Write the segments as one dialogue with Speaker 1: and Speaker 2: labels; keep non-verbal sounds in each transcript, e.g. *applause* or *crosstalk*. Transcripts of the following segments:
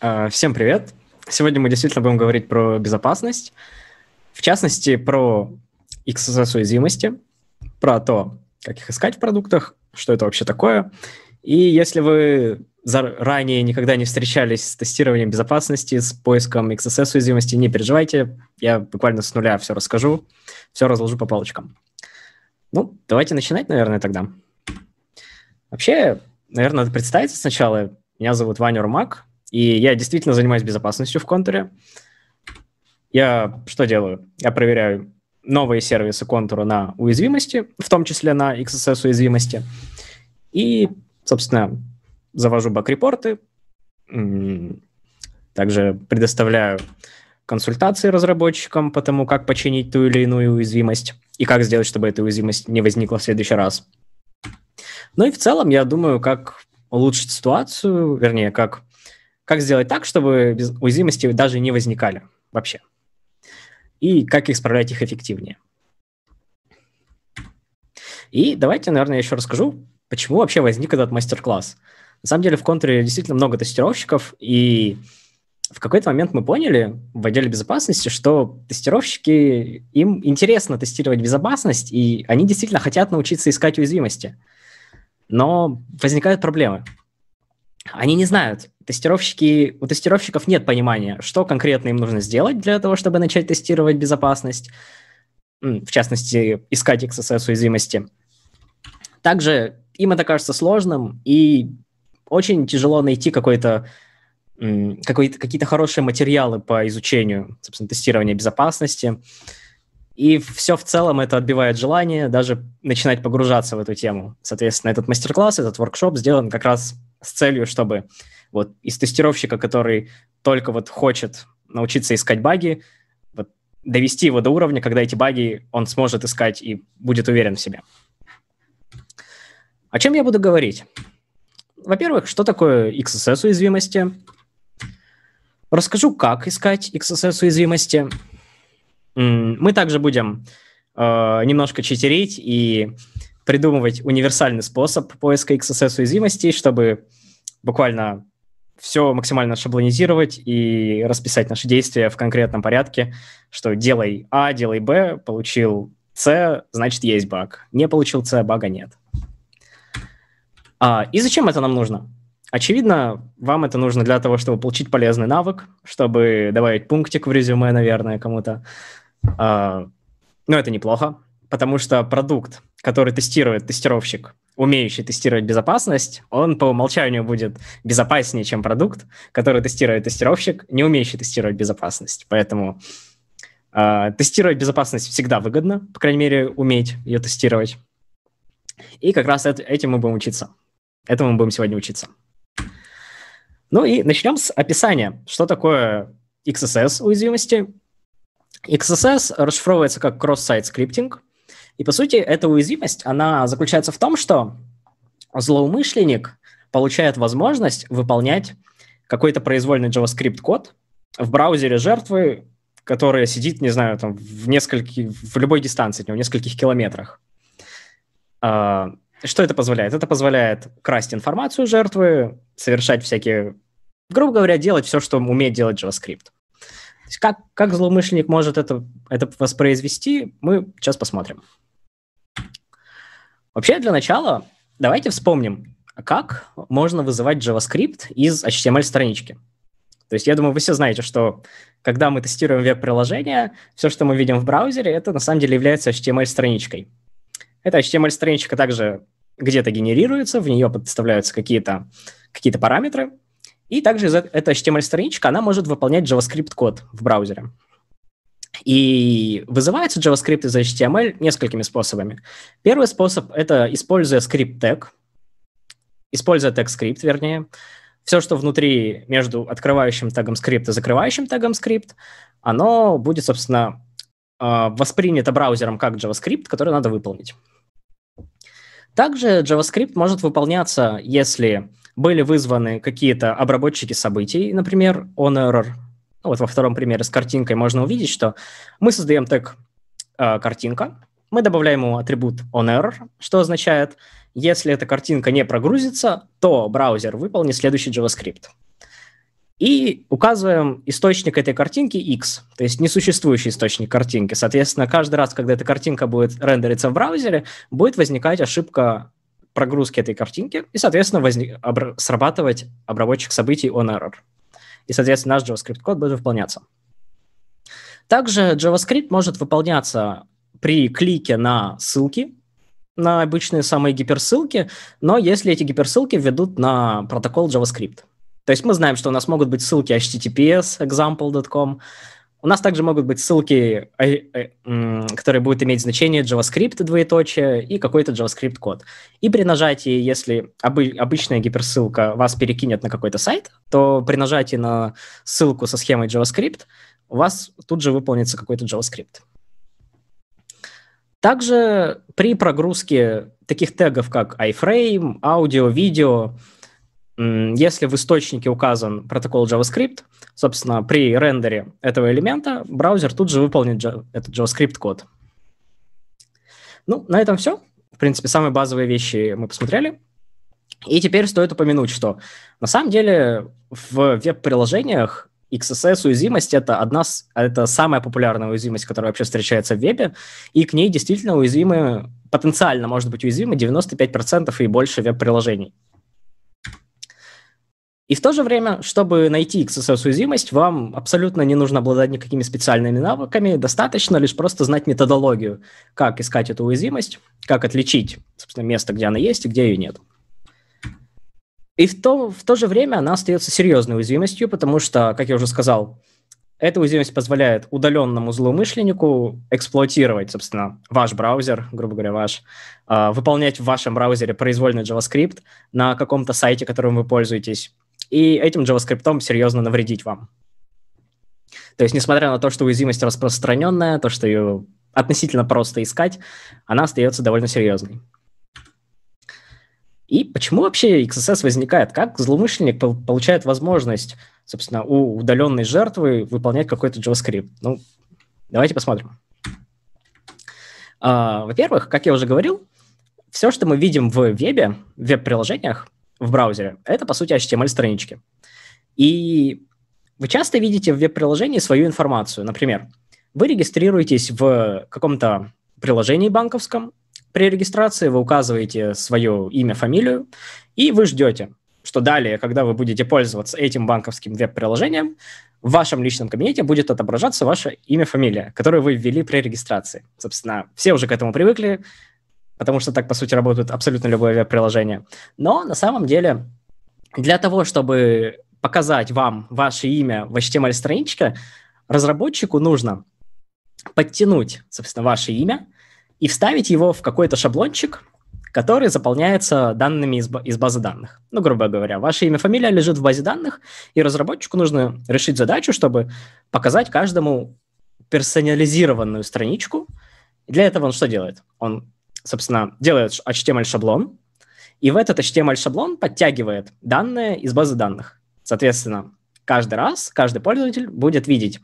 Speaker 1: А, всем привет! Сегодня мы действительно будем говорить про безопасность, в частности, про XSS-уязвимости, про то, как их искать в продуктах, что это вообще такое. И если вы ранее никогда не встречались с тестированием безопасности, с поиском XSS-уязвимости, не переживайте, я буквально с нуля все расскажу, все разложу по полочкам. Ну, давайте начинать, наверное, тогда. Вообще, наверное, надо представиться сначала. Меня зовут Ваня Румак, и я действительно занимаюсь безопасностью в контуре. Я что делаю? Я проверяю новые сервисы контура на уязвимости, в том числе на XSS-уязвимости. И, собственно, завожу баг-репорты, также предоставляю консультации разработчикам по тому, как починить ту или иную уязвимость и как сделать, чтобы эта уязвимость не возникла в следующий раз. Ну и в целом я думаю, как улучшить ситуацию, вернее, как, как сделать так, чтобы уязвимости даже не возникали вообще. И как исправлять их эффективнее. И давайте, наверное, я еще расскажу, почему вообще возник этот мастер-класс. На самом деле в контуре действительно много тестировщиков, и в какой-то момент мы поняли в отделе безопасности, что тестировщики, им интересно тестировать безопасность, и они действительно хотят научиться искать уязвимости. Но возникают проблемы. Они не знают, тестировщики, у тестировщиков нет понимания, что конкретно им нужно сделать для того, чтобы начать тестировать безопасность, в частности, искать XSS-уязвимости. Также им это кажется сложным, и очень тяжело найти какой-то какой какие-то хорошие материалы по изучению, собственно, тестирования безопасности. И все в целом это отбивает желание даже начинать погружаться в эту тему. Соответственно, этот мастер-класс, этот воркшоп сделан как раз с целью, чтобы вот из тестировщика, который только вот хочет научиться искать баги, вот, довести его до уровня, когда эти баги он сможет искать и будет уверен в себе. О чем я буду говорить? Во-первых, что такое XSS-уязвимости? Расскажу, как искать XSS-уязвимости. Мы также будем э, немножко читерить и придумывать универсальный способ поиска XSS-уязвимостей, чтобы буквально все максимально шаблонизировать и расписать наши действия в конкретном порядке, что делай А, делай Б, получил С, значит есть баг. Не получил С, бага нет. А, и зачем это нам нужно? Очевидно, вам это нужно для того, чтобы получить полезный навык, чтобы добавить пунктик в резюме, наверное, кому-то. А, но это неплохо, потому что продукт, который тестирует тестировщик, умеющий тестировать безопасность, он по умолчанию будет безопаснее, чем продукт, который тестирует тестировщик, не умеющий тестировать безопасность. Поэтому э, тестировать безопасность всегда выгодно, по крайней мере, уметь ее тестировать. И как раз этим мы будем учиться. Этому мы будем сегодня учиться. Ну и начнем с описания, что такое XSS уязвимости. XSS расшифровывается как cross-site скриптинг, и по сути эта уязвимость, она заключается в том, что злоумышленник получает возможность выполнять какой-то произвольный JavaScript-код в браузере жертвы, которая сидит, не знаю, там в нескольких, в любой дистанции, в нескольких километрах. А, что это позволяет? Это позволяет красть информацию жертвы, совершать всякие, грубо говоря, делать все, что умеет делать JavaScript. Как, как злоумышленник может это, это воспроизвести, мы сейчас посмотрим. Вообще, для начала давайте вспомним, как можно вызывать JavaScript из HTML-странички. То есть я думаю, вы все знаете, что когда мы тестируем веб-приложение, все, что мы видим в браузере, это на самом деле является HTML-страничкой. Эта HTML-страничка также где-то генерируется, в нее подставляются какие-то какие параметры, и также эта HTML-страничка, она может выполнять JavaScript-код в браузере. И вызывается JavaScript из HTML несколькими способами. Первый способ – это используя скрипт тег, используя тег скрипт, вернее. Все, что внутри между открывающим тегом скрипт и закрывающим тегом скрипт, оно будет, собственно, а, воспринято браузером как JavaScript, который надо выполнить. Также JavaScript может выполняться, если были вызваны какие-то обработчики событий, например, onError. Ну, вот во втором примере с картинкой можно увидеть, что мы создаем тег э, «картинка», мы добавляем ему атрибут onError, что означает, если эта картинка не прогрузится, то браузер выполнит следующий JavaScript. и указываем источник этой картинки x, то есть несуществующий источник картинки. Соответственно, каждый раз, когда эта картинка будет рендериться в браузере, будет возникать ошибка прогрузки этой картинки, и, соответственно, возник, обр- срабатывать обработчик событий on error. И, соответственно, наш JavaScript-код будет выполняться. Также JavaScript может выполняться при клике на ссылки, на обычные самые гиперссылки, но если эти гиперссылки ведут на протокол JavaScript. То есть мы знаем, что у нас могут быть ссылки https example.com, у нас также могут быть ссылки, э, э, которые будут иметь значение JavaScript, двоеточие, и какой-то JavaScript-код. И при нажатии, если обычная гиперссылка вас перекинет на какой-то сайт, то при нажатии на ссылку со схемой JavaScript у вас тут же выполнится какой-то JavaScript. Также при прогрузке таких тегов, как iframe, аудио, видео, если в источнике указан протокол JavaScript, собственно, при рендере этого элемента браузер тут же выполнит этот JavaScript-код. Ну, на этом все. В принципе, самые базовые вещи мы посмотрели. И теперь стоит упомянуть, что на самом деле в веб-приложениях XSS-уязвимость это одна, это самая популярная уязвимость, которая вообще встречается в вебе, и к ней действительно уязвимы, потенциально может быть уязвимы 95% и больше веб-приложений. И в то же время, чтобы найти XSS-уязвимость, вам абсолютно не нужно обладать никакими специальными навыками, достаточно лишь просто знать методологию, как искать эту уязвимость, как отличить, собственно, место, где она есть и где ее нет. И в то, в то же время она остается серьезной уязвимостью, потому что, как я уже сказал, эта уязвимость позволяет удаленному злоумышленнику эксплуатировать, собственно, ваш браузер, грубо говоря, ваш, э, выполнять в вашем браузере произвольный JavaScript на каком-то сайте, которым вы пользуетесь, и этим JavaScript серьезно навредить вам. То есть, несмотря на то, что уязвимость распространенная, то, что ее относительно просто искать, она остается довольно серьезной. И почему вообще XSS возникает? Как злоумышленник получает возможность, собственно, у удаленной жертвы выполнять какой-то JavaScript? Ну, давайте посмотрим. А, во-первых, как я уже говорил, все, что мы видим в вебе, в веб-приложениях, в браузере, это, по сути, HTML-странички. И вы часто видите в веб-приложении свою информацию. Например, вы регистрируетесь в каком-то приложении банковском, при регистрации вы указываете свое имя, фамилию, и вы ждете, что далее, когда вы будете пользоваться этим банковским веб-приложением, в вашем личном кабинете будет отображаться ваше имя, фамилия, которое вы ввели при регистрации. Собственно, все уже к этому привыкли, потому что так, по сути, работает абсолютно любое веб-приложение. Но на самом деле для того, чтобы показать вам ваше имя в HTML-страничке, разработчику нужно подтянуть, собственно, ваше имя и вставить его в какой-то шаблончик, который заполняется данными из, из базы данных. Ну, грубо говоря, ваше имя, фамилия лежит в базе данных, и разработчику нужно решить задачу, чтобы показать каждому персонализированную страничку. Для этого он что делает? Он собственно, делает HTML-шаблон, и в этот HTML-шаблон подтягивает данные из базы данных. Соответственно, каждый раз каждый пользователь будет видеть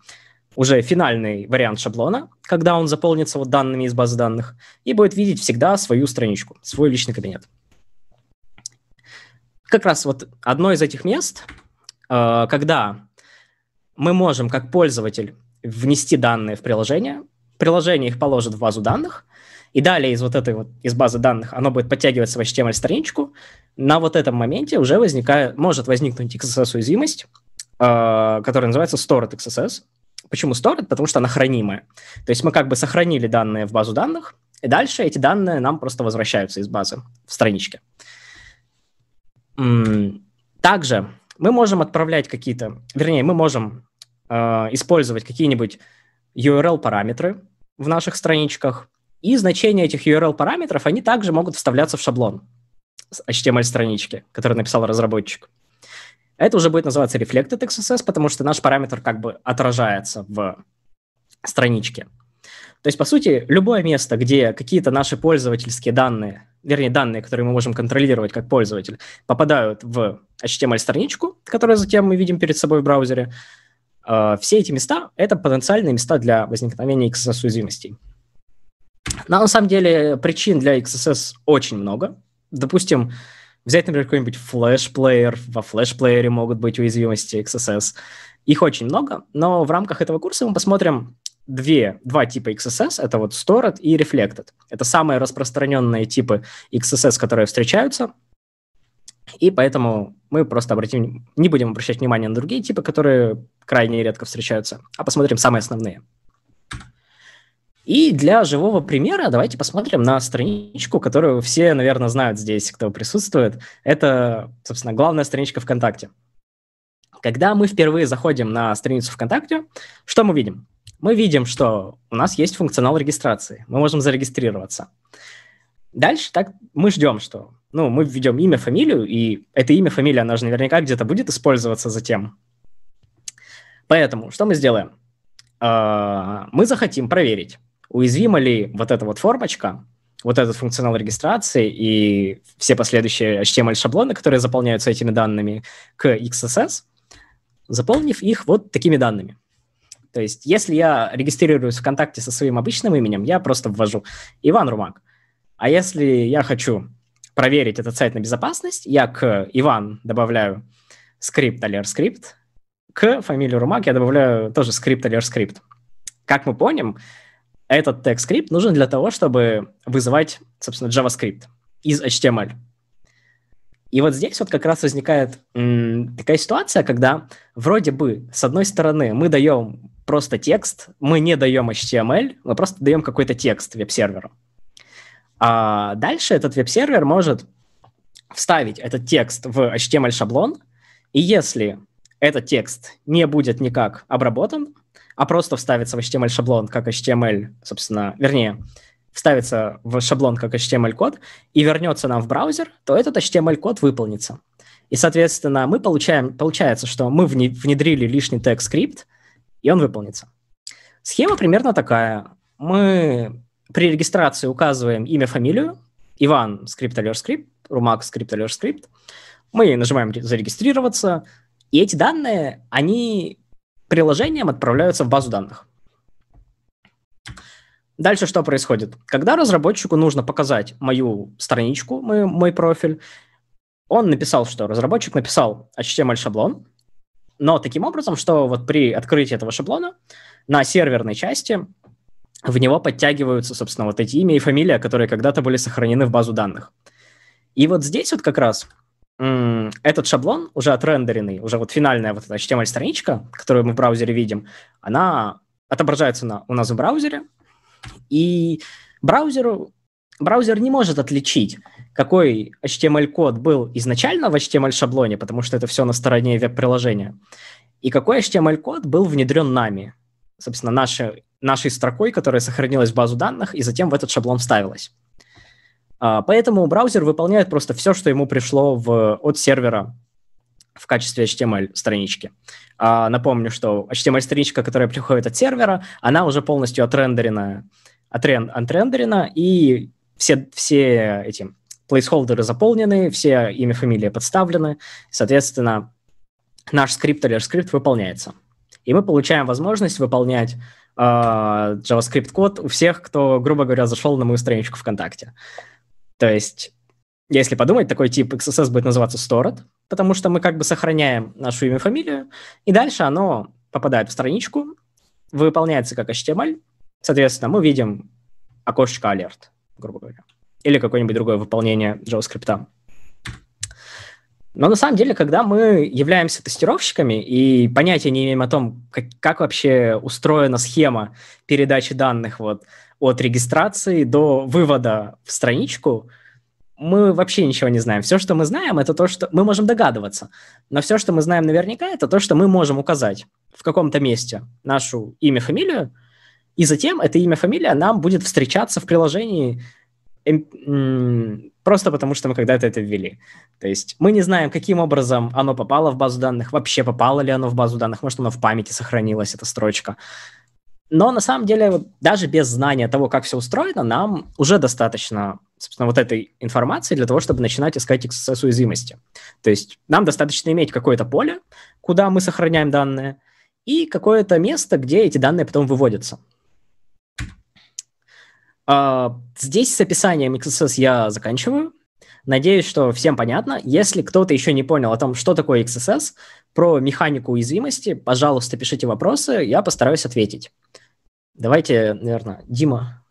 Speaker 1: уже финальный вариант шаблона, когда он заполнится вот данными из базы данных, и будет видеть всегда свою страничку, свой личный кабинет. Как раз вот одно из этих мест, э, когда мы можем как пользователь внести данные в приложение, приложение их положит в базу данных, и далее из вот этой вот, из базы данных оно будет подтягиваться в HTML-страничку. На вот этом моменте уже возникает, может возникнуть XSS-уязвимость, э, которая называется stored XSS. Почему stored? Потому что она хранимая. То есть мы как бы сохранили данные в базу данных, и дальше эти данные нам просто возвращаются из базы в страничке. Также мы можем отправлять какие-то, вернее, мы можем э, использовать какие-нибудь URL-параметры в наших страничках, и значения этих URL-параметров, они также могут вставляться в шаблон HTML-странички, который написал разработчик. Это уже будет называться Reflected XSS, потому что наш параметр как бы отражается в страничке. То есть, по сути, любое место, где какие-то наши пользовательские данные, вернее, данные, которые мы можем контролировать как пользователь, попадают в HTML-страничку, которую затем мы видим перед собой в браузере, э, все эти места — это потенциальные места для возникновения XSS-уязвимостей. На самом деле причин для XSS очень много. Допустим, Взять, например, какой-нибудь флеш-плеер, во флеш-плеере могут быть уязвимости XSS. Их очень много, но в рамках этого курса мы посмотрим две, два типа XSS, это вот Stored и Reflected. Это самые распространенные типы XSS, которые встречаются, и поэтому мы просто обратим, не будем обращать внимание на другие типы, которые крайне редко встречаются, а посмотрим самые основные. И для живого примера давайте посмотрим на страничку, которую все, наверное, знают здесь, кто присутствует. Это, собственно, главная страничка ВКонтакте. Когда мы впервые заходим на страницу ВКонтакте, что мы видим? Мы видим, что у нас есть функционал регистрации. Мы можем зарегистрироваться. Дальше так мы ждем, что ну, мы введем имя, фамилию, и это имя, фамилия, она же наверняка где-то будет использоваться затем. Поэтому что мы сделаем? А, мы захотим проверить, уязвима ли вот эта вот формочка, вот этот функционал регистрации и все последующие HTML-шаблоны, которые заполняются этими данными к XSS, заполнив их вот такими данными. То есть, если я регистрируюсь ВКонтакте со своим обычным именем, я просто ввожу Иван Румак. А если я хочу проверить этот сайт на безопасность, я к Иван добавляю script alert script, к фамилии Румак я добавляю тоже script alert script. Как мы помним, этот тег-скрипт нужен для того, чтобы вызывать, собственно, JavaScript из HTML. И вот здесь вот как раз возникает м, такая ситуация, когда вроде бы, с одной стороны, мы даем просто текст, мы не даем HTML, мы просто даем какой-то текст веб-серверу. А дальше этот веб-сервер может вставить этот текст в HTML-шаблон, и если этот текст не будет никак обработан, а просто вставится в HTML-шаблон как HTML, собственно, вернее, вставится в шаблон как HTML-код и вернется нам в браузер, то этот HTML-код выполнится. И, соответственно, мы получаем, получается, что мы внедрили лишний тег-скрипт, и он выполнится. Схема примерно такая. Мы при регистрации указываем имя, фамилию, Иван скрипт скрипт, Румак скрипт скрипт. Мы нажимаем зарегистрироваться, и эти данные, они приложением отправляются в базу данных. Дальше что происходит? Когда разработчику нужно показать мою страничку, мой, мой профиль, он написал, что разработчик написал HTML-шаблон, но таким образом, что вот при открытии этого шаблона на серверной части в него подтягиваются, собственно, вот эти имя и фамилия, которые когда-то были сохранены в базу данных. И вот здесь вот как раз этот шаблон, уже отрендеренный, уже вот финальная вот эта HTML-страничка, которую мы в браузере видим, она отображается на, у нас в браузере, и браузеру, браузер не может отличить, какой HTML-код был изначально в HTML-шаблоне, потому что это все на стороне веб-приложения, и какой HTML-код был внедрен нами, собственно, нашей, нашей строкой, которая сохранилась в базу данных, и затем в этот шаблон вставилась. А, поэтому браузер выполняет просто все, что ему пришло в, от сервера в качестве HTML-странички. А, напомню, что HTML-страничка, которая приходит от сервера, она уже полностью отрендерена, отрен, отрендерена, и все, все эти плейсхолдеры заполнены, все имя, фамилия подставлены, соответственно, наш скрипт или скрипт выполняется. И мы получаем возможность выполнять э, JavaScript-код у всех, кто, грубо говоря, зашел на мою страничку ВКонтакте. То есть, если подумать, такой тип XSS будет называться stored, потому что мы как бы сохраняем нашу имя и фамилию, и дальше оно попадает в страничку, выполняется как HTML, соответственно, мы видим окошечко alert, грубо говоря, или какое-нибудь другое выполнение JavaScript. Но на самом деле, когда мы являемся тестировщиками и понятия не имеем о том, как, как вообще устроена схема передачи данных вот, от регистрации до вывода в страничку, мы вообще ничего не знаем. Все, что мы знаем, это то, что мы можем догадываться. Но все, что мы знаем наверняка, это то, что мы можем указать в каком-то месте нашу имя, фамилию, и затем это имя, фамилия нам будет встречаться в приложении просто потому, что мы когда-то это ввели. То есть мы не знаем, каким образом оно попало в базу данных, вообще попало ли оно в базу данных, может, оно в памяти сохранилось, эта строчка. Но на самом деле, даже без знания того, как все устроено, нам уже достаточно, собственно, вот этой информации для того, чтобы начинать искать XSS-уязвимости. То есть нам достаточно иметь какое-то поле, куда мы сохраняем данные, и какое-то место, где эти данные потом выводятся. Uh, здесь с описанием XSS я заканчиваю. Надеюсь, что всем понятно. Если кто-то еще не понял о том, что такое XSS, про механику уязвимости, пожалуйста, пишите вопросы, я постараюсь ответить. Давайте, наверное, Дима.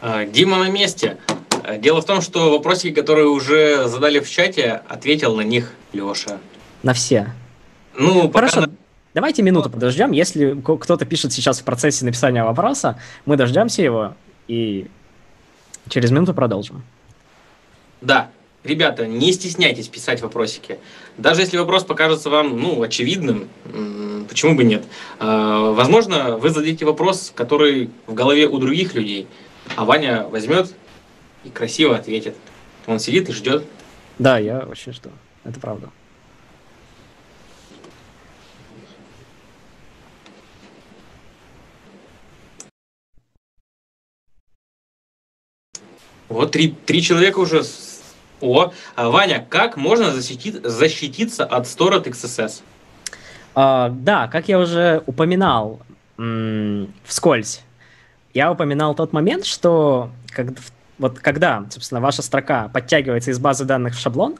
Speaker 2: А, Дима на месте. Дело в том, что вопросики, которые уже задали в чате, ответил на них Леша.
Speaker 1: На все.
Speaker 2: Ну,
Speaker 1: пока Хорошо, давайте минуту подождем. Если кто-то пишет сейчас в процессе написания вопроса, мы дождемся его и через минуту продолжим.
Speaker 2: Да, ребята, не стесняйтесь писать вопросики. Даже если вопрос покажется вам, ну, очевидным, почему бы нет? А, возможно, вы зададите вопрос, который в голове у других людей, а Ваня возьмет и красиво ответит. Он сидит и ждет.
Speaker 1: Да, я очень жду. Это правда.
Speaker 2: Вот три, три человека уже. О, а, Ваня, как можно защитить, защититься от сторот XSS?
Speaker 1: А, да, как я уже упоминал м- вскользь, я упоминал тот момент, что как, вот когда, собственно, ваша строка подтягивается из базы данных в шаблон,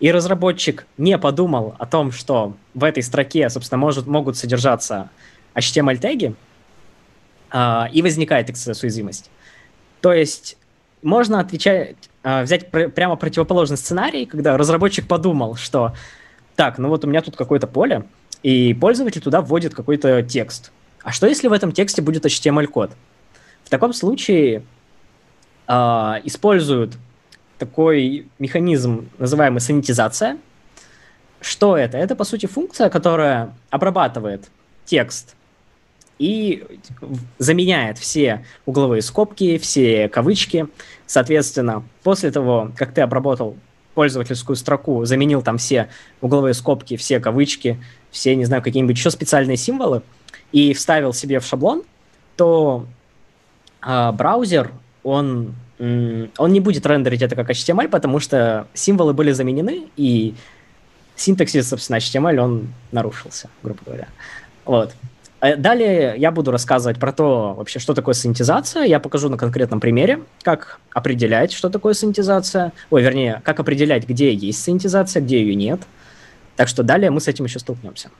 Speaker 1: и разработчик не подумал о том, что в этой строке, собственно, может, могут содержаться HTML-теги, э, и возникает XSS-уязвимость. То есть можно отвечать, взять пр- прямо противоположный сценарий, когда разработчик подумал, что так, ну вот у меня тут какое-то поле, и пользователь туда вводит какой-то текст. А что если в этом тексте будет HTML-код? В таком случае э, используют такой механизм, называемый санитизация. Что это? Это, по сути, функция, которая обрабатывает текст и заменяет все угловые скобки, все кавычки. Соответственно, после того, как ты обработал пользовательскую строку, заменил там все угловые скобки, все кавычки, все, не знаю, какие-нибудь еще специальные символы, и вставил себе в шаблон, то э, браузер, он, он не будет рендерить это как HTML, потому что символы были заменены, и синтаксис, собственно, HTML, он нарушился, грубо говоря. Вот. А далее я буду рассказывать про то, вообще, что такое синтезация. Я покажу на конкретном примере, как определять, что такое синтезация. Ой, вернее, как определять, где есть синтезация, где ее нет. Так что далее мы с этим еще столкнемся.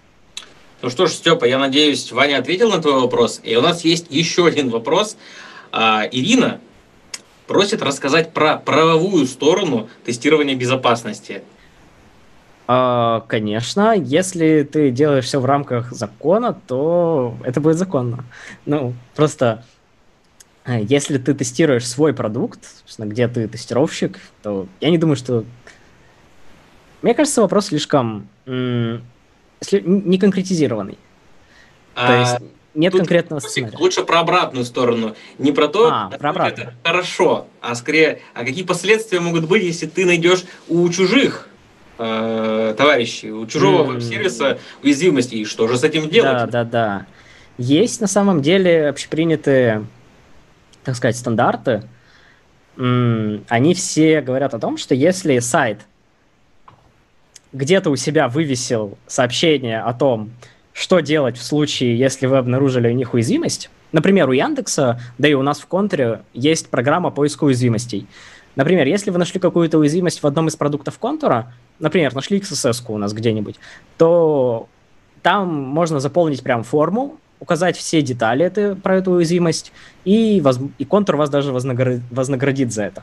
Speaker 2: Ну что ж, Степа, я надеюсь, Ваня ответил на твой вопрос. И у нас есть еще один вопрос. А, Ирина просит рассказать про правовую сторону тестирования безопасности.
Speaker 1: Uh, конечно, если ты делаешь все в рамках закона, то это будет законно. Ну, просто э, если ты тестируешь свой продукт, где ты тестировщик, то я не думаю, что... Мне кажется, вопрос слишком не конкретизированный.
Speaker 2: А, то есть нет конкретного сценария. Лучше про обратную сторону. Не про то, а, про это хорошо, а скорее, а какие последствия могут быть, если ты найдешь у чужих э, товарищей, у чужого mm. сервиса уязвимости, и что же с этим делать?
Speaker 1: Да, да, да. Есть на самом деле общепринятые, так сказать, стандарты. Они все говорят о том, что если сайт где-то у себя вывесил сообщение о том, что делать в случае, если вы обнаружили у них уязвимость. Например, у Яндекса, да и у нас в Контуре есть программа поиска уязвимостей. Например, если вы нашли какую-то уязвимость в одном из продуктов контура, например, нашли XSS у нас где-нибудь, то там можно заполнить прям форму, указать все детали это, про эту уязвимость, и, воз, и контур вас даже вознаградит, вознаградит за это.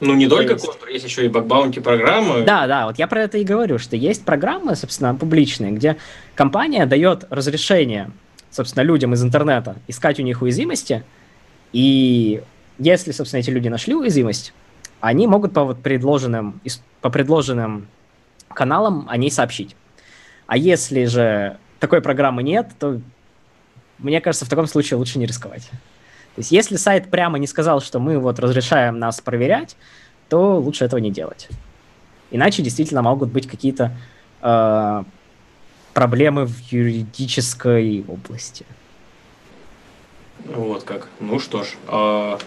Speaker 2: Ну, не только есть... контур, есть еще и бакбаунти программы.
Speaker 1: Да, да, вот я про это и говорю, что есть программы, собственно, публичные, где компания дает разрешение, собственно, людям из интернета искать у них уязвимости, и если, собственно, эти люди нашли уязвимость, они могут по вот предложенным, по предложенным каналам о ней сообщить. А если же такой программы нет, то мне кажется, в таком случае лучше не рисковать. То есть если сайт прямо не сказал, что мы вот разрешаем нас проверять, то лучше этого не делать. Иначе действительно могут быть какие-то э, проблемы в юридической области.
Speaker 2: Вот как. Ну что ж, э,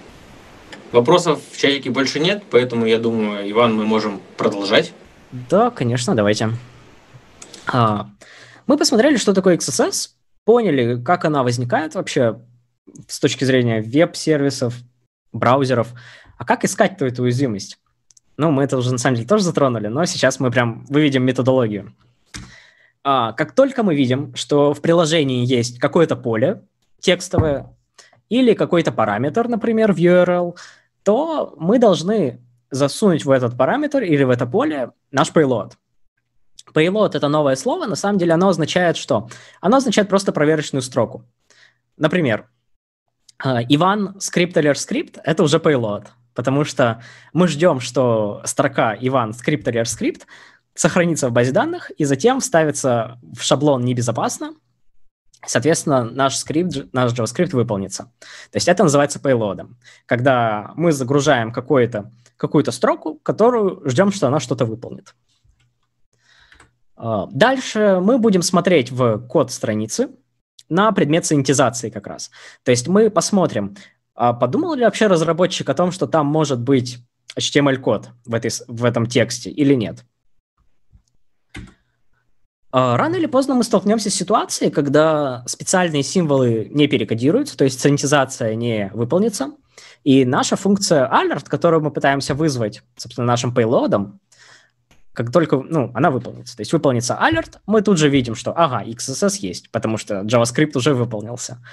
Speaker 2: Вопросов в чатике больше нет, поэтому я думаю, Иван, мы можем продолжать.
Speaker 1: Да, конечно, давайте. А, мы посмотрели, что такое XSS, поняли, как она возникает вообще с точки зрения веб-сервисов, браузеров. А как искать эту уязвимость? Ну, мы это уже на самом деле тоже затронули, но сейчас мы прям выведем методологию. А, как только мы видим, что в приложении есть какое-то поле текстовое или какой-то параметр, например, в URL, то мы должны засунуть в этот параметр или в это поле наш payload. Payload – это новое слово, на самом деле оно означает что? Оно означает просто проверочную строку. Например, а, Иван скрипталер скрипт – это уже payload, потому что мы ждем, что строка Иван скрипталер скрипт сохранится в базе данных и затем вставится в шаблон небезопасно, Соответственно, наш скрипт, наш JavaScript выполнится. То есть это называется payload. Когда мы загружаем какую-то какую строку, которую ждем, что она что-то выполнит. А, дальше мы будем смотреть в код страницы на предмет санитизации как раз. То есть мы посмотрим, а подумал ли вообще разработчик о том, что там может быть HTML-код в, этой, в этом тексте или нет. А, рано или поздно мы столкнемся с ситуацией, когда специальные символы не перекодируются, то есть санитизация не выполнится, и наша функция alert, которую мы пытаемся вызвать, собственно, нашим payload, как только ну, она выполнится. То есть выполнится alert, мы тут же видим, что ага, XSS есть, потому что JavaScript уже выполнился.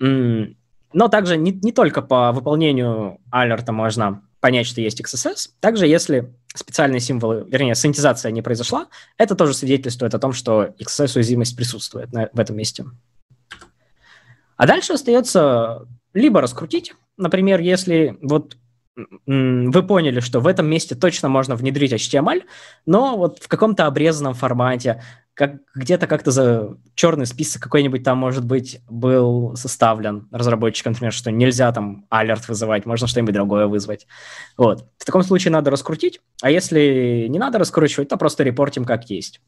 Speaker 1: Но также не, не только по выполнению алерта можно понять, что есть XSS, также если специальные символы, вернее, синтезация не произошла, это тоже свидетельствует о том, что XSS-уязвимость присутствует на, в этом месте. А дальше остается либо раскрутить, например, если вот вы поняли, что в этом месте точно можно внедрить HTML, но вот в каком-то обрезанном формате, как, где-то как-то за черный список какой-нибудь там, может быть, был составлен разработчиком, например, что нельзя там алерт вызывать, можно что-нибудь другое вызвать. Вот. В таком случае надо раскрутить, а если не надо раскручивать, то просто репортим как есть.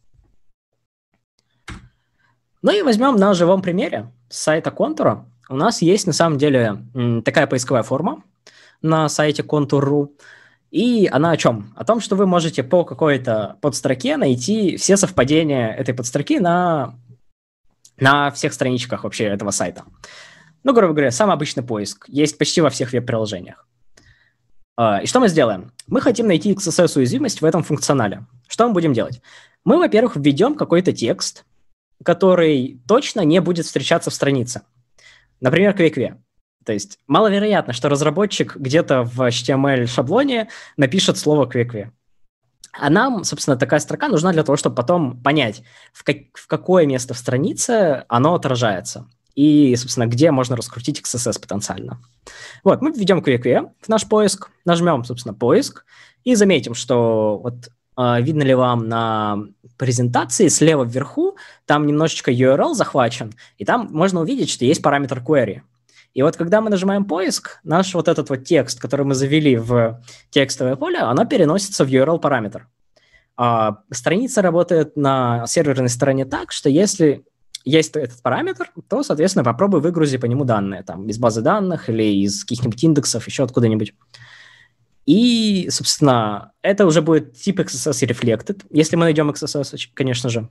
Speaker 1: Ну и возьмем на живом примере с сайта контура. У нас есть на самом деле такая поисковая форма, на сайте Contour.ru. И она о чем? О том, что вы можете по какой-то подстроке найти все совпадения этой подстроки на, на всех страничках вообще этого сайта. Ну, грубо говоря, самый обычный поиск. Есть почти во всех веб-приложениях. А, и что мы сделаем? Мы хотим найти XSS-уязвимость в этом функционале. Что мы будем делать? Мы, во-первых, введем какой-то текст, который точно не будет встречаться в странице. Например, квекве. То есть маловероятно, что разработчик где-то в HTML-шаблоне напишет слово «квикви». А нам, собственно, такая строка нужна для того, чтобы потом понять, в, как, в какое место в странице оно отражается. И, собственно, где можно раскрутить XSS потенциально. Вот, мы введем QEQ в наш поиск, нажмем, собственно, поиск, и заметим, что вот э, видно ли вам на презентации слева вверху, там немножечко URL захвачен, и там можно увидеть, что есть параметр query. И вот когда мы нажимаем поиск, наш вот этот вот текст, который мы завели в текстовое поле, оно переносится в URL-параметр. А страница работает на серверной стороне так, что если есть этот параметр, то, соответственно, попробуй выгрузи по нему данные, там, из базы данных или из каких-нибудь индексов, еще откуда-нибудь. И, собственно, это уже будет тип XSS reflected, если мы найдем XSS, конечно же,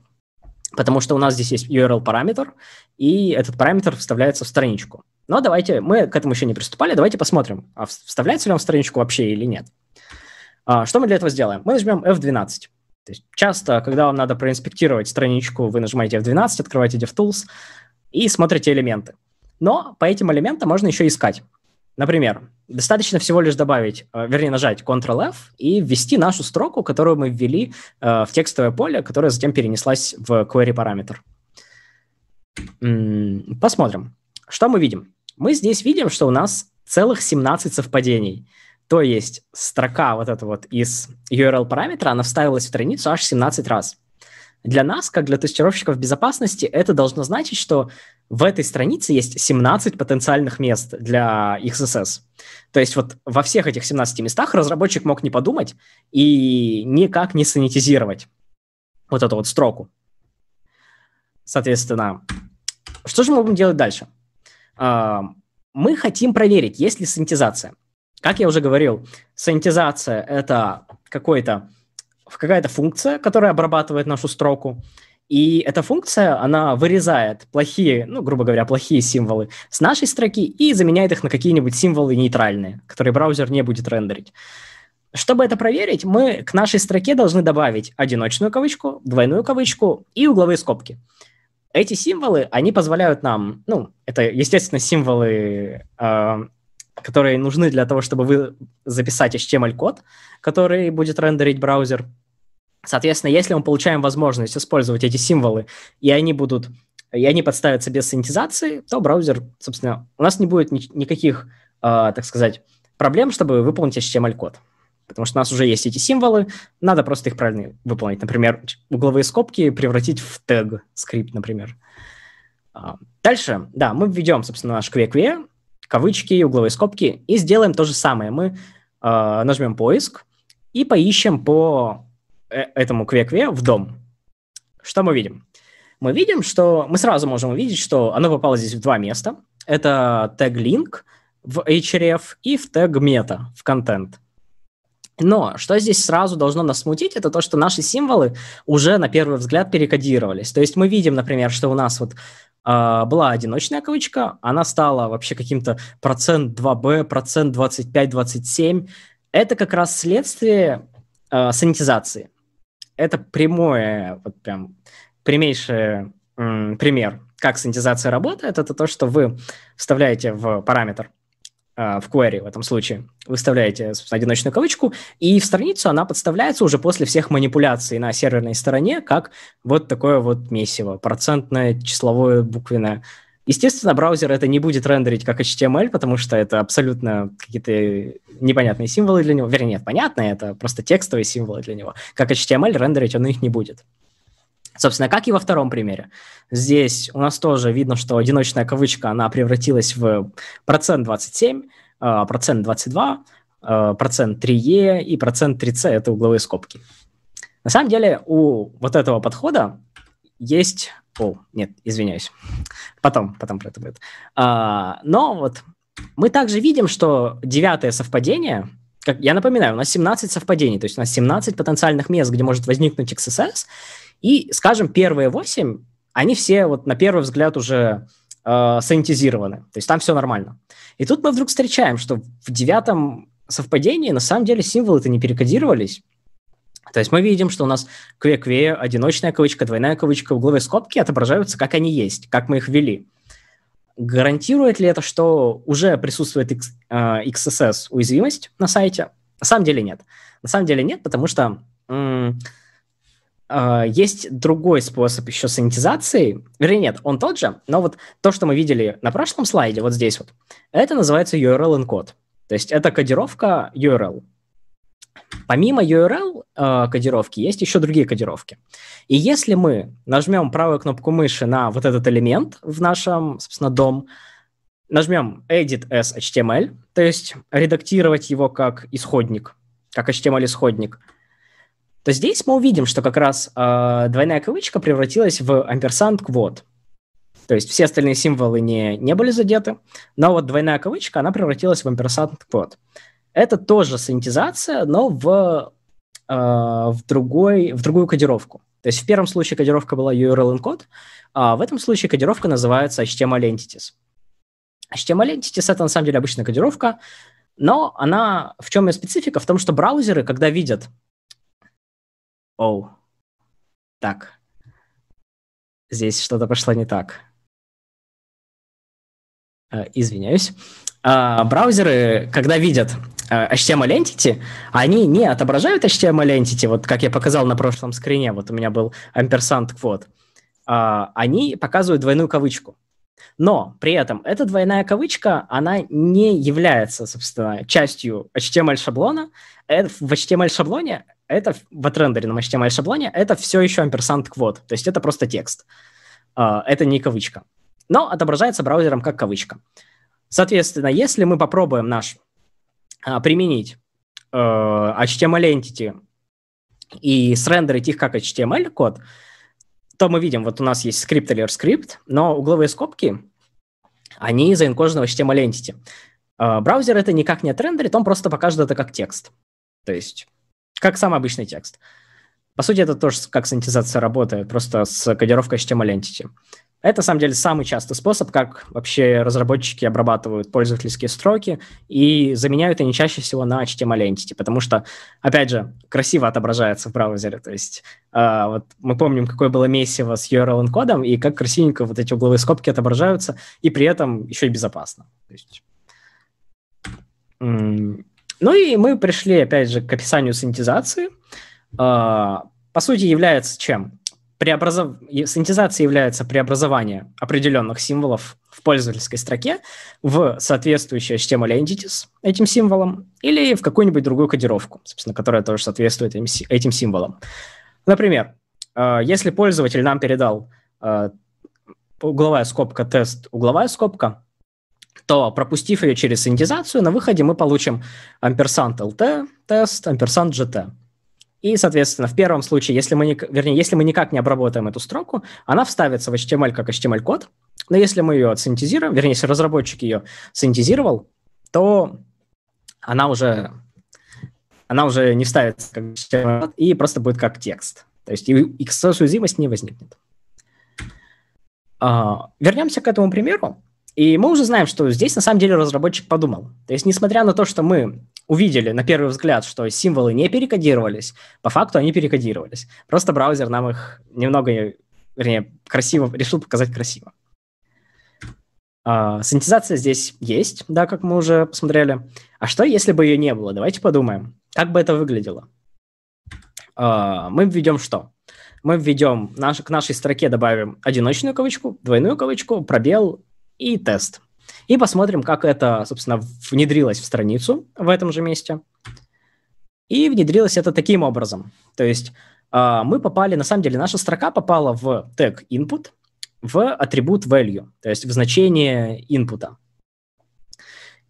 Speaker 1: потому что у нас здесь есть URL-параметр, и этот параметр вставляется в страничку. Но давайте, мы к этому еще не приступали, давайте посмотрим, а вставляется ли он в страничку вообще или нет. А, что мы для этого сделаем? Мы нажмем F12. То есть часто, когда вам надо проинспектировать страничку, вы нажимаете F12, открываете DevTools и смотрите элементы. Но по этим элементам можно еще искать. Например, достаточно всего лишь добавить, э, вернее, нажать Ctrl-F и ввести нашу строку, которую мы ввели э, в текстовое поле, которая затем перенеслась в query параметр. Посмотрим. Что мы видим? мы здесь видим, что у нас целых 17 совпадений. То есть строка вот эта вот из URL-параметра, она вставилась в страницу аж 17 раз. Для нас, как для тестировщиков безопасности, это должно значить, что в этой странице есть 17 потенциальных мест для XSS. То есть вот во всех этих 17 местах разработчик мог не подумать и никак не санитизировать вот эту вот строку. Соответственно, что же мы будем делать дальше? мы хотим проверить, есть ли санитизация. Как я уже говорил, санитизация – это какой-то, какая-то функция, которая обрабатывает нашу строку, И эта функция, она вырезает плохие, ну, грубо говоря, плохие символы с нашей строки и заменяет их на какие-нибудь символы нейтральные, которые браузер не будет рендерить. Чтобы это проверить, мы к нашей строке должны добавить одиночную кавычку, двойную кавычку и угловые скобки. Эти символы, они позволяют нам, ну, это, естественно, символы, э, которые нужны для того, чтобы вы записать HTML-код, который будет рендерить браузер. Соответственно, если мы получаем возможность использовать эти символы, и они будут, и они подставятся без синтезации, то браузер, собственно, у нас не будет ни, никаких, э, так сказать, проблем, чтобы выполнить HTML-код. Потому что у нас уже есть эти символы, надо просто их правильно выполнить. Например, угловые скобки превратить в тег скрипт, например. А, дальше, да, мы введем, собственно, наш QE, кавычки, угловые скобки, и сделаем то же самое. Мы э, нажмем поиск и поищем по э, этому QE в дом. Что мы видим? Мы видим, что мы сразу можем увидеть, что оно попало здесь в два места. Это тег link в href и в тег meta в контент. Но что здесь сразу должно нас смутить, это то, что наши символы уже на первый взгляд перекодировались. То есть мы видим, например, что у нас вот была одиночная кавычка, она стала вообще каким-то процент 2b, процент 25, 27. Это как раз следствие э, санитизации. Это прямое, вот прям прямейший м, пример, как санитизация работает. Это то, что вы вставляете в параметр а, в query в этом случае. Выставляете одиночную кавычку, и в страницу она подставляется уже после всех манипуляций на серверной стороне, как вот такое вот месиво, процентное, числовое, буквенное. Естественно, браузер это не будет рендерить как HTML, потому что это абсолютно какие-то непонятные символы для него. Вернее, нет, понятные, это просто текстовые символы для него. Как HTML рендерить он их не будет. Собственно, как и во втором примере. Здесь у нас тоже видно, что одиночная кавычка, она превратилась в процент 27, а, процент 22, а, процент 3e и процент 3c – это угловые скобки. На самом деле у вот этого подхода есть... О, нет, извиняюсь. Потом, потом про это будет. А, но вот мы также видим, что девятое совпадение, как, я напоминаю, у нас 17 совпадений, то есть у нас 17 потенциальных мест, где может возникнуть XSS, и, скажем, первые восемь, они все вот на первый взгляд уже э, санитизированы, то есть там все нормально. И тут мы вдруг встречаем, что в девятом совпадении на самом деле символы-то не перекодировались. То есть мы видим, что у нас кве-кве, одиночная кавычка, двойная кавычка, угловые скобки отображаются, как они есть, как мы их ввели. Гарантирует ли это, что уже присутствует X, э, XSS уязвимость на сайте? На самом деле нет. На самом деле нет, потому что м- есть другой способ еще санитизации. Вернее, нет, он тот же, но вот то, что мы видели на прошлом слайде, вот здесь вот, это называется URL encode. То есть это кодировка URL. Помимо URL uh, кодировки есть еще другие кодировки. И если мы нажмем правую кнопку мыши на вот этот элемент в нашем, собственно, дом, нажмем Edit as HTML, то есть редактировать его как исходник, как HTML-исходник – то здесь мы увидим, что как раз э, двойная кавычка превратилась в амперсант квот. То есть все остальные символы не, не были задеты, но вот двойная кавычка, она превратилась в амперсант квот. Это тоже санитизация, но в, э, в, другой, в другую кодировку. То есть в первом случае кодировка была URL encode, а в этом случае кодировка называется HTML entities. HTML entities — это на самом деле обычная кодировка, но она в чем ее специфика? В том, что браузеры, когда видят Оу. Так. Здесь что-то пошло не так. Э, извиняюсь. А, браузеры, когда видят э, HTML entity, они не отображают HTML entity, вот как я показал на прошлом скрине, вот у меня был ampersand quote, а, они показывают двойную кавычку. Но при этом эта двойная кавычка, она не является, собственно, частью HTML-шаблона. Э, в HTML-шаблоне это в отрендеренном HTML-шаблоне это все еще ampersand quote, то есть это просто текст. Uh, это не кавычка. Но отображается браузером как кавычка. Соответственно, если мы попробуем наш uh, применить uh, HTML entity и срендерить их как HTML-код, то мы видим, вот у нас есть скрипт или скрипт, но угловые скобки, они заинкожены в HTML entity. Uh, браузер это никак не отрендерит, он просто покажет это как текст. То есть как самый обычный текст. По сути, это тоже как синтезация работает, просто с кодировкой HTML Entity. Это, на самом деле, самый частый способ, как вообще разработчики обрабатывают пользовательские строки и заменяют они чаще всего на HTML Entity, потому что, опять же, красиво отображается в браузере. То есть э, вот мы помним, какое было месиво с URL-кодом и как красивенько вот эти угловые скобки отображаются, и при этом еще и безопасно. То есть, ну и мы пришли, опять же, к описанию синтезации. Э, по сути, является чем? преобразов... синтезация является преобразование определенных символов в пользовательской строке в соответствующее HTML entities этим символом или в какую-нибудь другую кодировку, собственно, которая тоже соответствует этим, символам. Например, э, если пользователь нам передал э, угловая скобка тест, угловая скобка, то пропустив ее через синтезацию, на выходе мы получим ampersand lt тест, ampersand gt. И, соответственно, в первом случае, если мы, не, вернее, если мы никак не обработаем эту строку, она вставится в HTML как HTML-код, но если мы ее синтезируем, вернее, если разработчик ее синтезировал, то она уже, она уже не вставится как HTML и просто будет как текст. То есть XS-уязвимость не возникнет. А, вернемся к этому примеру. И мы уже знаем, что здесь на самом деле разработчик подумал. То есть, несмотря на то, что мы увидели на первый взгляд, что символы не перекодировались, по факту они перекодировались. Просто браузер нам их немного, вернее, красиво, решил показать красиво. Uh, синтезация здесь есть, да, как мы уже посмотрели. А что, если бы ее не было? Давайте подумаем, как бы это выглядело. Uh, мы введем что? Мы введем, наш, к нашей строке добавим одиночную кавычку, двойную кавычку, пробел и тест. И посмотрим, как это, собственно, внедрилось в страницу в этом же месте. И внедрилось это таким образом. То есть э, мы попали, на самом деле, наша строка попала в тег input, в атрибут value, то есть в значение инпута.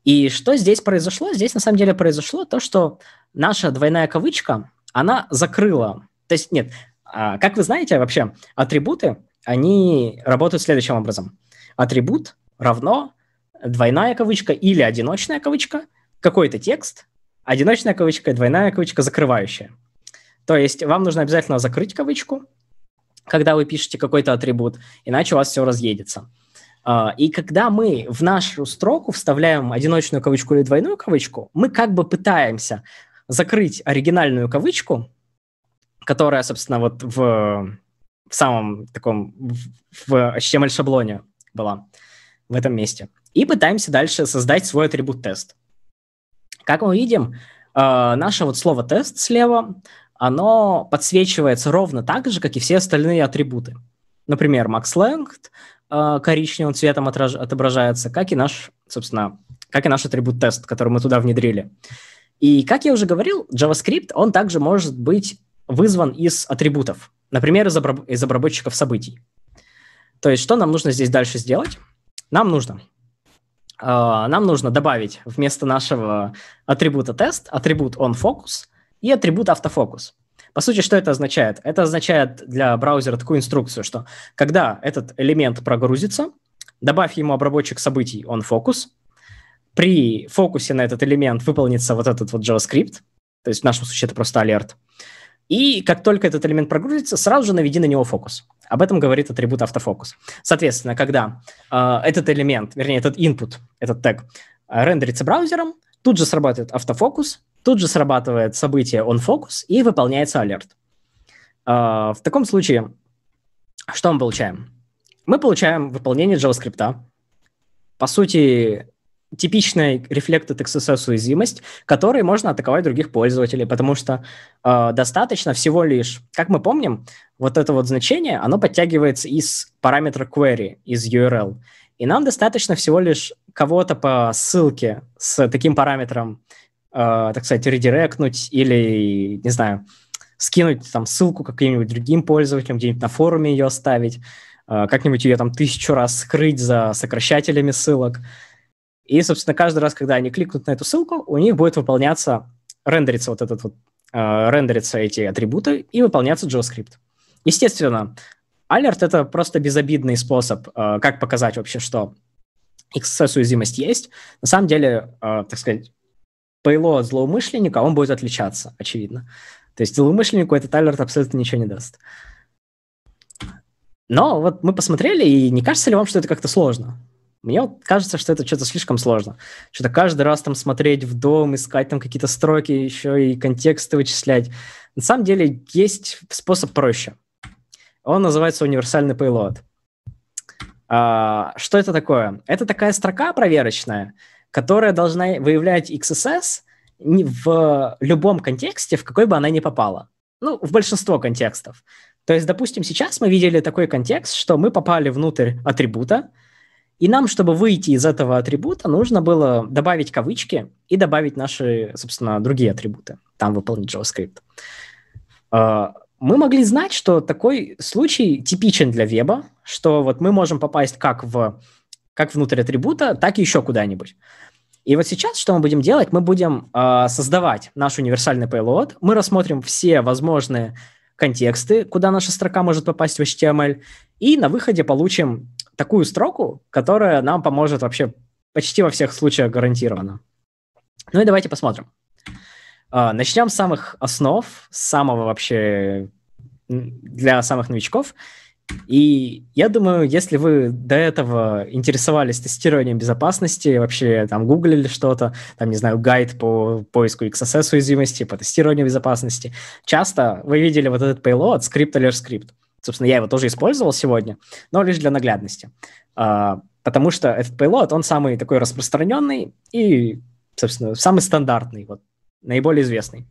Speaker 1: И что здесь произошло? Здесь на самом деле произошло то, что наша двойная кавычка, она закрыла. То есть нет, а, как вы знаете вообще, атрибуты, они работают следующим образом. Атрибут равно двойная кавычка или одиночная кавычка, какой-то текст, одиночная кавычка, двойная кавычка, закрывающая. То есть вам нужно обязательно закрыть кавычку, когда вы пишете какой-то атрибут, иначе у вас все разъедется. А, и когда мы в нашу строку вставляем одиночную кавычку или двойную кавычку, мы как бы пытаемся закрыть оригинальную кавычку, которая, собственно, вот в, в самом таком, в HTML-шаблоне была в этом месте и пытаемся дальше создать свой атрибут-тест. Как мы видим, э, наше вот слово «тест» слева, оно подсвечивается ровно так же, как и все остальные атрибуты. Например, max-length э, коричневым цветом отраж... отображается, как и наш, собственно, как и наш атрибут-тест, который мы туда внедрили. И, как я уже говорил, JavaScript, он также может быть вызван из атрибутов, например, из, обраб... из обработчиков событий. То есть, что нам нужно здесь дальше сделать? Нам нужно а, нам нужно добавить вместо нашего атрибута тест атрибут onFocus и атрибут автофокус. По сути, что это означает? Это означает для браузера такую инструкцию, что когда этот элемент прогрузится, добавь ему обработчик событий onFocus, при фокусе на этот элемент выполнится вот этот вот JavaScript, то есть в нашем случае это просто алерт, и как только этот элемент прогрузится, сразу же наведи на него фокус. Об этом говорит атрибут автофокус. Соответственно, когда э, этот элемент, вернее, этот input, этот тег, э, рендерится браузером, тут же срабатывает автофокус, тут же срабатывает событие onFocus и выполняется алерт. Э, в таком случае, что мы получаем? Мы получаем выполнение JavaScript. По сути, типичная Reflected XSS уязвимость, которой можно атаковать других пользователей, потому что э, достаточно всего лишь, как мы помним, вот это вот значение, оно подтягивается из параметра query, из URL. И нам достаточно всего лишь кого-то по ссылке с таким параметром, э, так сказать, редиректнуть или, не знаю, скинуть там ссылку каким-нибудь другим пользователям, где-нибудь на форуме ее оставить, э, как-нибудь ее там тысячу раз скрыть за сокращателями ссылок – и, собственно, каждый раз, когда они кликнут на эту ссылку, у них будет выполняться, рендериться вот этот вот, э, рендериться эти атрибуты и выполняться JavaScript. Естественно, alert — это просто безобидный способ, э, как показать вообще, что XSS-уязвимость есть. На самом деле, э, так сказать, payload злоумышленника, он будет отличаться, очевидно. То есть злоумышленнику этот алерт абсолютно ничего не даст. Но вот мы посмотрели, и не кажется ли вам, что это как-то сложно? Мне вот кажется, что это что-то слишком сложно. Что-то каждый раз там смотреть в дом, искать там какие-то строки, еще и контексты вычислять. На самом деле есть способ проще. Он называется универсальный payload. А, что это такое? Это такая строка проверочная, которая должна выявлять XSS в любом контексте, в какой бы она ни попала. Ну, в большинство контекстов. То есть, допустим, сейчас мы видели такой контекст, что мы попали внутрь атрибута, и нам, чтобы выйти из этого атрибута, нужно было добавить кавычки и добавить наши, собственно, другие атрибуты. Там выполнить JavaScript. А, мы могли знать, что такой случай типичен для веба, что вот мы можем попасть как, в, как внутрь атрибута, так и еще куда-нибудь. И вот сейчас что мы будем делать? Мы будем э, создавать наш универсальный payload, мы рассмотрим все возможные контексты, куда наша строка может попасть в HTML, и на выходе получим такую строку, которая нам поможет вообще почти во всех случаях гарантированно. Ну и давайте посмотрим. Uh, начнем с самых основ, с самого вообще для самых новичков. И я думаю, если вы до этого интересовались тестированием безопасности, вообще там гуглили что-то, там, не знаю, гайд по поиску XSS уязвимости, по тестированию безопасности, часто вы видели вот этот payload script alert script. Собственно, я его тоже использовал сегодня, но лишь для наглядности. А, потому что этот payload, он самый такой распространенный и, собственно, самый стандартный, вот, наиболее известный.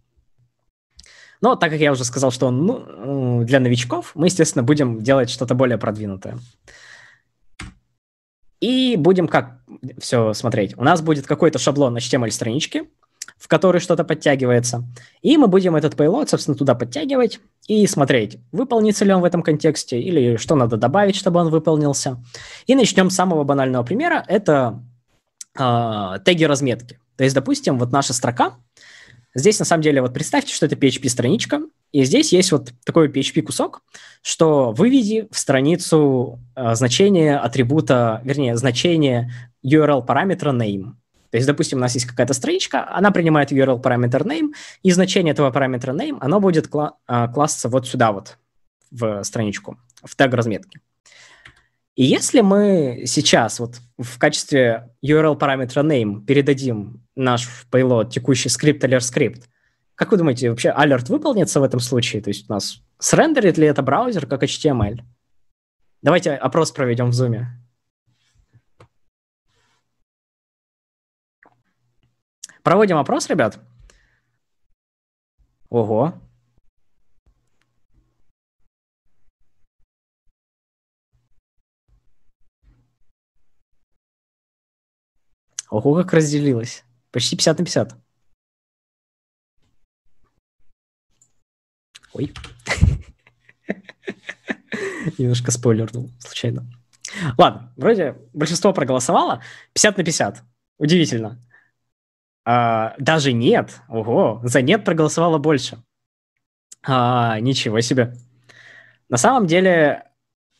Speaker 1: Но так как я уже сказал, что он ну, для новичков, мы, естественно, будем делать что-то более продвинутое. И будем как все смотреть. У нас будет какой-то шаблон HTML-странички, в который что-то подтягивается. И мы будем этот payload, собственно, туда подтягивать и смотреть, выполнится ли он в этом контексте или что надо добавить, чтобы он выполнился. И начнем с самого банального примера. Это э, теги разметки. То есть, допустим, вот наша строка, Здесь, на самом деле, вот представьте, что это PHP-страничка, и здесь есть вот такой PHP-кусок, что выведи в страницу э, значение атрибута, вернее, значение URL-параметра name. То есть, допустим, у нас есть какая-то страничка, она принимает URL-параметр name, и значение этого параметра name, оно будет кла- э, класситься вот сюда вот, в страничку, в тег разметки. И если мы сейчас вот в качестве URL параметра name передадим наш payload текущий скрипт alert скрипт, как вы думаете, вообще alert выполнится в этом случае? То есть у нас срендерит ли это браузер как HTML? Давайте опрос проведем в Zoom. Проводим опрос, ребят. Ого, Ого, как разделилось. Почти 50 на 50. Ой. *laughs* Немножко спойлернул случайно. Ладно, вроде большинство проголосовало. 50 на 50. Удивительно. А, даже нет. Ого, за нет проголосовало больше. А, ничего себе. На самом деле,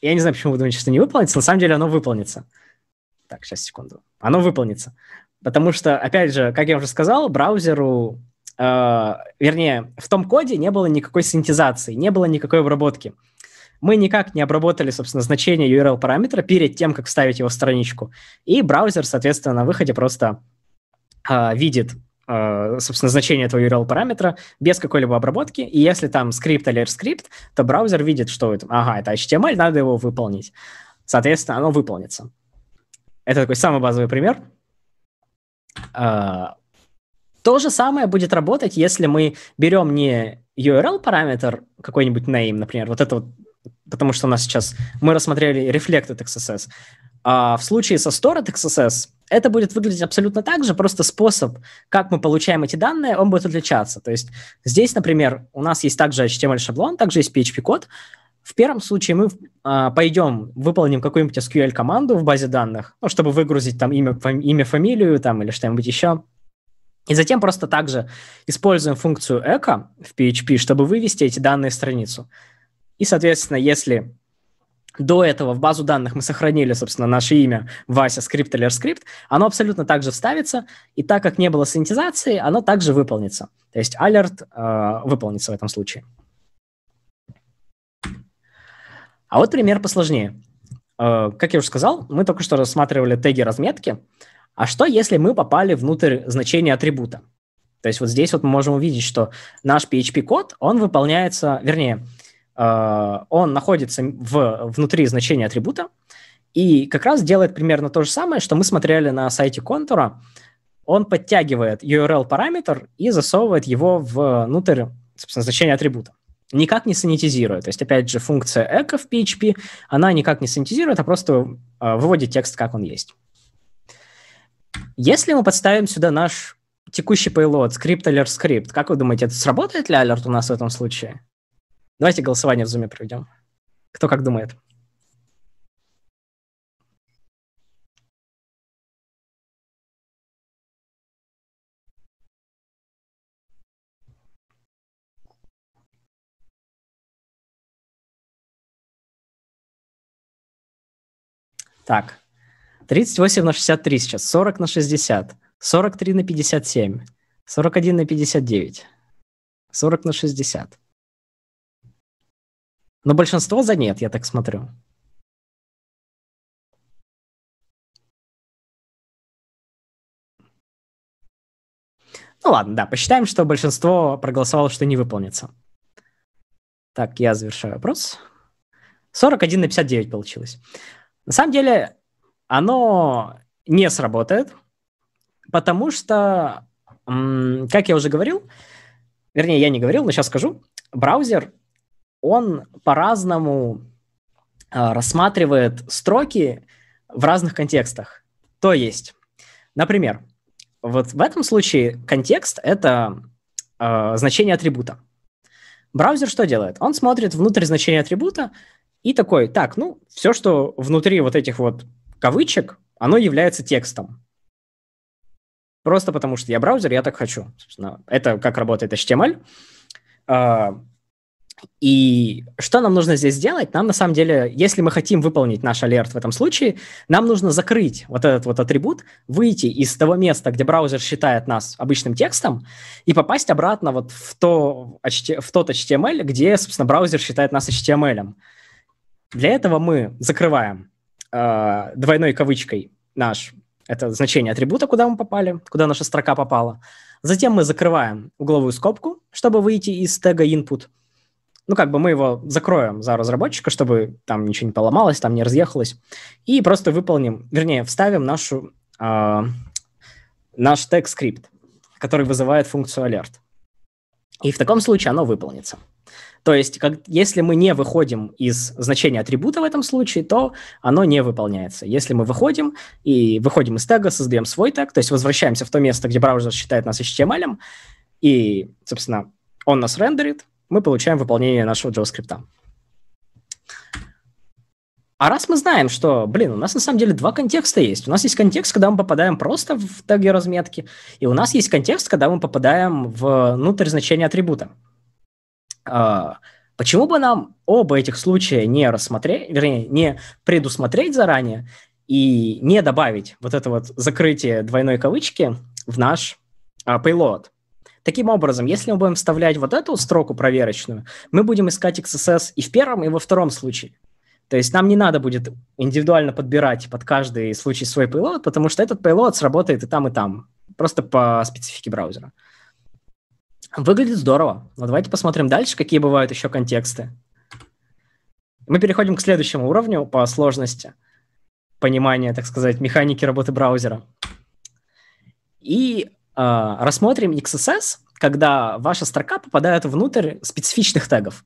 Speaker 1: я не знаю, почему вы думаете, что не выполнится. На самом деле оно выполнится. Так, сейчас, секунду. Оно выполнится. Потому что, опять же, как я уже сказал, браузеру, э, вернее, в том коде не было никакой синтезации, не было никакой обработки. Мы никак не обработали, собственно, значение URL-параметра перед тем, как вставить его в страничку. И браузер, соответственно, на выходе просто видит, э, собственно, значение этого URL-параметра без какой-либо обработки. И если там скрипт или скрипт, то браузер видит, что это, ага, это HTML, надо его выполнить. Соответственно, оно выполнится. Это такой самый базовый пример. А, то же самое будет работать, если мы берем не URL-параметр, какой-нибудь name, например, вот это вот, потому что у нас сейчас, мы рассмотрели reflected XSS, а в случае со stored XSS это будет выглядеть абсолютно так же, просто способ, как мы получаем эти данные, он будет отличаться. То есть здесь, например, у нас есть также HTML-шаблон, также есть PHP-код, в первом случае мы а, пойдем, выполним какую-нибудь SQL-команду в базе данных, ну, чтобы выгрузить там имя, фами- имя фамилию там, или что-нибудь еще. И затем просто также используем функцию echo в PHP, чтобы вывести эти данные в страницу. И, соответственно, если до этого в базу данных мы сохранили, собственно, наше имя Вася скрипт скрипт, оно абсолютно также вставится, и так как не было синтезации, оно также выполнится. То есть alert э, выполнится в этом случае. А вот пример посложнее. Э, как я уже сказал, мы только что рассматривали теги разметки. А что, если мы попали внутрь значения атрибута? То есть вот здесь вот мы можем увидеть, что наш PHP-код, он выполняется, вернее, он находится в, внутри значения атрибута и как раз делает примерно то же самое, что мы смотрели на сайте контура. Он подтягивает URL-параметр и засовывает его внутрь, собственно, значения атрибута. Никак не санитизирует. То есть, опять же, функция echo в PHP, она никак не санитизирует, а просто э, выводит текст, как он есть. Если мы подставим сюда наш текущий payload, скрипт alert скрипт, как вы думаете, это сработает ли alert у нас в этом случае? Давайте голосование в Zoom проведем. Кто как думает? Так, 38 на 63 сейчас, 40 на 60, 43 на 57, 41 на 59, 40 на 60. Но большинство за нет, я так смотрю. Ну ладно, да, посчитаем, что большинство проголосовало, что не выполнится. Так, я завершаю вопрос. 41 на 59 получилось. На самом деле, оно не сработает, потому что, как я уже говорил, вернее, я не говорил, но сейчас скажу, браузер он по-разному э, рассматривает строки в разных контекстах. То есть, например, вот в этом случае контекст – это э, значение атрибута. Браузер что делает? Он смотрит внутрь значения атрибута и такой, так, ну, все, что внутри вот этих вот кавычек, оно является текстом. Просто потому что я браузер, я так хочу. Собственно, это как работает HTML. Э, и что нам нужно здесь сделать? Нам на самом деле, если мы хотим выполнить наш алерт в этом случае, нам нужно закрыть вот этот вот атрибут, выйти из того места, где браузер считает нас обычным текстом, и попасть обратно вот в, то, в тот HTML, где, собственно, браузер считает нас HTML. Для этого мы закрываем э, двойной кавычкой наш это значение атрибута, куда мы попали, куда наша строка попала. Затем мы закрываем угловую скобку, чтобы выйти из тега input – ну, как бы мы его закроем за разработчика, чтобы там ничего не поломалось, там не разъехалось, и просто выполним, вернее, вставим нашу, э, наш тег-скрипт, который вызывает функцию alert. И в таком случае оно выполнится. То есть, как, если мы не выходим из значения атрибута в этом случае, то оно не выполняется. Если мы выходим и выходим из тега, создаем свой тег, то есть возвращаемся в то место, где браузер считает нас HTML, и, собственно, он нас рендерит, мы получаем выполнение нашего JavaScript. А раз мы знаем, что, блин, у нас на самом деле два контекста есть. У нас есть контекст, когда мы попадаем просто в теги разметки, и у нас есть контекст, когда мы попадаем внутрь значения атрибута. А, почему бы нам оба этих случая не рассмотреть, вернее, не предусмотреть заранее и не добавить вот это вот закрытие двойной кавычки в наш а, payload? Таким образом, если мы будем вставлять вот эту строку проверочную, мы будем искать XSS и в первом, и во втором случае. То есть нам не надо будет индивидуально подбирать под каждый случай свой payload, потому что этот payload сработает и там, и там, просто по специфике браузера. Выглядит здорово. Но давайте посмотрим дальше, какие бывают еще контексты. Мы переходим к следующему уровню по сложности понимания, так сказать, механики работы браузера. И рассмотрим XSS, когда ваша строка попадает внутрь специфичных тегов.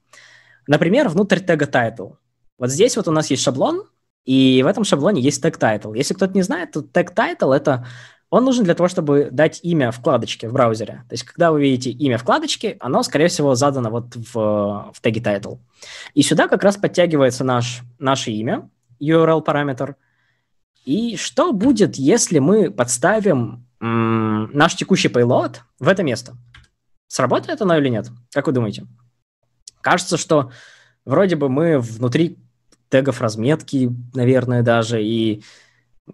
Speaker 1: Например, внутрь тега title. Вот здесь вот у нас есть шаблон, и в этом шаблоне есть тег title. Если кто-то не знает, то тег title это он нужен для того, чтобы дать имя вкладочке в браузере. То есть, когда вы видите имя вкладочки, оно, скорее всего, задано вот в, в теге title. И сюда как раз подтягивается наш, наше имя, URL-параметр. И что будет, если мы подставим наш текущий payload в это место. Сработает оно или нет? Как вы думаете? Кажется, что вроде бы мы внутри тегов разметки, наверное, даже, и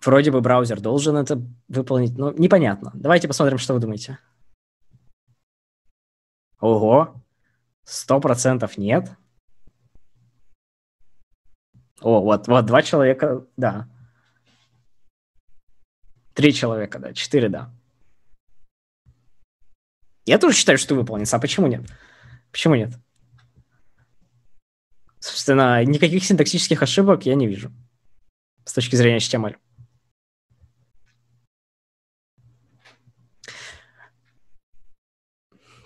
Speaker 1: вроде бы браузер должен это выполнить, но непонятно. Давайте посмотрим, что вы думаете. Ого, сто процентов нет. О, вот, вот, два человека, да. Три человека, да, четыре, да. Я тоже считаю, что выполнится, а почему нет? Почему нет? Собственно, никаких синтаксических ошибок я не вижу с точки зрения HTML.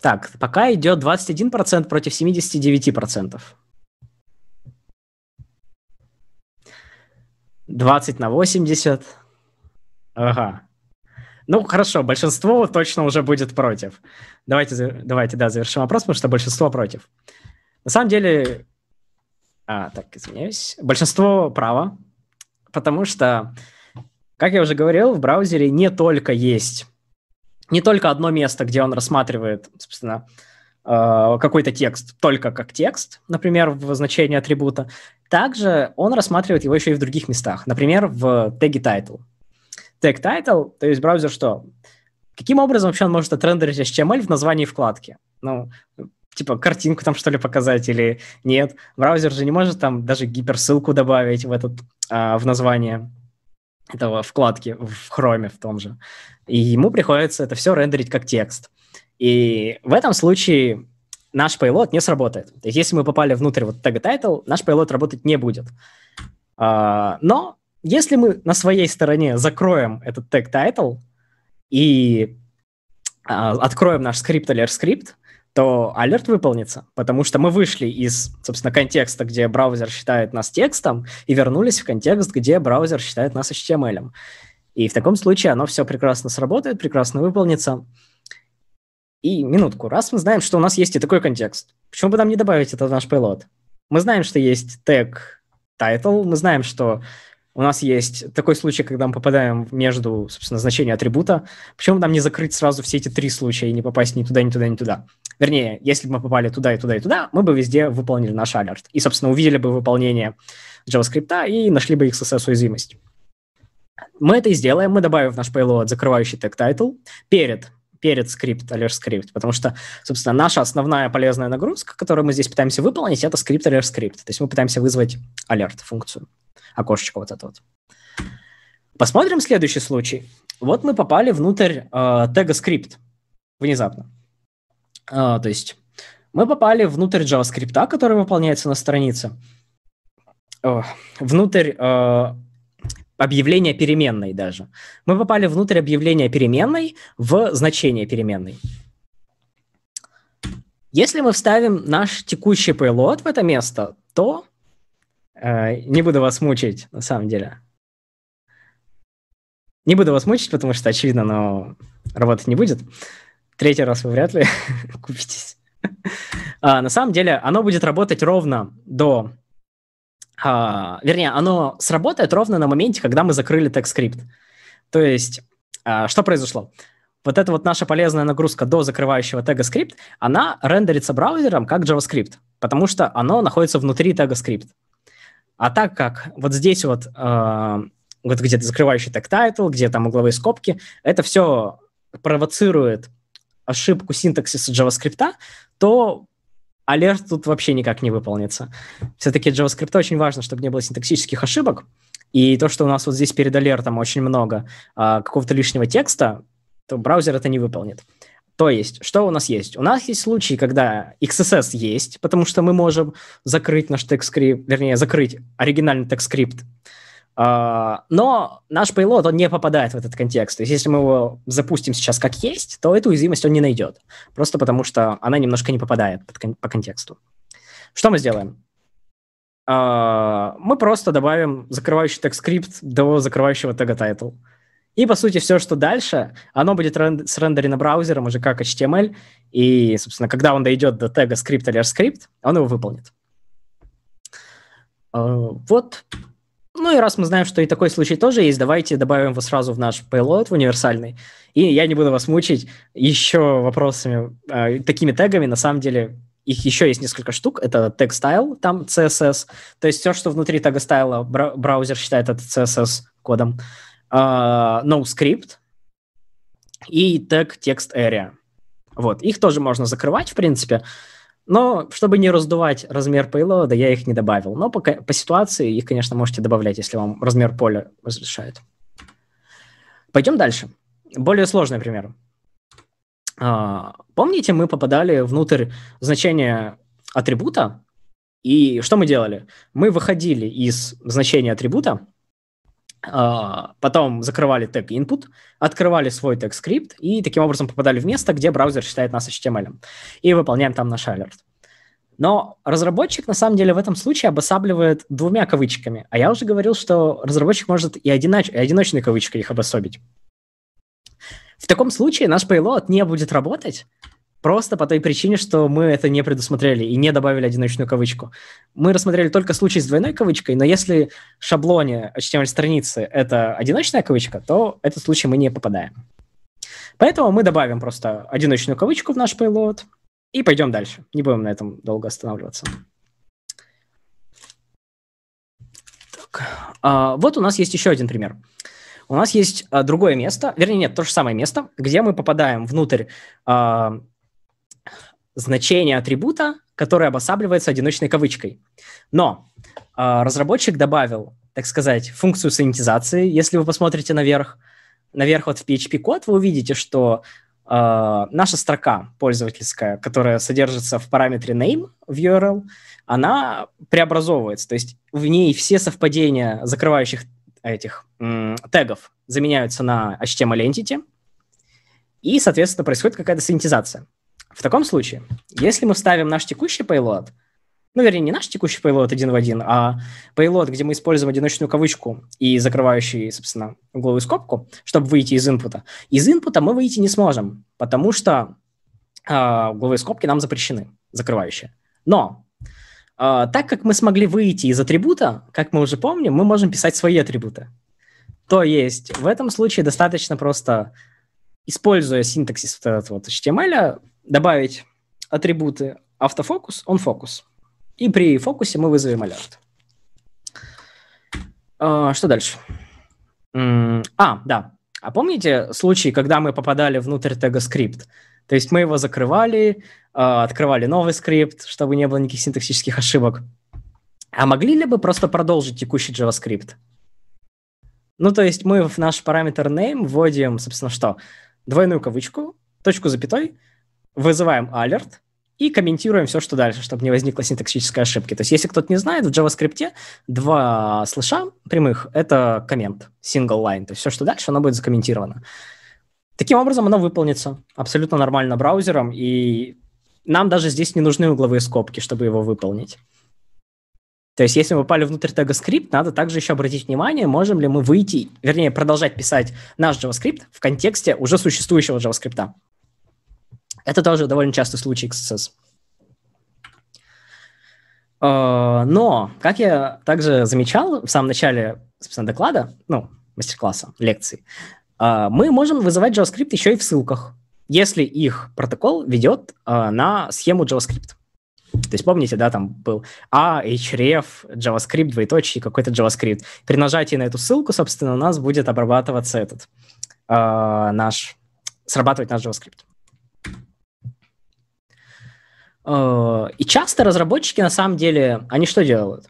Speaker 1: Так, пока идет 21% против 79%. 20 на 80. Ага. Ну, хорошо, большинство точно уже будет против. Давайте, давайте, да, завершим вопрос, потому что большинство против. На самом деле, а, так, извиняюсь, большинство право, потому что, как я уже говорил, в браузере не только есть, не только одно место, где он рассматривает, собственно, э, какой-то текст только как текст, например, в значении атрибута, также он рассматривает его еще и в других местах, например, в теге title тег title, то есть браузер что? Каким образом вообще он может отрендерить HTML в названии вкладки? Ну, типа картинку там что ли показать или нет? Браузер же не может там даже гиперссылку добавить в этот а, в название этого вкладки в Chrome в том же. И ему приходится это все рендерить как текст. И в этом случае наш payload не сработает. То есть если мы попали внутрь вот тега title, наш payload работать не будет. А, но если мы на своей стороне закроем этот тег title и а, откроем наш скрипт alert скрипт, то алерт выполнится, потому что мы вышли из, собственно, контекста, где браузер считает нас текстом, и вернулись в контекст, где браузер считает нас HTML. И в таком случае оно все прекрасно сработает, прекрасно выполнится. И минутку, раз мы знаем, что у нас есть и такой контекст, почему бы нам не добавить это в наш payload? Мы знаем, что есть тег title, мы знаем, что у нас есть такой случай, когда мы попадаем между, собственно, значения атрибута. Почему нам не закрыть сразу все эти три случая и не попасть ни туда, ни туда, ни туда? Вернее, если бы мы попали туда и туда и туда, мы бы везде выполнили наш алерт. И, собственно, увидели бы выполнение JavaScript и нашли бы XSS-уязвимость. Мы это и сделаем. Мы добавим в наш payload закрывающий тег title перед перед script alert script, потому что, собственно, наша основная полезная нагрузка, которую мы здесь пытаемся выполнить, это script alert script. То есть мы пытаемся вызвать alert функцию окошечко вот это вот. Посмотрим следующий случай. Вот мы попали внутрь э, тега скрипт внезапно. Э, то есть мы попали внутрь JavaScript, который выполняется на странице, э, внутрь э, объявления переменной даже. Мы попали внутрь объявления переменной в значение переменной. Если мы вставим наш текущий payload в это место, то Э, не буду вас мучить, на самом деле. Не буду вас мучить, потому что, очевидно, оно работать не будет. Третий раз вы вряд ли *laughs* купитесь. а, на самом деле, оно будет работать ровно до... А, вернее, оно сработает ровно на моменте, когда мы закрыли TextScript. То есть, а, что произошло? Вот эта вот наша полезная нагрузка до закрывающего тега скрипт, она рендерится браузером как JavaScript, потому что оно находится внутри тега скрипт. А так как вот здесь вот, э, вот где-то закрывающий тег title, где там угловые скобки, это все провоцирует ошибку синтаксиса JavaScript, то алерт тут вообще никак не выполнится. Все-таки JavaScript очень важно, чтобы не было синтаксических ошибок, и то, что у нас вот здесь перед алертом очень много а, какого-то лишнего текста, то браузер это не выполнит. То есть, что у нас есть? У нас есть случаи, когда XSS есть, потому что мы можем закрыть наш TextScript, вернее, закрыть оригинальный Uh, но наш payload, он не попадает в этот контекст. То есть если мы его запустим сейчас как есть, то эту уязвимость он не найдет. Просто потому что она немножко не попадает под по контексту. Что мы сделаем? Uh, мы просто добавим закрывающий TextScript до закрывающего тега title. И, по сути, все, что дальше, оно будет рен- срендерено браузером уже как HTML, и, собственно, когда он дойдет до тега script или script, он его выполнит. Uh, вот. Ну и раз мы знаем, что и такой случай тоже есть, давайте добавим его сразу в наш payload, в универсальный. И я не буду вас мучить еще вопросами, uh, такими тегами. На самом деле, их еще есть несколько штук. Это тег style, там CSS. То есть все, что внутри тега стайла, браузер считает это CSS кодом. Uh, NoScript и тег text area. Вот, их тоже можно закрывать, в принципе. Но чтобы не раздувать размер payload, я их не добавил. Но по, по ситуации их, конечно, можете добавлять, если вам размер поля разрешает. Пойдем дальше. Более сложный пример. А, помните, мы попадали внутрь значения атрибута, и что мы делали? Мы выходили из значения атрибута, потом закрывали тег input, открывали свой тег скрипт и таким образом попадали в место, где браузер считает нас HTML. И выполняем там наш алерт. Но разработчик на самом деле в этом случае обосабливает двумя кавычками. А я уже говорил, что разработчик может и, одиноч- и одиночной кавычкой их обособить. В таком случае наш payload не будет работать, Просто по той причине, что мы это не предусмотрели и не добавили одиночную кавычку. Мы рассмотрели только случай с двойной кавычкой, но если в шаблоне HTML-страницы это одиночная кавычка, то этот случай мы не попадаем. Поэтому мы добавим просто одиночную кавычку в наш payload и пойдем дальше. Не будем на этом долго останавливаться. Так. А, вот у нас есть еще один пример. У нас есть а, другое место, вернее, нет, то же самое место, где мы попадаем внутрь а, значение атрибута, которое обосабливается одиночной кавычкой. Но э, разработчик добавил, так сказать, функцию санитизации. Если вы посмотрите наверх, наверх вот в PHP-код, вы увидите, что э, наша строка пользовательская, которая содержится в параметре name в URL, она преобразовывается. То есть в ней все совпадения закрывающих этих м, тегов заменяются на HTML entity, и, соответственно, происходит какая-то санитизация. В таком случае, если мы вставим наш текущий payload, ну, вернее, не наш текущий payload один в один, а payload, где мы используем одиночную кавычку и закрывающий, собственно, угловую скобку, чтобы выйти из инпута. Из инпута мы выйти не сможем, потому что э, угловые скобки нам запрещены, закрывающие. Но э, так как мы смогли выйти из атрибута, как мы уже помним, мы можем писать свои атрибуты. То есть в этом случае достаточно просто, используя синтаксис вот этот вот HTML, добавить атрибуты автофокус, он фокус. И при фокусе мы вызовем алерт. А, что дальше? А, да. А помните случай, когда мы попадали внутрь тега скрипт? То есть мы его закрывали, а, открывали новый скрипт, чтобы не было никаких синтаксических ошибок. А могли ли бы просто продолжить текущий JavaScript? Ну, то есть мы в наш параметр name вводим, собственно, что? Двойную кавычку, точку запятой, вызываем alert и комментируем все, что дальше, чтобы не возникло синтаксической ошибки. То есть, если кто-то не знает, в JavaScript два слэша прямых — это коммент, single line. То есть, все, что дальше, оно будет закомментировано. Таким образом, оно выполнится абсолютно нормально браузером, и нам даже здесь не нужны угловые скобки, чтобы его выполнить. То есть, если мы попали внутрь тега скрипт, надо также еще обратить внимание, можем ли мы выйти, вернее, продолжать писать наш JavaScript в контексте уже существующего JavaScript. Это тоже довольно частый случай XSS. А, но, как я также замечал в самом начале, собственно, доклада, ну, мастер-класса, лекции, а, мы можем вызывать JavaScript еще и в ссылках, если их протокол ведет а, на схему JavaScript. То есть помните, да, там был A, href, JavaScript, двоеточие, какой-то JavaScript. При нажатии на эту ссылку, собственно, у нас будет обрабатываться этот наш, срабатывать наш JavaScript. Э, и часто разработчики, на самом деле, они что делают?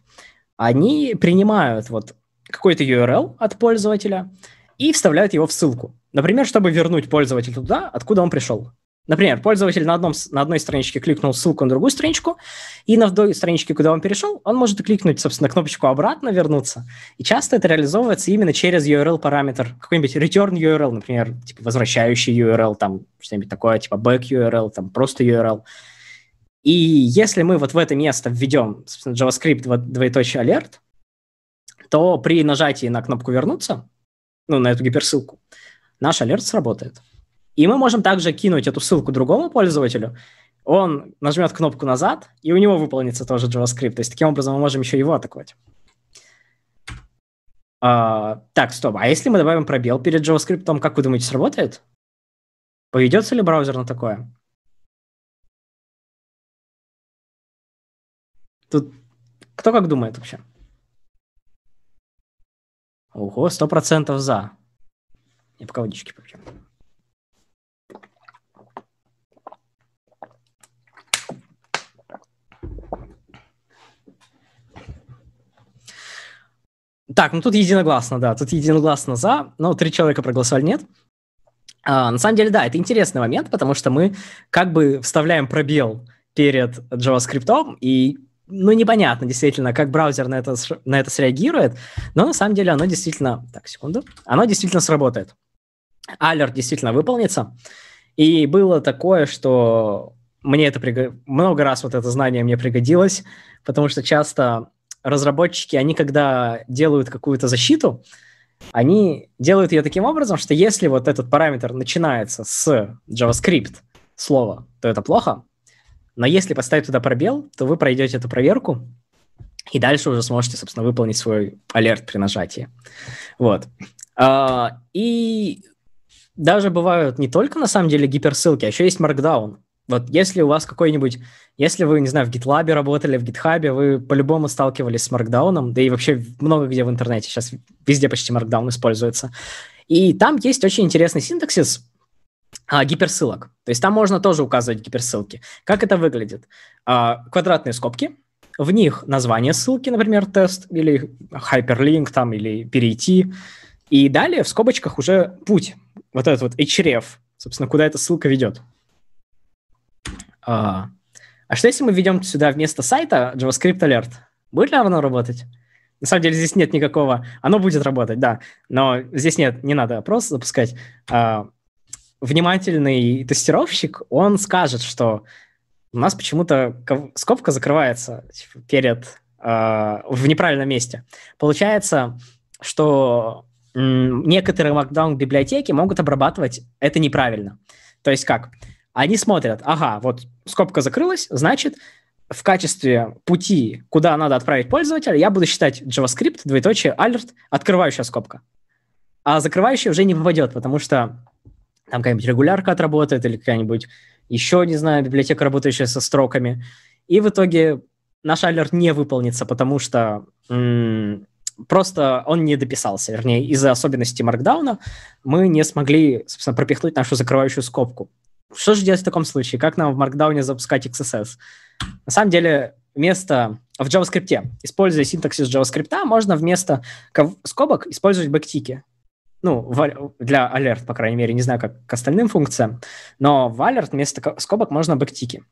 Speaker 1: Они принимают вот какой-то URL от пользователя и вставляют его в ссылку. Например, чтобы вернуть пользователя туда, откуда он пришел. Например, пользователь на, одном, на одной страничке кликнул ссылку на другую страничку, и на той страничке, куда он перешел, он может кликнуть, собственно, кнопочку «Обратно вернуться». И часто это реализовывается именно через URL-параметр, какой-нибудь return URL, например, типа возвращающий URL, там что-нибудь такое, типа back URL, там просто URL. И если мы вот в это место введем JavaScript двоеточие alert, то при нажатии на кнопку «Вернуться», ну, на эту гиперссылку, наш алерт сработает. И мы можем также кинуть эту ссылку другому пользователю, он нажмет кнопку «Назад», и у него выполнится тоже JavaScript. То есть таким образом мы можем еще его атаковать. А, так, стоп. А если мы добавим пробел перед JavaScript, как вы думаете, сработает? Поведется ли браузер на такое? Тут кто как думает вообще? Ого, сто процентов за. Я пока водички попью. Так, ну тут единогласно, да, тут единогласно за, но три человека проголосовали нет. А, на самом деле, да, это интересный момент, потому что мы как бы вставляем пробел перед JavaScript, и ну, непонятно действительно, как браузер на это, на это среагирует, но на самом деле оно действительно... Так, секунду. Оно действительно сработает. Алерт действительно выполнится. И было такое, что мне это приг... много раз вот это знание мне пригодилось, потому что часто разработчики, они когда делают какую-то защиту, они делают ее таким образом, что если вот этот параметр начинается с JavaScript слова, то это плохо, но если поставить туда пробел, то вы пройдете эту проверку, и дальше уже сможете, собственно, выполнить свой алерт при нажатии. Вот. А, и даже бывают не только, на самом деле, гиперссылки, а еще есть Markdown. Вот если у вас какой-нибудь, если вы, не знаю, в GitLab работали, в GitHub, вы по-любому сталкивались с Markdown, да и вообще много где в интернете, сейчас везде почти Markdown используется. И там есть очень интересный синтаксис а, гиперссылок. То есть там можно тоже указывать гиперссылки. Как это выглядит? А, квадратные скобки, в них название ссылки, например, тест, или hyperlink там, или перейти. И далее в скобочках уже путь, вот этот вот href, собственно, куда эта ссылка ведет. А, а что если мы введем сюда вместо сайта JavaScript Alert? Будет ли оно работать? На самом деле здесь нет никакого... Оно будет работать, да. Но здесь нет, не надо опрос запускать. А, внимательный тестировщик, он скажет, что у нас почему-то скобка закрывается типа, перед э, в неправильном месте. Получается, что некоторые Markdown библиотеки могут обрабатывать это неправильно. То есть как? Они смотрят, ага, вот скобка закрылась, значит, в качестве пути, куда надо отправить пользователя, я буду считать JavaScript, двоеточие, alert, открывающая скобка. А закрывающая уже не попадет, потому что там какая-нибудь регулярка отработает или какая-нибудь еще, не знаю, библиотека, работающая со строками. И в итоге наш алерт не выполнится, потому что м- просто он не дописался, вернее, из-за особенностей маркдауна мы не смогли, собственно, пропихнуть нашу закрывающую скобку. Что же делать в таком случае? Как нам в Markdown запускать XSS? На самом деле, вместо в JavaScript, используя синтаксис JavaScript, можно вместо скобок использовать бэктики. Ну, для alert, по крайней мере, не знаю, как к остальным функциям, но в alert вместо скобок можно бэктики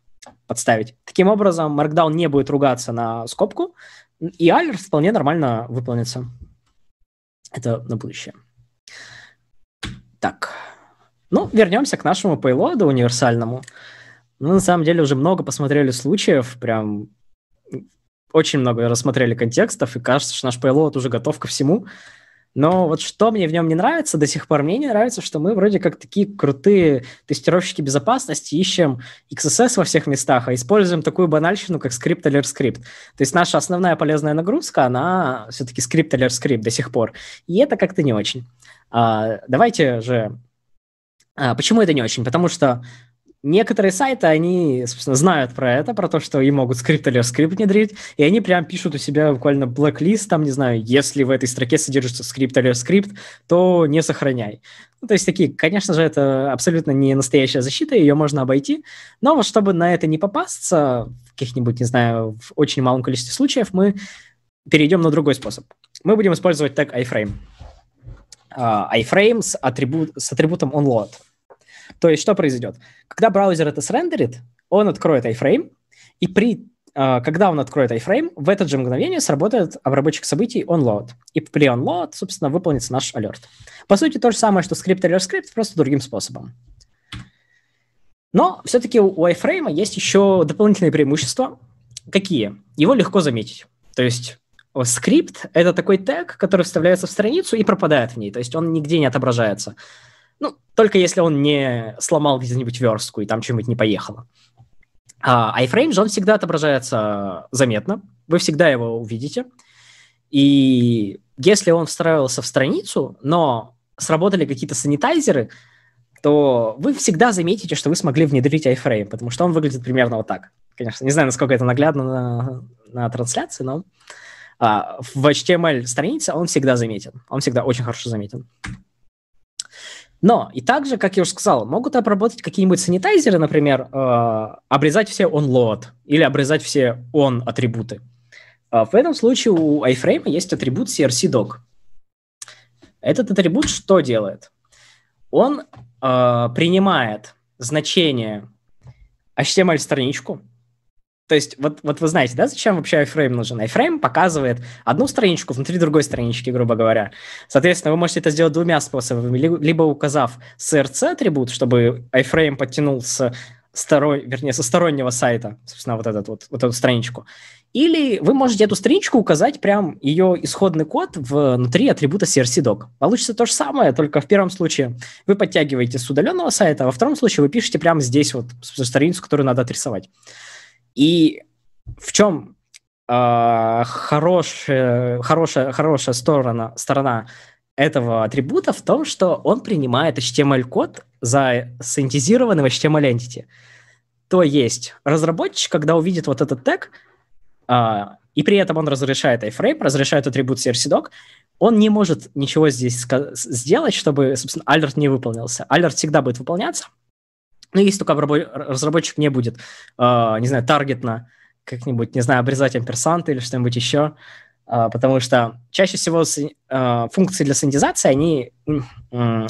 Speaker 1: подставить. Таким образом, Markdown не будет ругаться на скобку, и alert вполне нормально выполнится. Это на будущее. Так. Ну, вернемся к нашему payload универсальному. Мы на самом деле уже много посмотрели случаев, прям очень много рассмотрели контекстов, и кажется, что наш payload уже готов ко всему. Но вот что мне в нем не нравится до сих пор, мне не нравится, что мы вроде как такие крутые тестировщики безопасности ищем XSS во всех местах, а используем такую банальщину, как скрипт alert script. То есть наша основная полезная нагрузка, она все-таки скрипт alert script до сих пор. И это как-то не очень. А, давайте же а, почему это не очень? Потому что некоторые сайты, они, собственно, знают про это, про то, что им могут скрипт или скрипт внедрить, и они прям пишут у себя буквально blacklist, там, не знаю, если в этой строке содержится скрипт или скрипт, то не сохраняй. Ну, то есть такие, конечно же, это абсолютно не настоящая защита, ее можно обойти, но вот чтобы на это не попасться, в каких-нибудь, не знаю, в очень малом количестве случаев, мы перейдем на другой способ. Мы будем использовать тег iframe. Uh, iframe с, атрибут, с атрибутом onload. То есть что произойдет? Когда браузер это срендерит, он откроет iframe, и при Uh, когда он откроет iframe, в это же мгновение сработает обработчик событий onload. И при onload, собственно, выполнится наш алерт. По сути, то же самое, что скрипт alert скрипт, просто другим способом. Но все-таки у iframe есть еще дополнительные преимущества. Какие? Его легко заметить. То есть скрипт — это такой тег, который вставляется в страницу и пропадает в ней. То есть он нигде не отображается. Ну, только если он не сломал где-нибудь верстку и там что-нибудь не поехало. А iframe же он всегда отображается заметно, вы всегда его увидите. И если он встраивался в страницу, но сработали какие-то санитайзеры, то вы всегда заметите, что вы смогли внедрить iframe, потому что он выглядит примерно вот так. Конечно, не знаю, насколько это наглядно на, на трансляции, но а, в HTML странице он всегда заметен. Он всегда очень хорошо заметен. Но и также, как я уже сказал, могут обработать какие-нибудь санитайзеры, например, э, обрезать все onload или обрезать все on атрибуты. Э, в этом случае у iFrame есть атрибут crcdog. Этот атрибут что делает? Он э, принимает значение HTML-страничку, то есть, вот, вот вы знаете, да, зачем вообще iFrame нужен? iFrame показывает одну страничку внутри другой странички, грубо говоря. Соответственно, вы можете это сделать двумя способами. Либо указав CRC-атрибут, чтобы iFrame подтянул с сторон, вернее, со стороннего сайта, собственно, вот, этот, вот, вот эту страничку. Или вы можете эту страничку указать прям ее исходный код внутри атрибута crc-doc. Получится то же самое, только в первом случае вы подтягиваете с удаленного сайта, а во втором случае вы пишете прямо здесь вот страницу, которую надо отрисовать. И в чем э, хорошая, хорошая, хорошая сторона, сторона этого атрибута в том, что он принимает HTML-код за синтезированный HTML entity. То есть разработчик, когда увидит вот этот тег, э, и при этом он разрешает iframe, разрешает атрибут crcdoc, он не может ничего здесь сделать, чтобы, собственно, alert не выполнился. Alert всегда будет выполняться, ну, если только разработчик не будет, э, не знаю, таргетно как-нибудь, не знаю, обрезать амперсант или что-нибудь еще, э, потому что чаще всего э, функции для синтезации, они,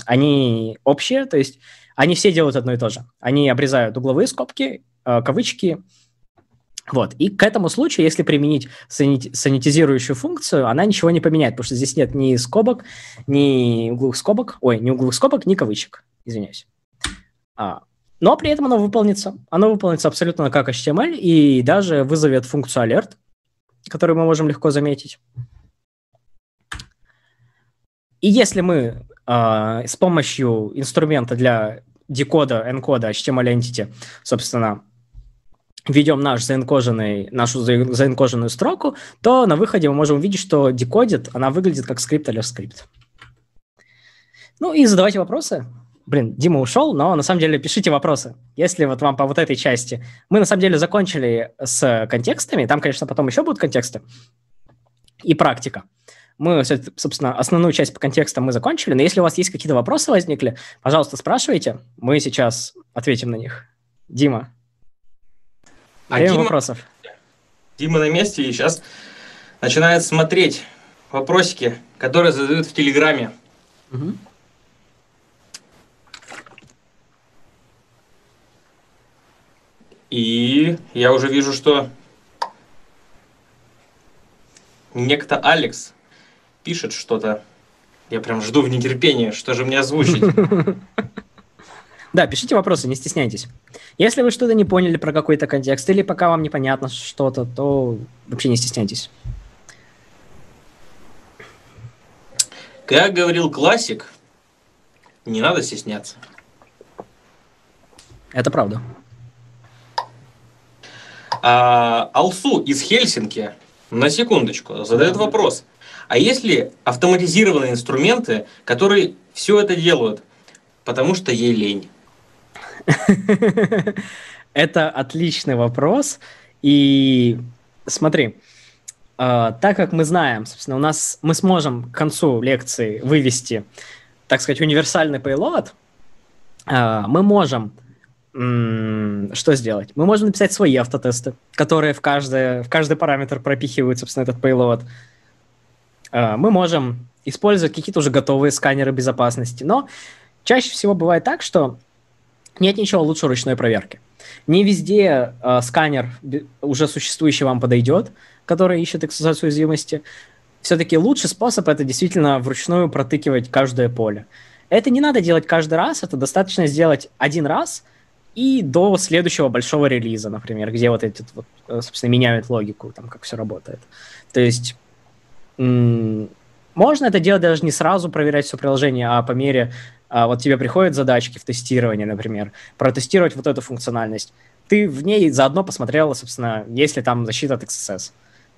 Speaker 1: они общие, то есть они все делают одно и то же. Они обрезают угловые скобки, кавычки, вот. И к этому случаю, если применить санитизирующую функцию, она ничего не поменяет, потому что здесь нет ни скобок, ни угловых скобок, ой, ни угловых скобок, ни кавычек, извиняюсь. А, но при этом оно выполнится. Оно выполнится абсолютно как HTML и даже вызовет функцию alert, которую мы можем легко заметить. И если мы э, с помощью инструмента для декода, энкода HTML entity, собственно, введем наш нашу заэнкоженную строку, то на выходе мы можем увидеть, что декодит, она выглядит как скрипт или скрипт. Ну и задавайте вопросы. Блин, Дима ушел, но на самом деле пишите вопросы, если вот вам по вот этой части. Мы на самом деле закончили с контекстами, там, конечно, потом еще будут контексты и практика. Мы, собственно, основную часть по контекстам мы закончили, но если у вас есть какие-то вопросы возникли, пожалуйста, спрашивайте, мы сейчас ответим на них. Дима.
Speaker 2: А Дима, вопросов. Дима на месте и сейчас начинает смотреть вопросики, которые задают в Телеграме. Угу. И я уже вижу, что некто Алекс пишет что-то. Я прям жду в нетерпении, что же мне озвучить. *laughs*
Speaker 1: Да, пишите вопросы, не стесняйтесь. Если вы что-то не поняли про какой-то контекст, или пока вам непонятно что-то, то вообще не стесняйтесь.
Speaker 2: Как говорил классик, не надо стесняться.
Speaker 1: Это правда.
Speaker 2: А, Алсу из Хельсинки, на секундочку, задает вопрос. А есть ли автоматизированные инструменты, которые все это делают, потому что ей лень? *laughs*
Speaker 1: Это отличный вопрос. И смотри, а, так как мы знаем, собственно, у нас мы сможем к концу лекции вывести, так сказать, универсальный payload, а, мы можем что сделать? Мы можем написать свои автотесты, которые в, каждый, в каждый параметр пропихивают, собственно, этот payload. А, мы можем использовать какие-то уже готовые сканеры безопасности, но чаще всего бывает так, что нет ничего лучше ручной проверки. Не везде э, сканер уже существующий вам подойдет, который ищет эксплуатацию уязвимости. Все-таки лучший способ это действительно вручную протыкивать каждое поле. Это не надо делать каждый раз, это достаточно сделать один раз – и до следующего большого релиза, например, где вот эти, вот, э, собственно, меняют логику, там, как все работает. То есть можно это делать даже не сразу проверять все приложение, а по мере, а, вот тебе приходят задачки в тестировании, например, протестировать вот эту функциональность. Ты в ней заодно посмотрела, собственно, есть ли там защита от XSS.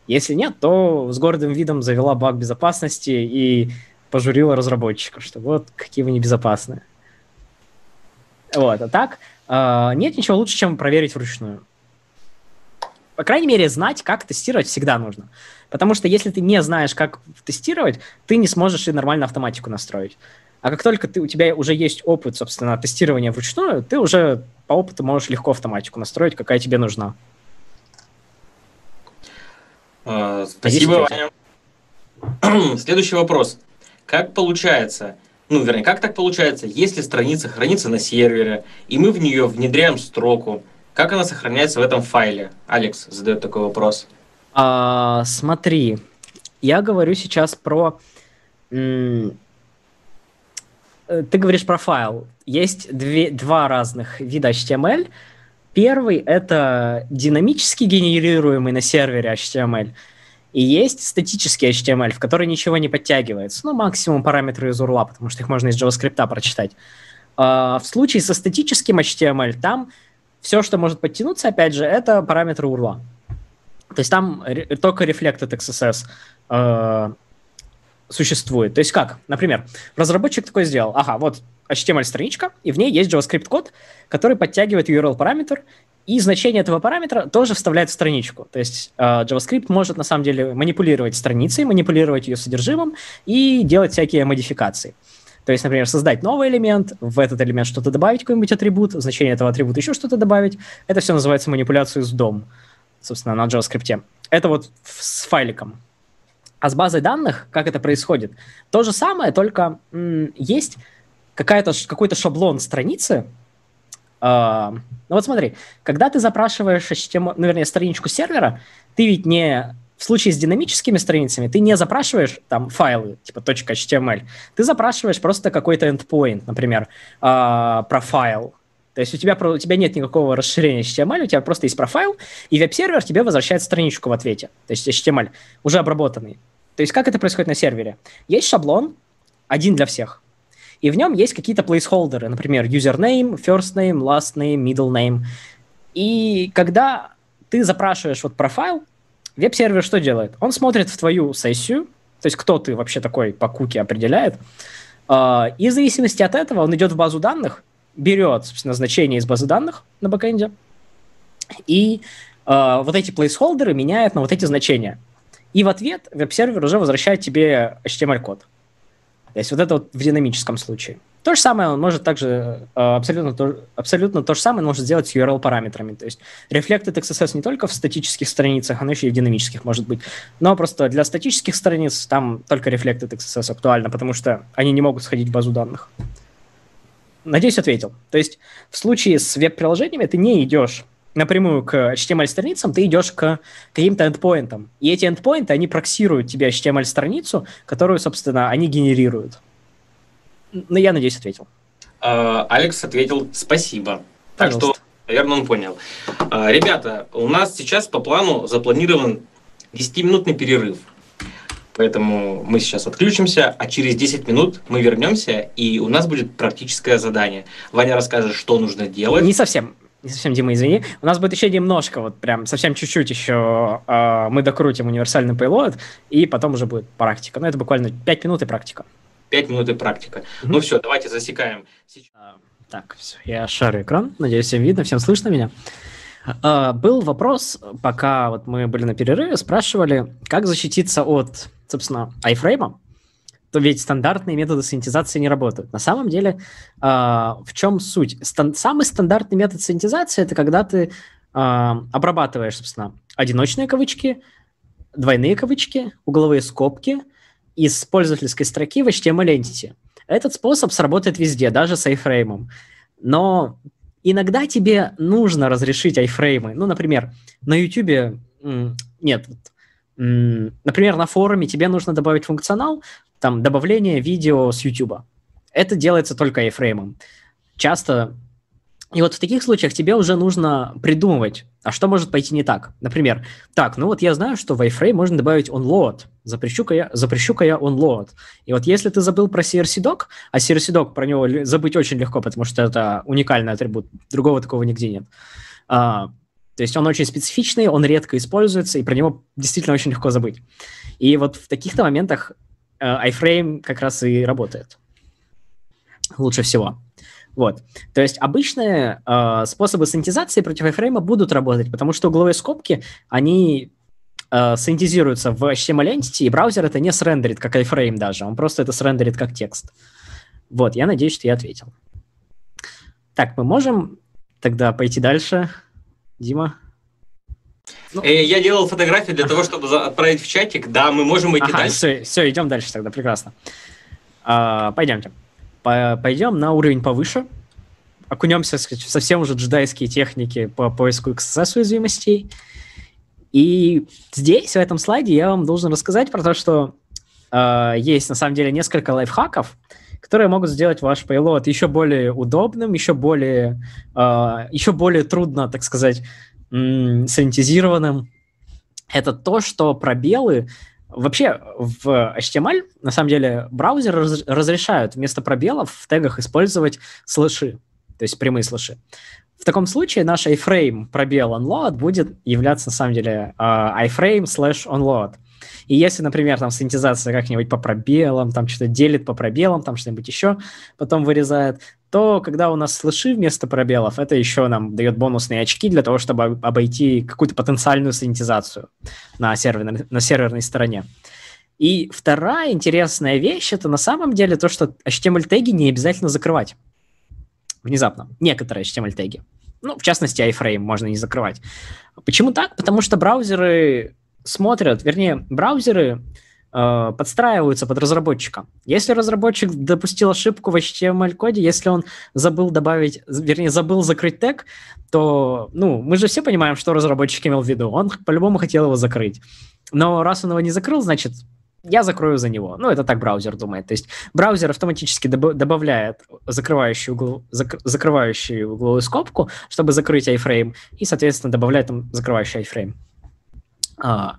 Speaker 1: Если нет, то с гордым видом завела баг безопасности и пожурила разработчиков, что вот какие вы небезопасные. Вот, а так, нет ничего лучше, чем проверить вручную. по крайней мере, знать, как тестировать всегда нужно. Потому что если ты не знаешь, как тестировать, ты не сможешь и нормально автоматику настроить. А как только ты, у тебя уже есть опыт, собственно, тестирования вручную, ты уже по опыту можешь легко автоматику настроить, какая тебе нужна.
Speaker 2: А, спасибо, Ваня. *clears throat* Следующий вопрос. Как получается, ну, вернее, как так получается, если страница хранится на сервере, и мы в нее внедряем строку, как она сохраняется в этом файле? Алекс задает такой вопрос.
Speaker 1: А, смотри, я говорю сейчас про Э, ты говоришь про файл. Есть две, два разных вида HTML. Первый — это динамически генерируемый на сервере HTML. И есть статический HTML, в который ничего не подтягивается. Ну, максимум параметры из URL, потому что их можно из JavaScript прочитать. А в случае со статическим HTML там все, что может подтянуться, опять же, это параметры URL. То есть там только Reflected XSS э, существует. То есть как? Например, разработчик такой сделал, ага, вот HTML-страничка, и в ней есть JavaScript-код, который подтягивает URL-параметр, и значение этого параметра тоже вставляет в страничку. То есть э, JavaScript может на самом деле манипулировать страницей, манипулировать ее содержимым и делать всякие модификации. То есть, например, создать новый элемент, в этот элемент что-то добавить, какой-нибудь атрибут, значение этого атрибута еще что-то добавить. Это все называется манипуляцией с DOM, собственно, на JavaScript. Это вот с файликом. А с базой данных, как это происходит? То же самое, только есть какая-то, какой-то шаблон страницы. Ну вот смотри, когда ты запрашиваешь HTML, ну, вернее, страничку сервера, ты ведь не в случае с динамическими страницами ты не запрашиваешь там файлы типа .html, ты запрашиваешь просто какой-то endpoint, например, э, профайл. То есть у тебя, у тебя нет никакого расширения HTML, у тебя просто есть профайл, и веб-сервер тебе возвращает страничку в ответе, то есть HTML, уже обработанный. То есть как это происходит на сервере? Есть шаблон, один для всех, и в нем есть какие-то плейсхолдеры, например, username, first name, last name, middle name. И когда ты запрашиваешь вот profile, веб-сервер что делает? Он смотрит в твою сессию, то есть кто ты вообще такой по куке определяет, а, и в зависимости от этого он идет в базу данных, берет, собственно, значение из базы данных на бэкэнде, и э, вот эти плейсхолдеры меняет на вот эти значения. И в ответ веб-сервер уже возвращает тебе HTML-код. То есть вот это вот в динамическом случае. То же самое он может также э, абсолютно то, абсолютно то же самое он может сделать с URL-параметрами. То есть Reflected XSS не только в статических страницах, оно еще и в динамических может быть. Но просто для статических страниц там только Reflected XSS актуально, потому что они не могут сходить в базу данных. Надеюсь, ответил. То есть в случае с веб-приложениями ты не идешь напрямую к HTML-страницам, ты идешь к каким-то эндпоинтам. И эти эндпоинты, они проксируют тебе HTML-страницу, которую, собственно, они генерируют. Ну, я надеюсь, ответил.
Speaker 2: А, Алекс ответил спасибо. Так Пожалуйста. что, наверное, он понял. А, ребята, у нас сейчас по плану запланирован 10-минутный перерыв. Поэтому мы сейчас отключимся, а через 10 минут мы вернемся, и у нас будет практическое задание. Ваня расскажет, что нужно делать.
Speaker 1: Не совсем. Не совсем, Дима, извини. У нас будет еще немножко, вот прям совсем чуть-чуть еще э, мы докрутим универсальный пейлот, и потом уже будет практика. Ну, это буквально 5 минут и практика.
Speaker 2: 5 минут и практика. Mm-hmm. Ну все, давайте засекаем.
Speaker 1: Сейчас. А, так, все, я шарю экран. Надеюсь, всем видно, всем слышно меня. А, был вопрос, пока вот мы были на перерыве, спрашивали, как защититься от, собственно, айфрейма то ведь стандартные методы синтезации не работают. На самом деле, э, в чем суть? Стан- самый стандартный метод синтезации это когда ты э, обрабатываешь, собственно, одиночные кавычки, двойные кавычки, угловые скобки из пользовательской строки в HTML entity. Этот способ сработает везде, даже с iFrame. Но иногда тебе нужно разрешить айфреймы. Ну, например, на YouTube нет, например, на форуме тебе нужно добавить функционал, там, добавление видео с YouTube. Это делается только iframe. Часто и вот в таких случаях тебе уже нужно придумывать, а что может пойти не так. Например, так, ну вот я знаю, что в iframe можно добавить onload. Запрещу-ка я, запрещу-ка я onload. И вот если ты забыл про crc-doc, а crc-doc про него забыть очень легко, потому что это уникальный атрибут, другого такого нигде нет. То есть он очень специфичный, он редко используется, и про него действительно очень легко забыть. И вот в таких-то моментах Э, iFrame как раз и работает лучше всего. Вот. То есть обычные э, способы синтезации против iframe будут работать, потому что угловые скобки, они э, синтезируются в HTML entity, и браузер это не срендерит как iframe даже, он просто это срендерит как текст. Вот, я надеюсь, что я ответил. Так, мы можем тогда пойти дальше. Дима?
Speaker 2: Ну, э, я делал фотографии для того, чтобы отправить в чатик. Да, мы можем идти ага, дальше.
Speaker 1: Все, все, идем дальше тогда, прекрасно. А, пойдемте. Пойдем на уровень повыше. Окунемся в совсем уже джедайские техники по поиску XSS уязвимостей. И здесь, в этом слайде, я вам должен рассказать про то, что э, есть на самом деле несколько лайфхаков, которые могут сделать ваш payload еще более удобным, еще более, э, еще более трудно, так сказать, санитизированным. Это то, что пробелы Вообще в HTML, на самом деле, браузер раз, разрешают вместо пробелов в тегах использовать слэши, то есть прямые слэши. В таком случае наш iframe пробел onload будет являться на самом деле uh, iframe slash onload. И если, например, там синтезация как-нибудь по пробелам, там что-то делит по пробелам, там что-нибудь еще потом вырезает, то когда у нас слыши вместо пробелов, это еще нам дает бонусные очки для того, чтобы обойти какую-то потенциальную синтезацию на серверной, на серверной стороне. И вторая интересная вещь это на самом деле то, что HTML-теги не обязательно закрывать. Внезапно. Некоторые HTML-теги. Ну, в частности, iframe можно не закрывать. Почему так? Потому что браузеры смотрят, вернее, браузеры э, подстраиваются под разработчика. Если разработчик допустил ошибку в HTML-коде, если он забыл добавить, вернее, забыл закрыть тег, то, ну, мы же все понимаем, что разработчик имел в виду. Он по-любому хотел его закрыть. Но раз он его не закрыл, значит, я закрою за него. Ну, это так браузер думает. То есть браузер автоматически доб- добавляет закрывающую, угол, зак- закрывающую угловую скобку, чтобы закрыть iframe, и, соответственно, добавляет там закрывающий iframe. А,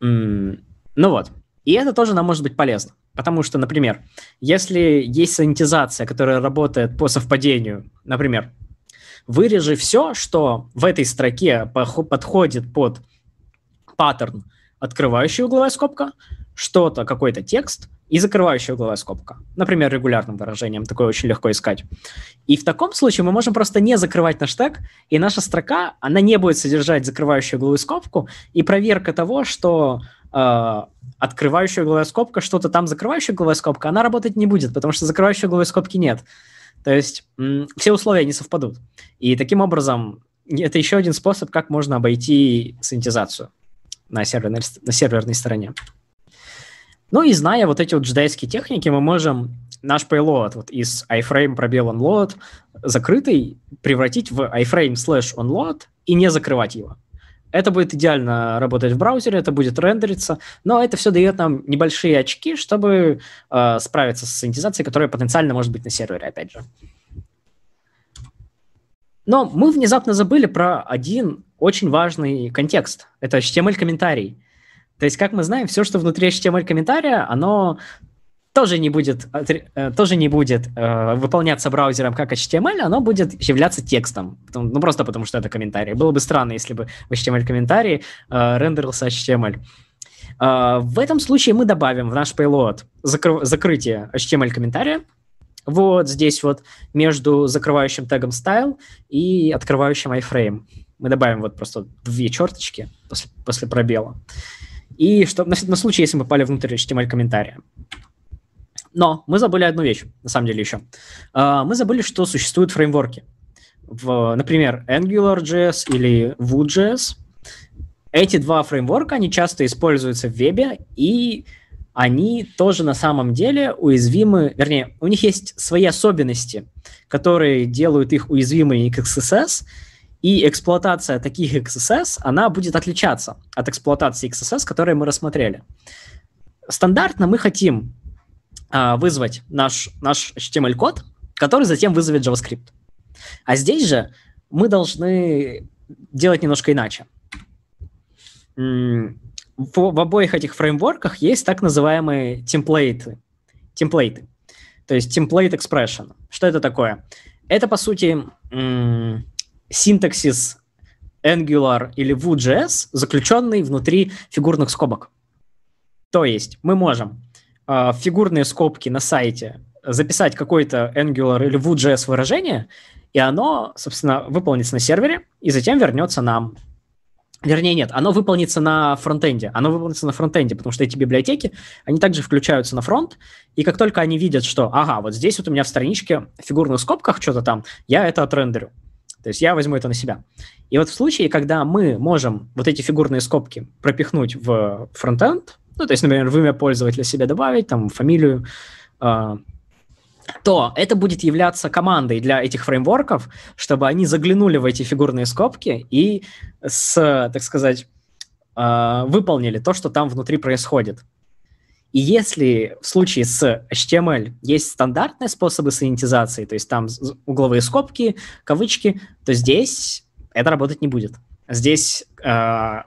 Speaker 1: ну вот. И это тоже нам может быть полезно. Потому что, например, если есть санитизация, которая работает по совпадению, например, вырежи все, что в этой строке подходит под паттерн открывающая угловая скобка, что-то, какой-то текст и закрывающая угловая скобка. Например, регулярным выражением. Такое очень легко искать. И в таком случае мы можем просто не закрывать наш тег, и наша строка, она не будет содержать закрывающую угловую скобку, и проверка того, что э, открывающая угловая скобка, что-то там закрывающая угловая скобка, она работать не будет, потому что закрывающей угловой скобки нет. То есть м- все условия не совпадут. И таким образом это еще один способ, как можно обойти синтезацию на серверной, на серверной стороне. Ну и зная вот эти вот джедайские техники, мы можем наш payload вот из iframe пробел onload закрытый превратить в iframe slash onload и не закрывать его. Это будет идеально работать в браузере, это будет рендериться, но это все дает нам небольшие очки, чтобы э, справиться с синтезацией, которая потенциально может быть на сервере, опять же. Но мы внезапно забыли про один очень важный контекст. Это HTML-комментарий. То есть, как мы знаем, все, что внутри HTML-комментария, оно тоже не будет, э, тоже не будет э, выполняться браузером как HTML, оно будет являться текстом. Ну, просто потому что это комментарий. Было бы странно, если бы в HTML-комментарии э, рендерился HTML. Э, в этом случае мы добавим в наш payload закры- закрытие HTML-комментария, вот здесь вот между закрывающим тегом style и открывающим iframe. Мы добавим вот просто две черточки после, после пробела. И что, на, на случай, если мы попали внутрь HTML-комментария. Но мы забыли одну вещь, на самом деле еще. Uh, мы забыли, что существуют фреймворки. В, например, AngularJS или Vue.js. Эти два фреймворка, они часто используются в вебе, и они тоже на самом деле уязвимы, вернее, у них есть свои особенности, которые делают их уязвимыми к XSS, и эксплуатация таких XSS, она будет отличаться от эксплуатации XSS, которые мы рассмотрели. Стандартно мы хотим а, вызвать наш, наш HTML-код, который затем вызовет JavaScript. А здесь же мы должны делать немножко иначе. В, в обоих этих фреймворках есть так называемые темплейты. Темплейты. То есть template expression. Что это такое? Это, по сути, синтаксис Angular или Vue.js, заключенный внутри фигурных скобок. То есть мы можем э, фигурные скобки на сайте записать какой-то Angular или Vue.js выражение, и оно, собственно, выполнится на сервере, и затем вернется нам. Вернее, нет, оно выполнится на фронтенде. Оно выполнится на фронтенде, потому что эти библиотеки, они также включаются на фронт, и как только они видят, что, ага, вот здесь вот у меня в страничке в фигурных скобках что-то там, я это отрендерю. То есть я возьму это на себя. И вот в случае, когда мы можем вот эти фигурные скобки пропихнуть в фронтенд, ну, то есть, например, в имя пользователя себе добавить, там, фамилию, э, то это будет являться командой для этих фреймворков, чтобы они заглянули в эти фигурные скобки и с, так сказать, э, выполнили то, что там внутри происходит. И если в случае с HTML есть стандартные способы санитизации, то есть там угловые скобки, кавычки, то здесь это работать не будет. Здесь, э,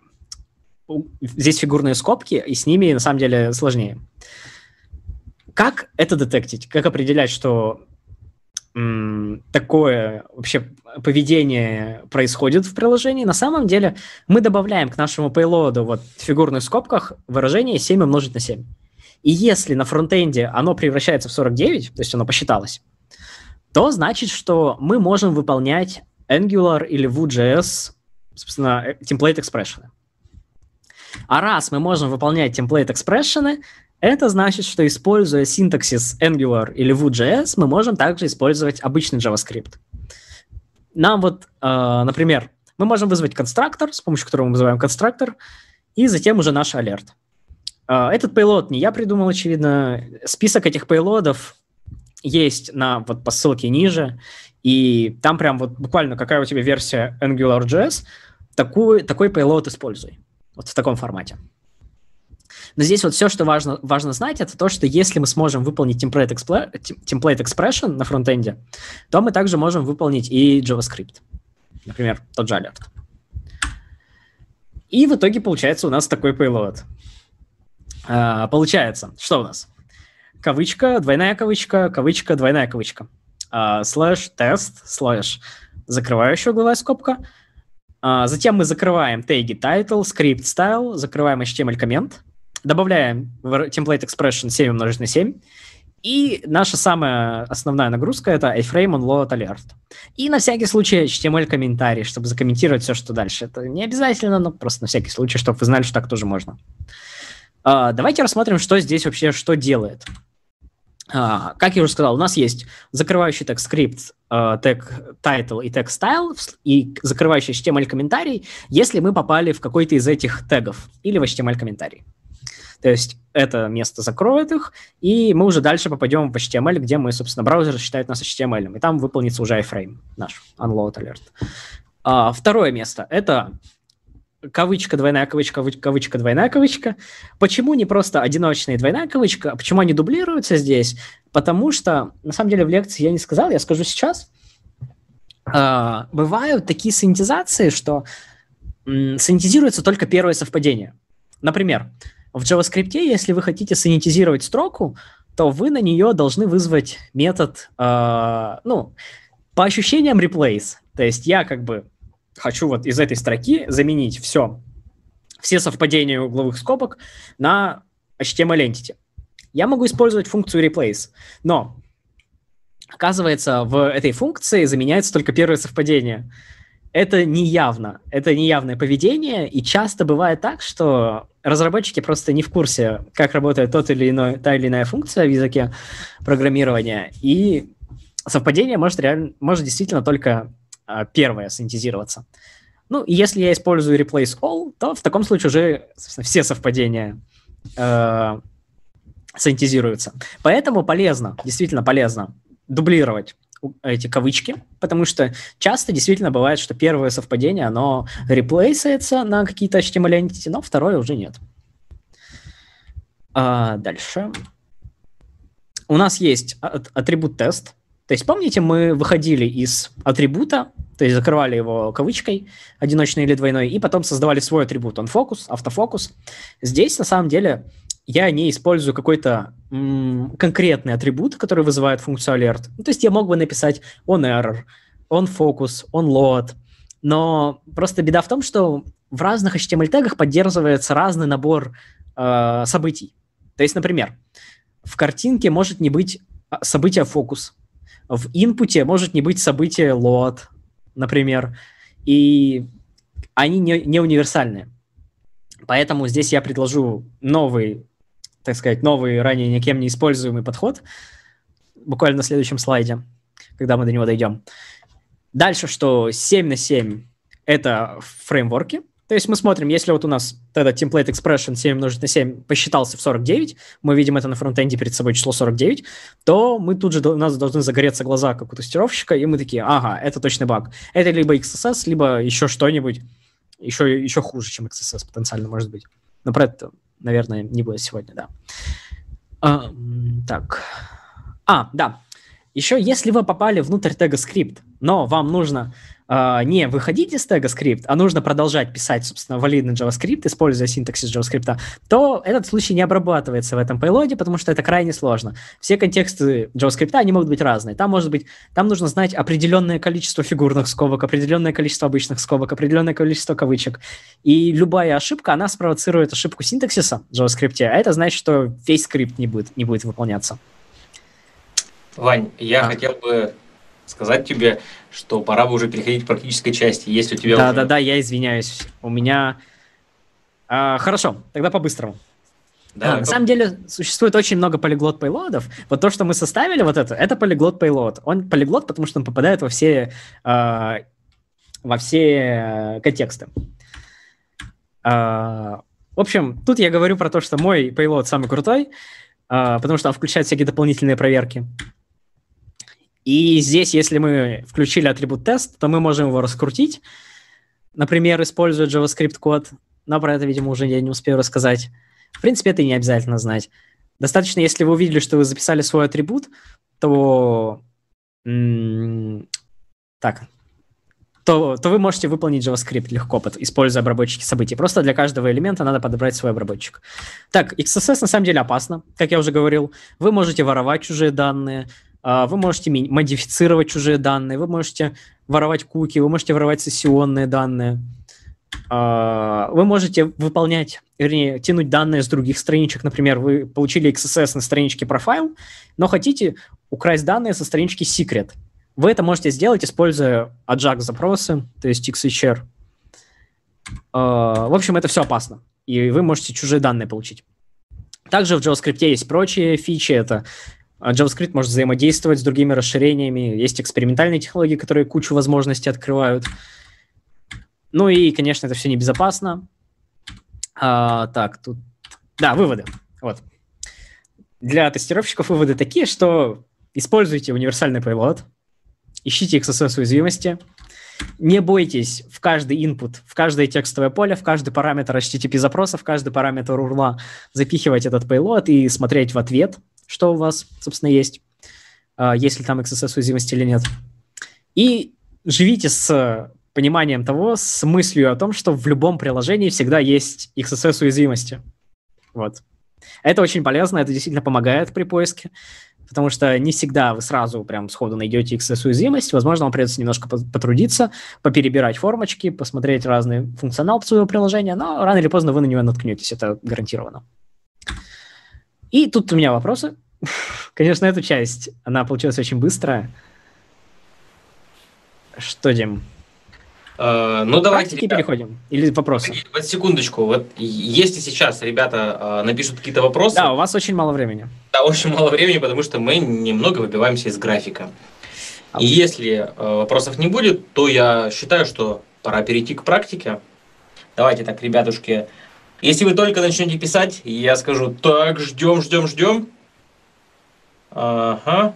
Speaker 1: здесь фигурные скобки, и с ними на самом деле сложнее. Как это детектить? Как определять, что такое вообще поведение происходит в приложении? На самом деле мы добавляем к нашему payload вот в фигурных скобках выражение 7 умножить на 7. И если на фронтенде оно превращается в 49, то есть оно посчиталось, то значит, что мы можем выполнять Angular или Vue.js, собственно, э, template expression. А раз мы можем выполнять template expression, это значит, что используя синтаксис Angular или Vue.js, мы можем также использовать обычный JavaScript. Нам вот, э, например, мы можем вызвать конструктор, с помощью которого мы вызываем конструктор, и затем уже наш алерт. А, этот пейлод не я придумал, очевидно. Список этих пейлодов есть на, вот, по ссылке ниже, и там прям вот буквально какая у тебя версия AngularJS, такой, такой payload используй. Вот в таком формате. Но здесь вот все, что важно, важно знать, это то, что если мы сможем выполнить template, expl- template expression на фронтенде, то мы также можем выполнить и JavaScript. Например, тот же alert. И в итоге получается у нас такой payload. А, получается, что у нас? Кавычка, двойная кавычка, кавычка, двойная кавычка. А, слэш тест, слэш закрывающая угловая скобка. А, затем мы закрываем теги title, script style, закрываем HTML коммент, добавляем в template expression 7 умножить на 7, и наша самая основная нагрузка это iframe on load alert. И на всякий случай HTML комментарий, чтобы закомментировать все, что дальше. Это не обязательно, но просто на всякий случай, чтобы вы знали, что так тоже можно. А, давайте рассмотрим, что здесь вообще что делает. Uh, как я уже сказал, у нас есть закрывающий тег скрипт, uh, тег title и тег style, и закрывающий HTML комментарий, если мы попали в какой-то из этих тегов или в HTML комментарий. То есть это место закроет их, и мы уже дальше попадем в HTML, где мы, собственно, браузер считает нас HTML, и там выполнится уже iframe наш unload alert. Второе место — это кавычка, двойная кавычка, кавычка, двойная кавычка. Почему не просто одиночная двойная кавычка? Почему они дублируются здесь? Потому что, на самом деле, в лекции я не сказал, я скажу сейчас. Э, бывают такие синтезации, что м, синтезируется только первое совпадение. Например, в JavaScript, если вы хотите санитизировать строку, то вы на нее должны вызвать метод, э, ну, по ощущениям replace. То есть я как бы хочу вот из этой строки заменить все, все совпадения угловых скобок на HTML entity. Я могу использовать функцию replace, но оказывается, в этой функции заменяется только первое совпадение. Это неявно, это неявное поведение, и часто бывает так, что разработчики просто не в курсе, как работает тот или иной, та или иная функция в языке программирования, и совпадение может, реально, может действительно только первое синтезироваться. Ну, если я использую replace all, то в таком случае уже все совпадения э, синтезируются. Поэтому полезно, действительно полезно дублировать эти кавычки, потому что часто действительно бывает, что первое совпадение, оно реплейсается на какие-то HTML entity, но второе уже нет. А, дальше. У нас есть атрибут тест, то есть, помните, мы выходили из атрибута, то есть закрывали его кавычкой, одиночной или двойной, и потом создавали свой атрибут, он фокус, автофокус. Здесь, на самом деле, я не использую какой-то м- конкретный атрибут, который вызывает функцию alert. Ну, то есть я мог бы написать on error, on focus, on load, но просто беда в том, что в разных HTML-тегах поддерживается разный набор э, событий. То есть, например, в картинке может не быть а, событие фокус. В инпуте может не быть события load, например, и они не, не универсальны. Поэтому здесь я предложу новый, так сказать, новый, ранее никем не используемый подход, буквально на следующем слайде, когда мы до него дойдем. Дальше, что 7 на 7 – это фреймворки – то есть мы смотрим, если вот у нас тогда template expression 7 умножить на 7 посчитался в 49, мы видим это на фронтенде перед собой число 49, то мы тут же, у нас должны загореться глаза, как у тестировщика, и мы такие, ага, это точно баг. Это либо XSS, либо еще что-нибудь, еще, еще хуже, чем XSS потенциально может быть. Но про это, наверное, не будет сегодня, да. А, так. А, да. Еще если вы попали внутрь тега скрипт, но вам нужно Uh, не выходить из тега скрипт, а нужно продолжать писать, собственно, валидный JavaScript, используя синтаксис JavaScript, то этот случай не обрабатывается в этом пейлоде, потому что это крайне сложно. Все контексты JavaScript, они могут быть разные. Там может быть, там нужно знать определенное количество фигурных скобок, определенное количество обычных скобок, определенное количество кавычек. И любая ошибка, она спровоцирует ошибку синтаксиса в JavaScript, а это значит, что весь скрипт не будет, не будет выполняться.
Speaker 2: Вань, я а. хотел бы сказать тебе, что пора бы уже переходить к практической части, если у тебя
Speaker 1: Да,
Speaker 2: уже...
Speaker 1: да, да, я извиняюсь. У меня... А, хорошо, тогда по-быстрому. Да, а, на самом деле существует очень много полиглот пейлодов. Вот то, что мы составили, вот это, это полиглот пейлод. Он полиглот, потому что он попадает во все, э, во все контексты. Э, в общем, тут я говорю про то, что мой пейлод самый крутой, э, потому что он включает всякие дополнительные проверки. И здесь, если мы включили атрибут тест, то мы можем его раскрутить, например, используя JavaScript код, но про это, видимо, уже я не успею рассказать. В принципе, это и не обязательно знать. Достаточно, если вы увидели, что вы записали свой атрибут, то так, то, то вы можете выполнить JavaScript легко, используя обработчики событий. Просто для каждого элемента надо подобрать свой обработчик. Так, XSS на самом деле опасно, как я уже говорил. Вы можете воровать чужие данные, вы можете модифицировать чужие данные, вы можете воровать куки, вы можете воровать сессионные данные. А, вы можете выполнять, вернее, тянуть данные с других страничек. Например, вы получили XSS на страничке профайл, но хотите украсть данные со странички secret. Вы это можете сделать, используя Ajax запросы, то есть XHR. А, в общем, это все опасно, и вы можете чужие данные получить. Также в JavaScript есть прочие фичи, это а JavaScript может взаимодействовать с другими расширениями. Есть экспериментальные технологии, которые кучу возможностей открывают. Ну и, конечно, это все небезопасно. А, так, тут... Да, выводы. Вот. Для тестировщиков выводы такие, что используйте универсальный payload, ищите XSS-уязвимости, не бойтесь в каждый input, в каждое текстовое поле, в каждый параметр HTTP запроса, в каждый параметр URL запихивать этот payload и смотреть в ответ – что у вас, собственно, есть, а, если там XSS-уязвимость или нет. И живите с пониманием того, с мыслью о том, что в любом приложении всегда есть XSS-уязвимости. Вот. Это очень полезно, это действительно помогает при поиске, потому что не всегда вы сразу прям сходу найдете XS-уязвимость. Возможно, вам придется немножко потрудиться, поперебирать формочки, посмотреть разный функционал своего приложения, но рано или поздно вы на него наткнетесь, это гарантированно. И тут у меня вопросы. Конечно, эту часть, она получилась очень быстрая. Что, Дим?
Speaker 2: Uh, ну, давайте
Speaker 1: ребята, переходим. Или вопросы?
Speaker 2: Вот секундочку. Вот если сейчас ребята uh, напишут какие-то вопросы...
Speaker 1: Да, у вас очень мало времени.
Speaker 2: Да, очень мало времени, потому что мы немного выбиваемся из графика. А И если uh, вопросов не будет, то я считаю, что пора перейти к практике. Давайте так, ребятушки, если вы только начнете писать, я скажу, так, ждем, ждем, ждем. Ага.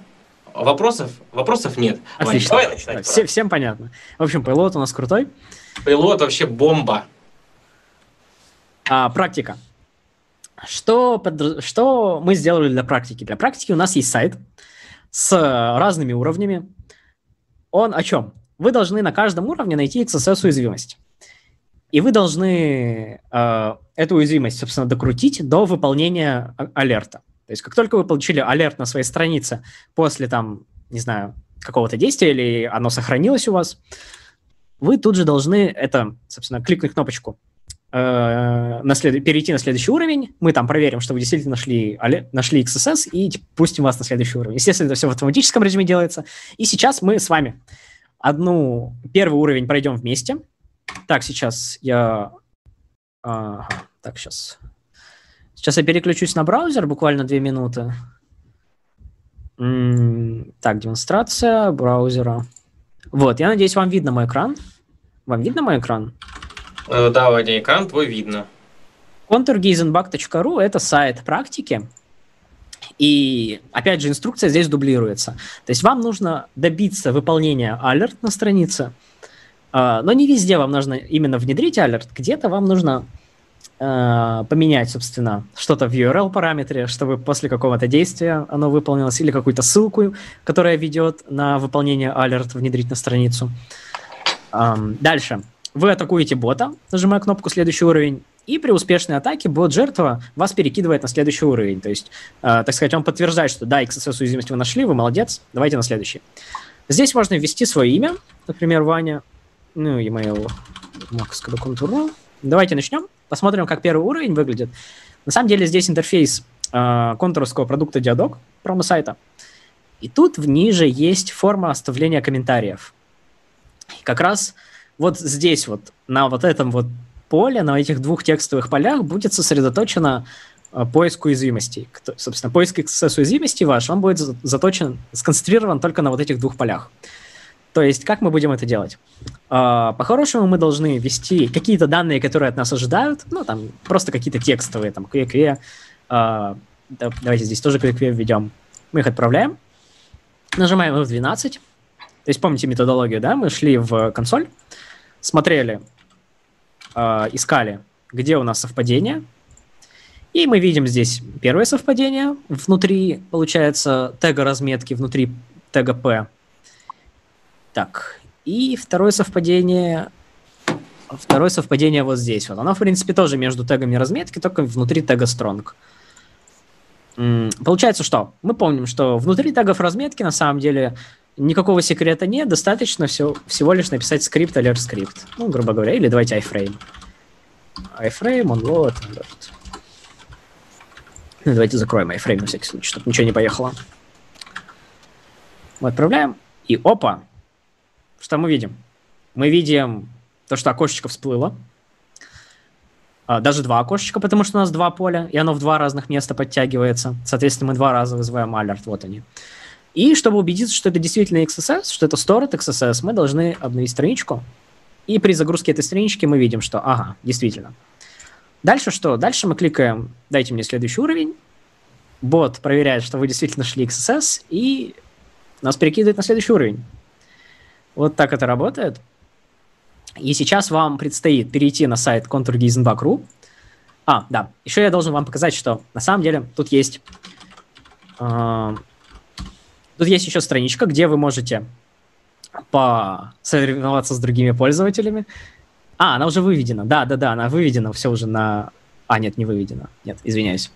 Speaker 2: Вопросов? Вопросов нет.
Speaker 1: Отлично. Давай начинать. Все, всем понятно. В общем, пилот у нас крутой.
Speaker 2: Пилот вообще бомба.
Speaker 1: А, практика. Что, под... что мы сделали для практики? Для практики у нас есть сайт с разными уровнями. Он о чем? Вы должны на каждом уровне найти XSS-уязвимость. И вы должны э, эту уязвимость, собственно, докрутить до выполнения а, алерта. То есть как только вы получили алерт на своей странице после, там, не знаю, какого-то действия или оно сохранилось у вас, вы тут же должны это, собственно, кликнуть кнопочку э, на след... перейти на следующий уровень, мы там проверим, что вы действительно нашли, нашли XSS и типа, пустим вас на следующий уровень. Естественно, это все в автоматическом режиме делается. И сейчас мы с вами одну, первый уровень пройдем вместе. Так, сейчас я... Ага, так, сейчас. Сейчас я переключусь на браузер, буквально две минуты. Так, демонстрация браузера. Вот, я надеюсь, вам видно мой экран. Вам видно мой экран?
Speaker 2: Э, да, Вадя, экран твой видно.
Speaker 1: Contourgeisenbug.ru – это сайт практики. И, опять же, инструкция здесь дублируется. То есть вам нужно добиться выполнения alert на странице, но не везде вам нужно именно внедрить alert, где-то вам нужно э, поменять, собственно, что-то в URL-параметре, чтобы после какого-то действия оно выполнилось, или какую-то ссылку, которая ведет на выполнение alert, внедрить на страницу. Дальше. Вы атакуете бота, нажимая кнопку «Следующий уровень», и при успешной атаке бот-жертва вас перекидывает на следующий уровень. То есть, э, так сказать, он подтверждает, что да, XSS уязвимость вы нашли, вы молодец, давайте на следующий. Здесь можно ввести свое имя, например, Ваня, ну, e-mail max.com.ru. Давайте начнем. Посмотрим, как первый уровень выглядит. На самом деле здесь интерфейс э, контуровского продукта Dialog, промо-сайта. И тут ниже есть форма оставления комментариев. И как раз вот здесь вот, на вот этом вот поле, на этих двух текстовых полях будет сосредоточено э, поиск уязвимостей. Собственно, поиск XSS уязвимости ваш, он будет заточен, сконцентрирован только на вот этих двух полях. То есть, как мы будем это делать? Uh, по-хорошему, мы должны ввести какие-то данные, которые от нас ожидают, ну, там, просто какие-то текстовые, там, QE, uh, давайте здесь тоже QE введем. Мы их отправляем, нажимаем F12, то есть, помните методологию, да? Мы шли в консоль, смотрели, uh, искали, где у нас совпадение, и мы видим здесь первое совпадение внутри, получается, тега разметки, внутри тега P – так, и второе совпадение... Второе совпадение вот здесь. Вот. Оно, в принципе, тоже между тегами разметки, только внутри тега strong. Получается, что? Мы помним, что внутри тегов разметки на самом деле никакого секрета нет, достаточно все, всего лишь написать скрипт alert скрипт. Ну, грубо говоря, или давайте iframe. iframe, onload, alert. Ну, давайте закроем iframe на всякий случай, чтобы ничего не поехало. Мы отправляем, и опа, что мы видим? Мы видим то, что окошечко всплыло. А, даже два окошечка, потому что у нас два поля, и оно в два разных места подтягивается. Соответственно, мы два раза вызываем alert, вот они. И чтобы убедиться, что это действительно XSS, что это stored XSS, мы должны обновить страничку. И при загрузке этой странички мы видим, что ага, действительно. Дальше что? Дальше мы кликаем «Дайте мне следующий уровень». Бот проверяет, что вы действительно шли XSS, и нас перекидывает на следующий уровень. Вот так это работает. И сейчас вам предстоит перейти на сайт contourgizenbug.ru. А, да, еще я должен вам показать, что на самом деле тут есть... Э, тут есть еще страничка, где вы можете посоревноваться с другими пользователями. А, она уже выведена. Да, да, да, она выведена все уже на... А, нет, не выведена. Нет, извиняюсь.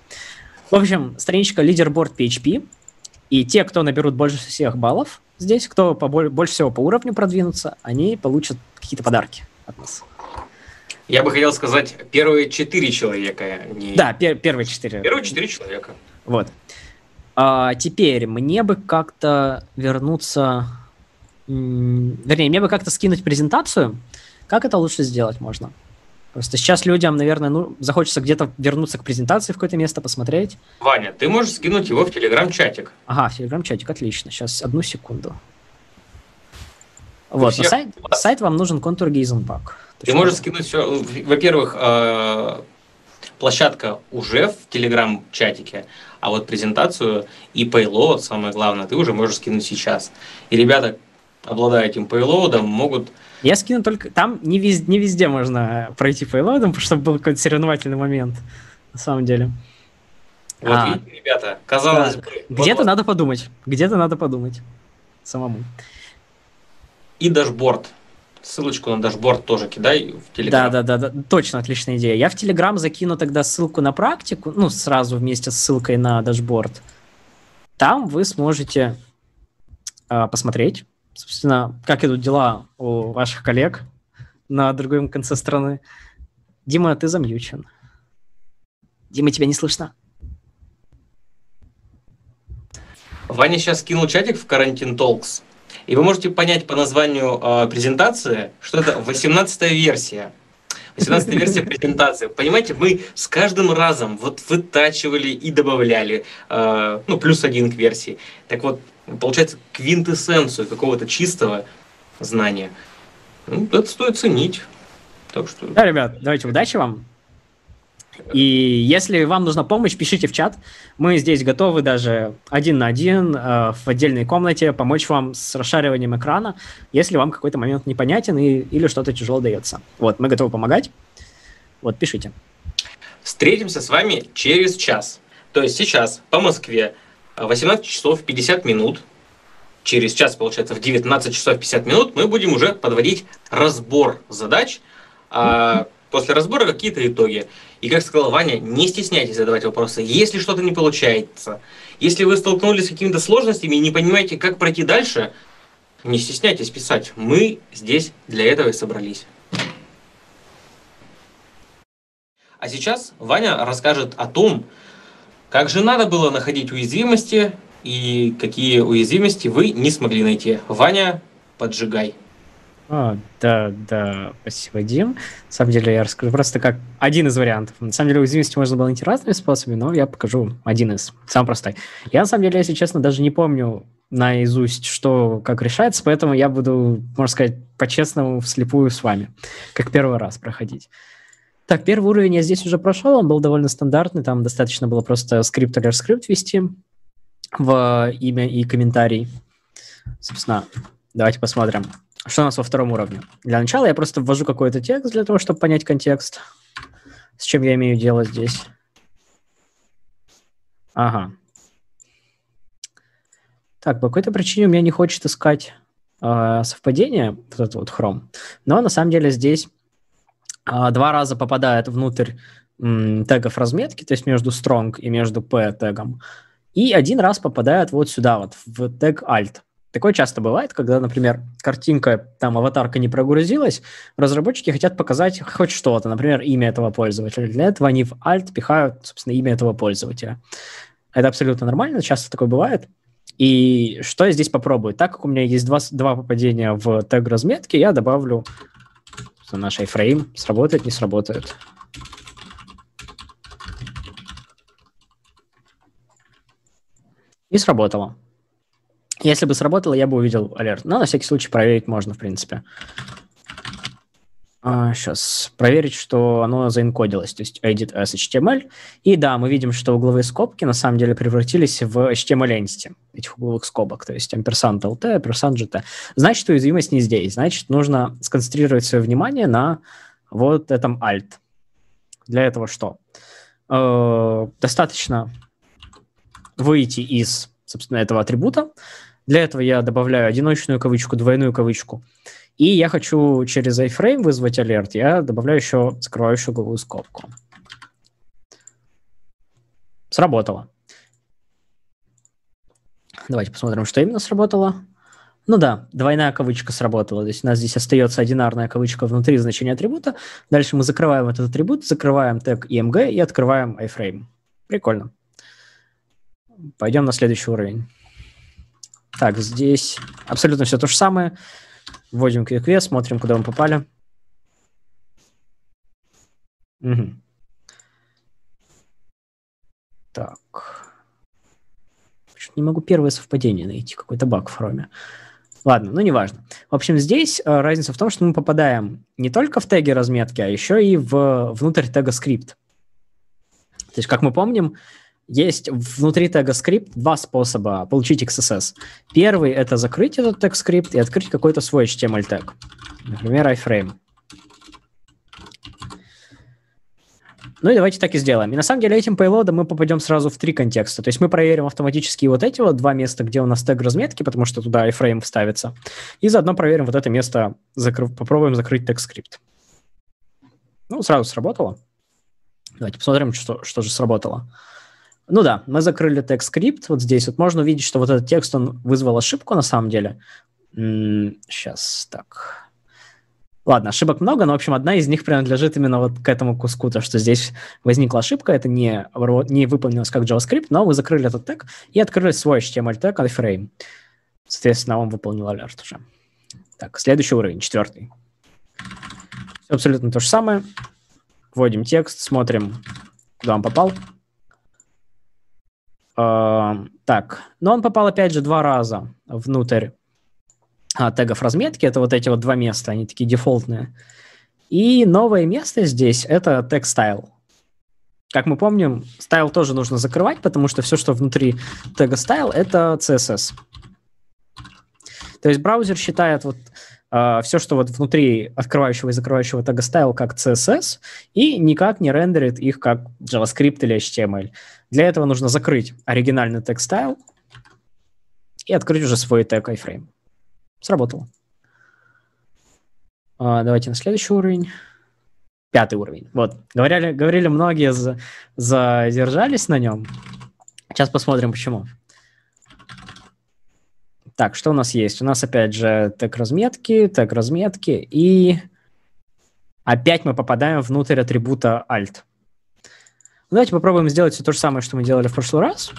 Speaker 1: В общем, страничка Leaderboard PHP. И те, кто наберут больше всех баллов, здесь, кто по, больше всего по уровню продвинутся, они получат какие-то подарки от нас.
Speaker 2: Я бы хотел сказать, первые четыре человека.
Speaker 1: Не... Да, пер- первые четыре.
Speaker 2: Первые четыре человека.
Speaker 1: Вот. А, теперь мне бы как-то вернуться... Вернее, мне бы как-то скинуть презентацию. Как это лучше сделать можно? Просто сейчас людям, наверное, ну, захочется где-то вернуться к презентации в какое-то место, посмотреть.
Speaker 2: Ваня, ты можешь скинуть его в телеграм-чатик.
Speaker 1: Ага, в телеграм-чатик, отлично. Сейчас, одну секунду. Вот, все... сайт, сайт вам нужен контур Гейзенбак.
Speaker 2: Ты можешь скинуть все. Во-первых, э, площадка уже в телеграм-чатике, а вот презентацию и payload, самое главное, ты уже можешь скинуть сейчас. И ребята, обладая этим payload, могут
Speaker 1: я скину только... Там не везде, не везде можно пройти payload ом, чтобы был какой-то соревновательный момент, на самом деле.
Speaker 2: Вот а, видите, ребята, казалось
Speaker 1: да. бы... Где-то вот, надо подумать. Где-то надо подумать самому.
Speaker 2: И дашборд. Ссылочку на дашборд тоже кидай в Телеграм.
Speaker 1: Да, да, да, да, точно отличная идея. Я в Телеграм закину тогда ссылку на практику, ну, сразу вместе с ссылкой на дашборд. Там вы сможете э, посмотреть, собственно, как идут дела у ваших коллег на другом конце страны. Дима, ты замьючен. Дима, тебя не слышно.
Speaker 2: Ваня сейчас скинул чатик в Карантин Talks, и вы можете понять по названию э, презентации, что это 18 версия. 18 версия презентации. Понимаете, мы с каждым разом вот вытачивали и добавляли, э, ну, плюс один к версии. Так вот, получается, квинтэссенцию какого-то чистого знания. Ну, это стоит ценить.
Speaker 1: Так что... Да, ребят, давайте удачи вам. И если вам нужна помощь, пишите в чат. Мы здесь готовы даже один на один э, в отдельной комнате помочь вам с расшариванием экрана, если вам какой-то момент непонятен и, или что-то тяжело дается. Вот, мы готовы помогать. Вот, пишите.
Speaker 2: Встретимся с вами через час. То есть сейчас по Москве 18 часов 50 минут. Через час, получается, в 19 часов 50 минут мы будем уже подводить разбор задач. А после разбора какие-то итоги. И как сказал Ваня, не стесняйтесь задавать вопросы. Если что-то не получается, если вы столкнулись с какими-то сложностями и не понимаете, как пройти дальше, не стесняйтесь писать. Мы здесь для этого и собрались. А сейчас Ваня расскажет о том, как же надо было находить уязвимости и какие уязвимости вы не смогли найти. Ваня, поджигай.
Speaker 1: А, да, да, спасибо, Дим. На самом деле я расскажу просто как один из вариантов. На самом деле уязвимости можно было найти разными способами, но я покажу один из, самый простой. Я на самом деле, если честно, даже не помню наизусть, что как решается, поэтому я буду, можно сказать, по-честному вслепую с вами, как первый раз проходить. Так, первый уровень я здесь уже прошел, он был довольно стандартный, там достаточно было просто скрипт или скрипт ввести в имя и комментарий. Собственно, давайте посмотрим. Что у нас во втором уровне? Для начала я просто ввожу какой-то текст для того, чтобы понять контекст. С чем я имею дело здесь. Ага. Так, по какой-то причине у меня не хочет искать э, совпадение, вот этот вот хром. Но на самом деле здесь э, два раза попадает внутрь м, тегов разметки, то есть между strong и между p тегом. И один раз попадает вот сюда вот, в тег alt. Такое часто бывает, когда, например, картинка, там, аватарка не прогрузилась, разработчики хотят показать хоть что-то, например, имя этого пользователя. Для этого они в Alt пихают, собственно, имя этого пользователя. Это абсолютно нормально, часто такое бывает. И что я здесь попробую? Так как у меня есть два, два попадения в тег разметки, я добавлю наш iframe. Сработает, не сработает. И сработало. Если бы сработало, я бы увидел алерт. Но на всякий случай проверить можно, в принципе. А, сейчас проверить, что оно заинкодилось, то есть edit as HTML. И да, мы видим, что угловые скобки на самом деле превратились в HTML entity этих угловых скобок, то есть ampersand LT, ampersand GT. Значит, уязвимость не здесь. Значит, нужно сконцентрировать свое внимание на вот этом alt. Для этого что? Э, достаточно выйти из, собственно, этого атрибута, для этого я добавляю одиночную кавычку, двойную кавычку. И я хочу через iframe вызвать алерт, я добавляю еще закрывающую угловую скобку. Сработало. Давайте посмотрим, что именно сработало. Ну да, двойная кавычка сработала. То есть у нас здесь остается одинарная кавычка внутри значения атрибута. Дальше мы закрываем этот атрибут, закрываем тег img и открываем iframe. Прикольно. Пойдем на следующий уровень. Так, здесь абсолютно все то же самое. Вводим QQ, смотрим, куда мы попали. Угу. Так. Не могу первое совпадение найти, какой-то баг в хроме. Ладно, ну неважно. В общем, здесь э, разница в том, что мы попадаем не только в теги разметки, а еще и в, внутрь тега скрипт. То есть, как мы помним, есть внутри тега скрипт два способа получить XSS. Первый — это закрыть этот тег скрипт и открыть какой-то свой HTML тег. Например, iframe. Ну и давайте так и сделаем. И на самом деле этим пейлодом мы попадем сразу в три контекста. То есть мы проверим автоматически вот эти вот два места, где у нас тег разметки, потому что туда iframe вставится. И заодно проверим вот это место, закры... попробуем закрыть тег скрипт. Ну, сразу сработало. Давайте посмотрим, что, что же сработало. Ну да, мы закрыли текст скрипт вот здесь. Вот можно увидеть, что вот этот текст, он вызвал ошибку на самом деле. Сейчас, так. Ладно, ошибок много, но, в общем, одна из них принадлежит именно вот к этому куску, то, что здесь возникла ошибка, это не, не выполнилось как JavaScript, но вы закрыли этот тег и открыли свой HTML тег iframe. Соответственно, он выполнил алерт уже. Так, следующий уровень, четвертый. Абсолютно то же самое. Вводим текст, смотрим, куда он попал. Так, но он попал опять же два раза внутрь а, тегов разметки. Это вот эти вот два места, они такие дефолтные. И новое место здесь — это тег style. Как мы помним, style тоже нужно закрывать, потому что все, что внутри тега style, это CSS. То есть браузер считает вот а, все, что вот внутри открывающего и закрывающего тега style как CSS, и никак не рендерит их как JavaScript или HTML. Для этого нужно закрыть оригинальный тег style и открыть уже свой тег iframe. Сработало. А, давайте на следующий уровень. Пятый уровень. Вот. Говорили, говорили многие, за, задержались на нем. Сейчас посмотрим, почему. Так, что у нас есть? У нас опять же тег разметки, тег разметки, и опять мы попадаем внутрь атрибута alt. Давайте попробуем сделать все то же самое, что мы делали в прошлый раз.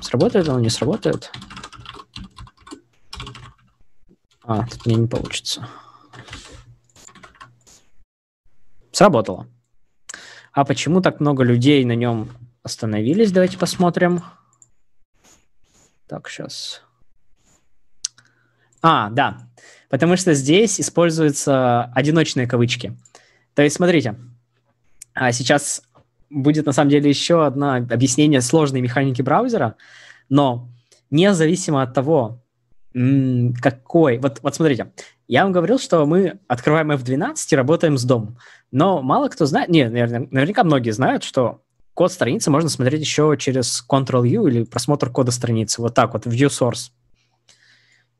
Speaker 1: Сработает оно, не сработает. А, тут мне не получится. Сработало. А почему так много людей на нем остановились? Давайте посмотрим. Так, сейчас. А, да. Потому что здесь используются одиночные кавычки. То есть, смотрите, а сейчас будет на самом деле еще одно объяснение сложной механики браузера, но независимо от того, какой... Вот, вот смотрите, я вам говорил, что мы открываем F12 и работаем с домом. Но мало кто знает... Не, наверняка многие знают, что код страницы можно смотреть еще через Ctrl-U или просмотр кода страницы. Вот так вот, View Source.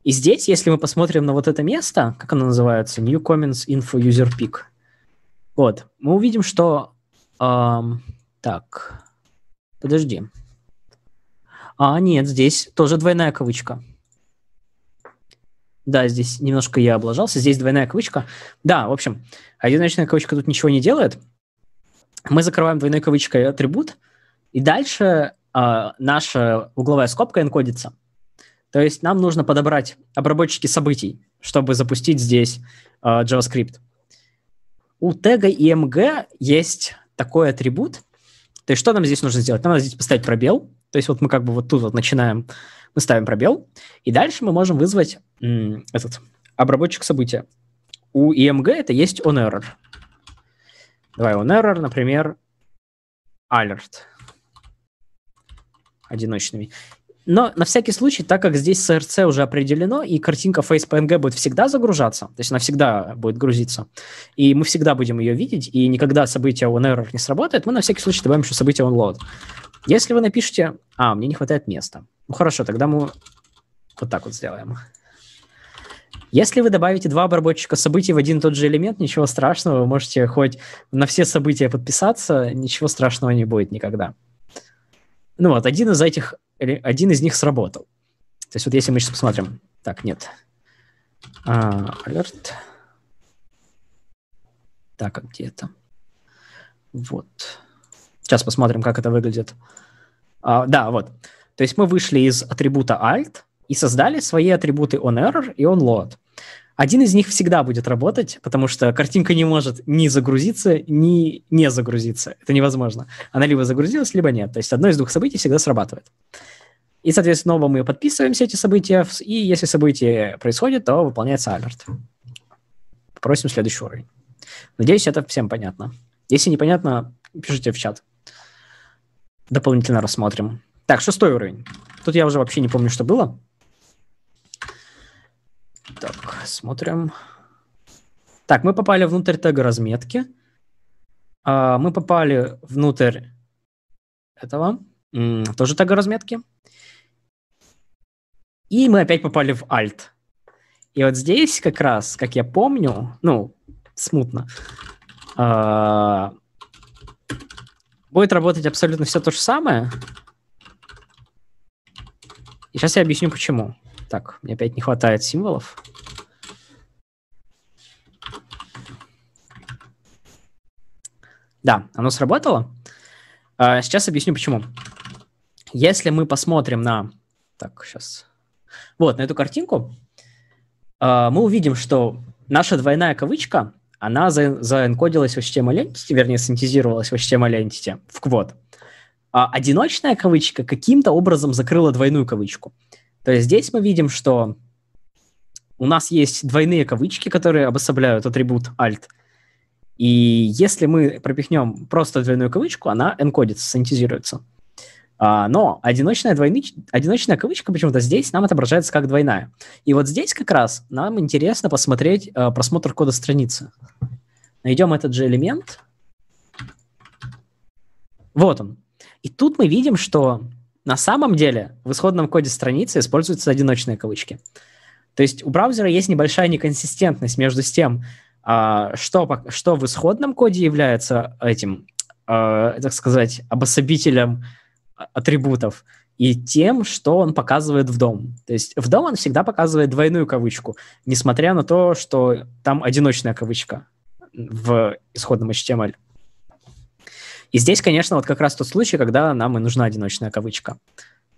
Speaker 1: И здесь, если мы посмотрим на вот это место, как оно называется, New Comments Info User Pick, вот, мы увидим, что... Эм, так, подожди. А, нет, здесь тоже двойная кавычка. Да, здесь немножко я облажался. Здесь двойная кавычка. Да, в общем, одиночная кавычка тут ничего не делает. Мы закрываем двойной кавычкой атрибут, и дальше э, наша угловая скобка энкодится. То есть нам нужно подобрать обработчики событий, чтобы запустить здесь э, JavaScript. У тега img есть такой атрибут. То есть что нам здесь нужно сделать? Нам надо здесь поставить пробел. То есть вот мы как бы вот тут вот начинаем мы ставим пробел, и дальше мы можем вызвать этот обработчик события. У EMG это есть onError. Давай onError, например, alert одиночными. Но на всякий случай, так как здесь CRC уже определено, и картинка FacePNG будет всегда загружаться, то есть она всегда будет грузиться, и мы всегда будем ее видеть, и никогда событие onError не сработает, мы на всякий случай добавим еще событие onLoad. Если вы напишете, а, мне не хватает места, ну хорошо, тогда мы вот так вот сделаем. Если вы добавите два обработчика событий в один и тот же элемент, ничего страшного, вы можете хоть на все события подписаться, ничего страшного не будет никогда. Ну вот, один из этих, один из них сработал. То есть вот если мы сейчас посмотрим, так, нет, а, alert, так, а где это? Вот. Сейчас посмотрим, как это выглядит. А, да, вот. То есть мы вышли из атрибута alt и создали свои атрибуты onError и onLoad. Один из них всегда будет работать, потому что картинка не может ни загрузиться, ни не загрузиться. Это невозможно. Она либо загрузилась, либо нет. То есть одно из двух событий всегда срабатывает. И, соответственно, оба мы подписываем все эти события, и если событие происходит, то выполняется алерт. Попросим следующий уровень. Надеюсь, это всем понятно. Если непонятно, пишите в чат. Дополнительно рассмотрим. Так, шестой уровень. Тут я уже вообще не помню, что было. Так, смотрим. Так, мы попали внутрь тега разметки. А, мы попали внутрь этого, тоже тега разметки. И мы опять попали в alt. И вот здесь как раз, как я помню, ну, смутно, а, будет работать абсолютно все то же самое, и сейчас я объясню, почему. Так, мне опять не хватает символов. Да, оно сработало. А, сейчас объясню, почему. Если мы посмотрим на... Так, сейчас... Вот, на эту картинку, а, мы увидим, что наша двойная кавычка, она за, заэнкодилась в HTML entity, вернее, синтезировалась в HTML entity, в квот. А одиночная кавычка каким-то образом закрыла двойную кавычку. То есть здесь мы видим, что у нас есть двойные кавычки, которые обособляют атрибут alt. И если мы пропихнем просто двойную кавычку, она энкодится, синтезируется. А, но одиночная, двойны... одиночная кавычка почему-то здесь нам отображается как двойная. И вот здесь как раз нам интересно посмотреть а, просмотр кода страницы. Найдем этот же элемент. Вот он. И тут мы видим, что на самом деле в исходном коде страницы используются одиночные кавычки. То есть у браузера есть небольшая неконсистентность между тем, а, что, что в исходном коде является этим, а, так сказать, обособителем атрибутов, и тем, что он показывает в дом. То есть в дом он всегда показывает двойную кавычку, несмотря на то, что там одиночная кавычка в исходном HTML. И здесь, конечно, вот как раз тот случай, когда нам и нужна одиночная кавычка.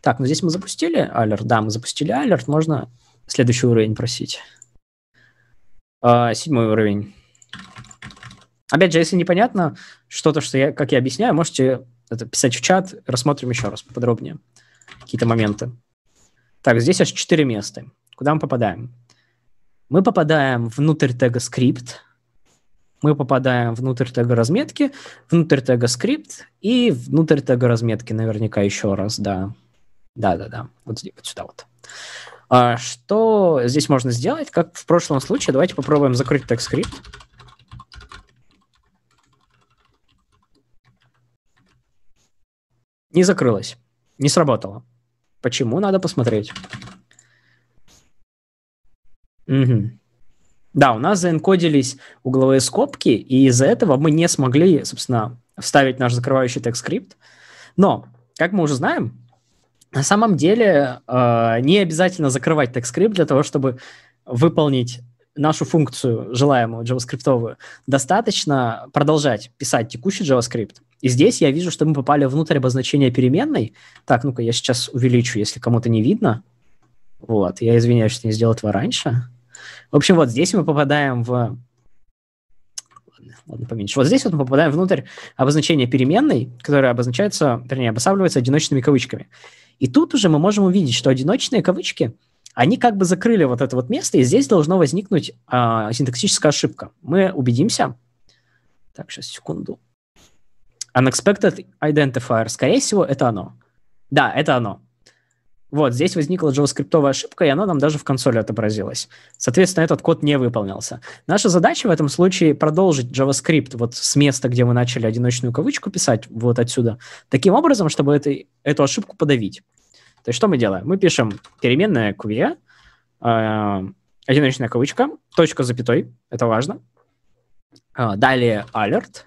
Speaker 1: Так, ну здесь мы запустили алерт. Да, мы запустили алерт. Можно следующий уровень просить. А, седьмой уровень. Опять же, если непонятно что-то, что я, как я объясняю, можете это писать в чат, рассмотрим еще раз подробнее какие-то моменты. Так, здесь аж четыре места. Куда мы попадаем? Мы попадаем внутрь тега скрипт, мы попадаем внутрь тега разметки, внутрь тега скрипт и внутрь тега разметки наверняка еще раз, да. Да-да-да, вот, вот сюда вот. А что здесь можно сделать? Как в прошлом случае, давайте попробуем закрыть тег скрипт. Не закрылось. Не сработало. Почему? Надо посмотреть. Угу. Да, у нас заэнкодились угловые скобки, и из-за этого мы не смогли, собственно, вставить наш закрывающий текст-скрипт. Но, как мы уже знаем, на самом деле э, не обязательно закрывать текст-скрипт для того, чтобы выполнить нашу функцию желаемую JavaScript. Достаточно продолжать писать текущий JavaScript, и здесь я вижу, что мы попали внутрь обозначения переменной. Так, ну-ка, я сейчас увеличу, если кому-то не видно. Вот, я извиняюсь, что не сделал этого раньше. В общем, вот здесь мы попадаем в... Ладно, поменьше. Вот здесь вот мы попадаем внутрь обозначения переменной, которая обозначается, вернее, обосабливается одиночными кавычками. И тут уже мы можем увидеть, что одиночные кавычки, они как бы закрыли вот это вот место, и здесь должно возникнуть а, синтаксическая ошибка. Мы убедимся. Так, сейчас, секунду. Unexpected Identifier. Скорее всего, это оно. Да, это оно. Вот, здесь возникла JavaScript ошибка, и она нам даже в консоли отобразилась. Соответственно, этот код не выполнялся. Наша задача в этом случае продолжить JavaScript вот с места, где мы начали одиночную кавычку писать, вот отсюда, таким образом, чтобы это, эту ошибку подавить. То есть что мы делаем? Мы пишем переменная query, э, одиночная кавычка, точка запятой, это важно. Э, далее alert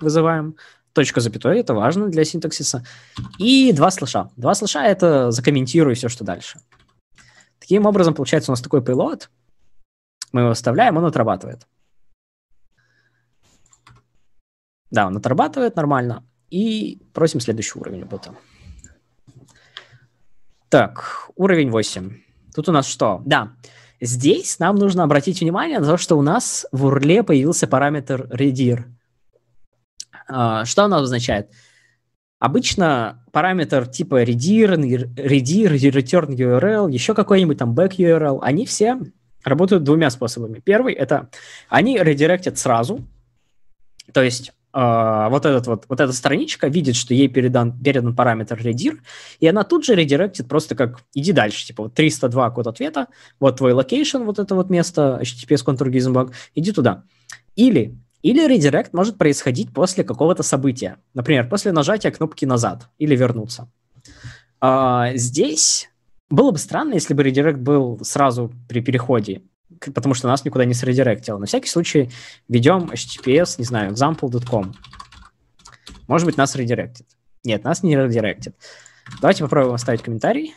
Speaker 1: вызываем, точка запятой, это важно для синтаксиса, и два слэша. Два слэша — это закомментирую все, что дальше. Таким образом, получается у нас такой payload, мы его вставляем, он отрабатывает. Да, он отрабатывает нормально, и просим следующий уровень бота. Так, уровень 8. Тут у нас что? Да, здесь нам нужно обратить внимание на то, что у нас в урле появился параметр redir – что оно означает? Обычно параметр типа redir, redir, return URL, еще какой-нибудь там back URL, они все работают двумя способами. Первый – это они редиректят сразу, то есть Uh, вот, этот вот, вот эта страничка видит, что ей передан, передан параметр redir, и она тут же редиректит просто как иди дальше, типа вот 302 код ответа, вот твой location, вот это вот место, HTTPS contour иди туда. Или или редирект может происходить после какого-то события. Например, после нажатия кнопки «назад» или «вернуться». А, здесь было бы странно, если бы редирект был сразу при переходе, потому что нас никуда не средиректило. На всякий случай ведем https, не знаю, example.com. Может быть, нас редиректит. Нет, нас не редиректит. Давайте попробуем оставить комментарий.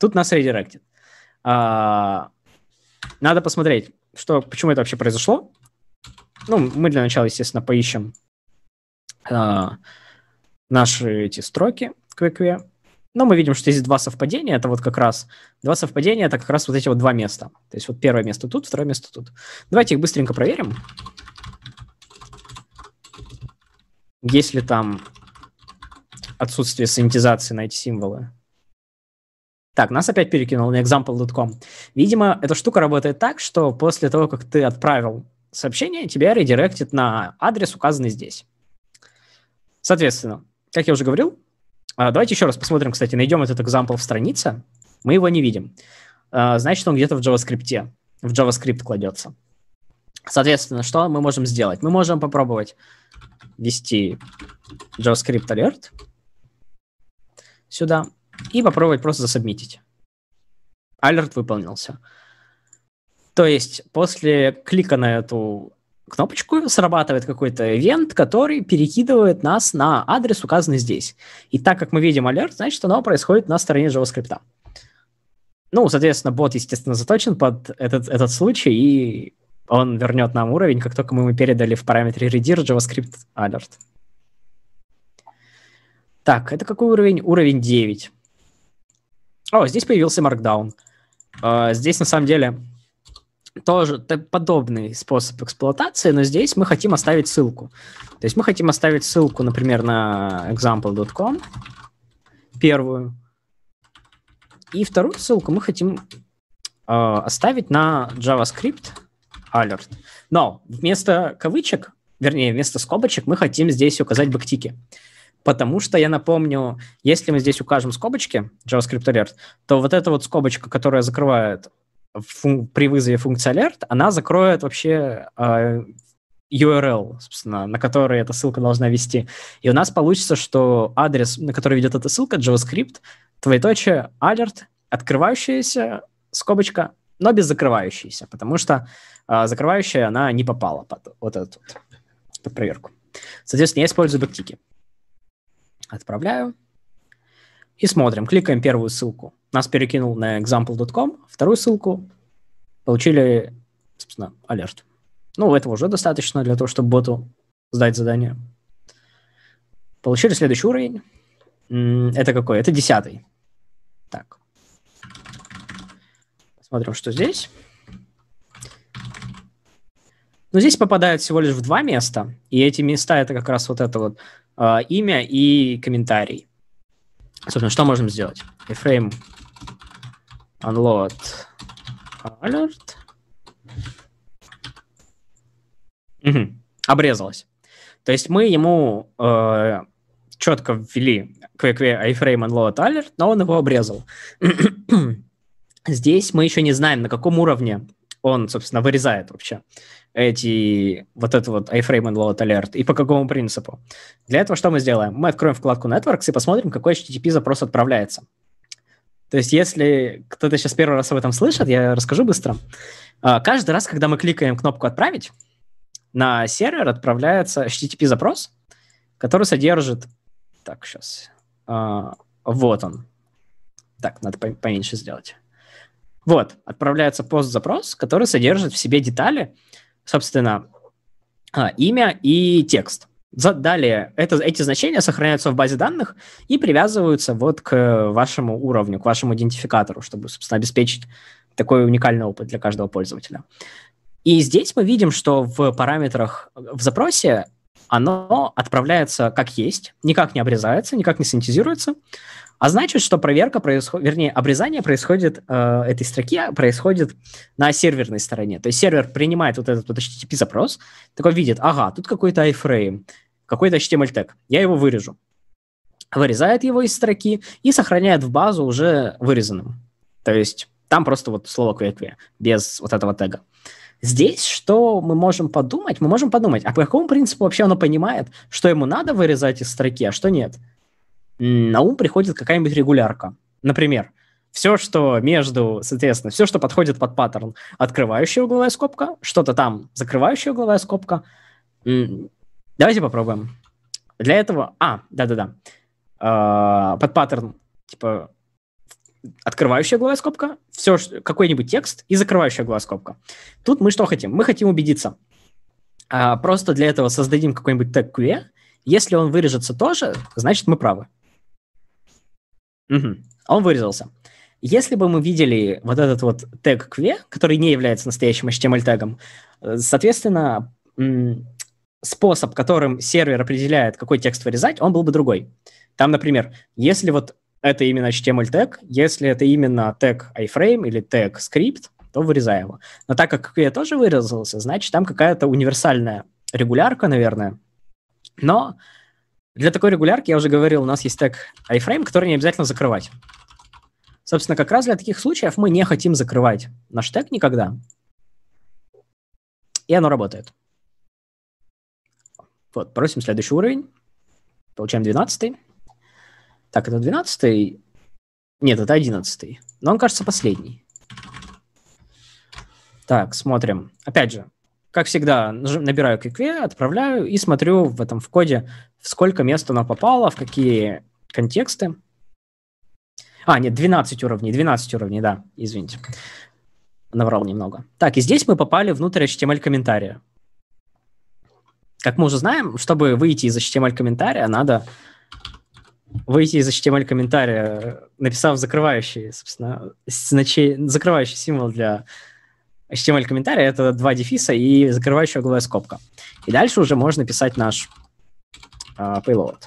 Speaker 1: Тут нас редиректит. А, надо посмотреть, что, почему это вообще произошло. Ну, мы для начала, естественно, поищем э, наши эти строки QQ. Но мы видим, что есть два совпадения. Это вот как раз два совпадения, это как раз вот эти вот два места. То есть вот первое место тут, второе место тут. Давайте их быстренько проверим. Есть ли там отсутствие санитизации на эти символы? Так, нас опять перекинул на example.com. Видимо, эта штука работает так, что после того, как ты отправил сообщение, тебя редиректит на адрес, указанный здесь. Соответственно, как я уже говорил, а, давайте еще раз посмотрим, кстати, найдем этот example в странице. Мы его не видим. А, значит, он где-то в JavaScript, в JavaScript кладется. Соответственно, что мы можем сделать? Мы можем попробовать ввести JavaScript alert сюда и попробовать просто засобмитить. Алерт выполнился. То есть после клика на эту кнопочку срабатывает какой-то ивент, который перекидывает нас на адрес, указанный здесь. И так как мы видим алерт, значит, оно происходит на стороне JavaScript. Ну, соответственно, бот, естественно, заточен под этот, этот случай, и он вернет нам уровень, как только мы ему передали в параметре redir JavaScript alert. Так, это какой уровень? Уровень 9. О, здесь появился Markdown. Uh, здесь, на самом деле, тоже подобный способ эксплуатации, но здесь мы хотим оставить ссылку. То есть мы хотим оставить ссылку, например, на example.com, первую, и вторую ссылку мы хотим э, оставить на JavaScript alert. Но вместо кавычек, вернее, вместо скобочек мы хотим здесь указать бэктики. Потому что, я напомню, если мы здесь укажем скобочки JavaScript alert, то вот эта вот скобочка, которая закрывает фун- при вызове функции alert, она закроет вообще э, URL, собственно, на который эта ссылка должна вести. И у нас получится, что адрес, на который ведет эта ссылка, JavaScript, твоеточие, alert, открывающаяся скобочка, но без закрывающейся, потому что э, закрывающая, она не попала под вот эту вот, под проверку. Соответственно, я использую бэктики. Отправляю. И смотрим. Кликаем первую ссылку. Нас перекинул на example.com. Вторую ссылку получили, собственно, алерт. Ну, этого уже достаточно для того, чтобы боту сдать задание. Получили следующий уровень. Это какой? Это десятый. Так. Посмотрим, что здесь. Ну, здесь попадают всего лишь в два места, и эти места это как раз вот это вот э, имя и комментарий. Собственно, что можем сделать? iframe unload alert. Угу. Обрезалось. То есть мы ему э, четко ввели QQ iframe unload alert, но он его обрезал. *clears throat* Здесь мы еще не знаем, на каком уровне он, собственно, вырезает вообще эти, вот это вот iframe and load alert и по какому принципу. Для этого что мы сделаем? Мы откроем вкладку Networks и посмотрим, какой HTTP запрос отправляется. То есть, если кто-то сейчас первый раз об этом слышит, я расскажу быстро. А, каждый раз, когда мы кликаем кнопку «Отправить», на сервер отправляется HTTP-запрос, который содержит... Так, сейчас. А, вот он. Так, надо поменьше сделать. Вот, отправляется пост-запрос, который содержит в себе детали, собственно, а, имя и текст. Далее это, эти значения сохраняются в базе данных и привязываются вот к вашему уровню, к вашему идентификатору, чтобы, собственно, обеспечить такой уникальный опыт для каждого пользователя. И здесь мы видим, что в параметрах в запросе оно отправляется как есть, никак не обрезается, никак не синтезируется, а значит, что проверка происходит, вернее, обрезание происходит, э, этой строки происходит на серверной стороне. То есть сервер принимает вот этот вот HTTP-запрос, такой видит, ага, тут какой-то iframe, какой-то HTML тег, я его вырежу. Вырезает его из строки и сохраняет в базу уже вырезанным. То есть там просто вот слово QQ, без вот этого тега. Здесь что мы можем подумать? Мы можем подумать, а по какому принципу вообще оно понимает, что ему надо вырезать из строки, а что нет? На ум приходит какая-нибудь регулярка. Например, все, что между, соответственно, все, что подходит под паттерн открывающая угловая скобка, что-то там закрывающая угловая скобка. Давайте попробуем. Для этого... А, да-да-да. А, под паттерн, типа, открывающая угловая скобка, все, какой-нибудь текст и закрывающая угловая скобка. Тут мы что хотим? Мы хотим убедиться, А, просто для этого создадим какой-нибудь тег QE. Если он вырежется тоже, значит мы правы. Угу. Он вырезался. Если бы мы видели вот этот вот тег QE, который не является настоящим HTML-тегом, э, соответственно, способ, которым сервер определяет, какой текст вырезать, он был бы другой. Там, например, если вот это именно HTML тег, если это именно тег iframe или тег script, то вырезаем его. Но так как QA тоже вырезался, значит, там какая-то универсальная регулярка, наверное. Но для такой регулярки, я уже говорил, у нас есть тег iframe, который не обязательно закрывать. Собственно, как раз для таких случаев мы не хотим закрывать наш тег никогда. И оно работает. Вот, просим следующий уровень. Получаем 12. Так, это 12. Нет, это 11. Но он, кажется, последний. Так, смотрим. Опять же, как всегда, набираю QQ, отправляю и смотрю в этом в коде, в сколько мест оно попало, в какие контексты. А, нет, 12 уровней, 12 уровней, да, извините. Наврал немного. Так, и здесь мы попали внутрь HTML-комментария. Как мы уже знаем, чтобы выйти из HTML-комментария, надо выйти из HTML-комментария, написав закрывающий, собственно, значи... закрывающий символ для HTML-комментария, это два дефиса и закрывающая угловая скобка. И дальше уже можно писать наш uh, payload.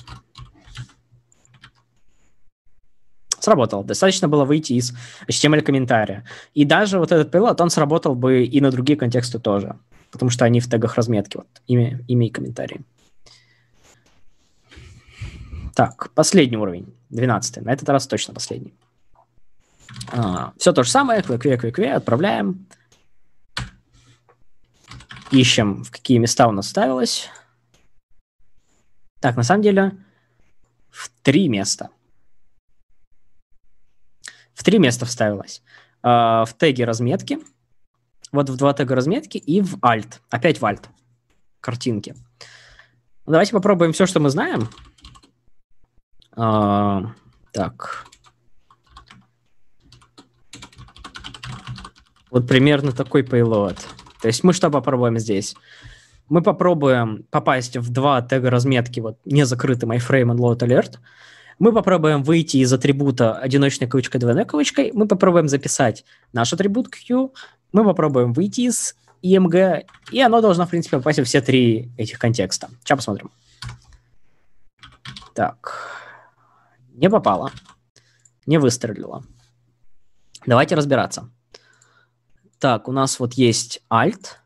Speaker 1: Сработал. Достаточно было выйти из HTML-комментария. И даже вот этот payload, он сработал бы и на другие контексты тоже потому что они в тегах разметки, вот, имя, имя и комментарии. Так, последний уровень, 12 На этот раз точно последний. А, все то же самое, QQ, отправляем. Ищем, в какие места у нас ставилось. Так, на самом деле, в три места. В три места вставилось. А, в теге разметки – вот в два тега разметки и в Alt. Опять в Alt. Картинки. Ну, давайте попробуем все, что мы знаем. А, так. Вот примерно такой payload. То есть мы что попробуем здесь? Мы попробуем попасть в два тега разметки, вот не закрытый iframe and load alert. Мы попробуем выйти из атрибута одиночной кавычкой, двойной кавычкой. Мы попробуем записать наш атрибут Q мы попробуем выйти из IMG, и оно должно, в принципе, попасть в все три этих контекста. Сейчас посмотрим. Так. Не попало. Не выстрелило. Давайте разбираться. Так, у нас вот есть Alt.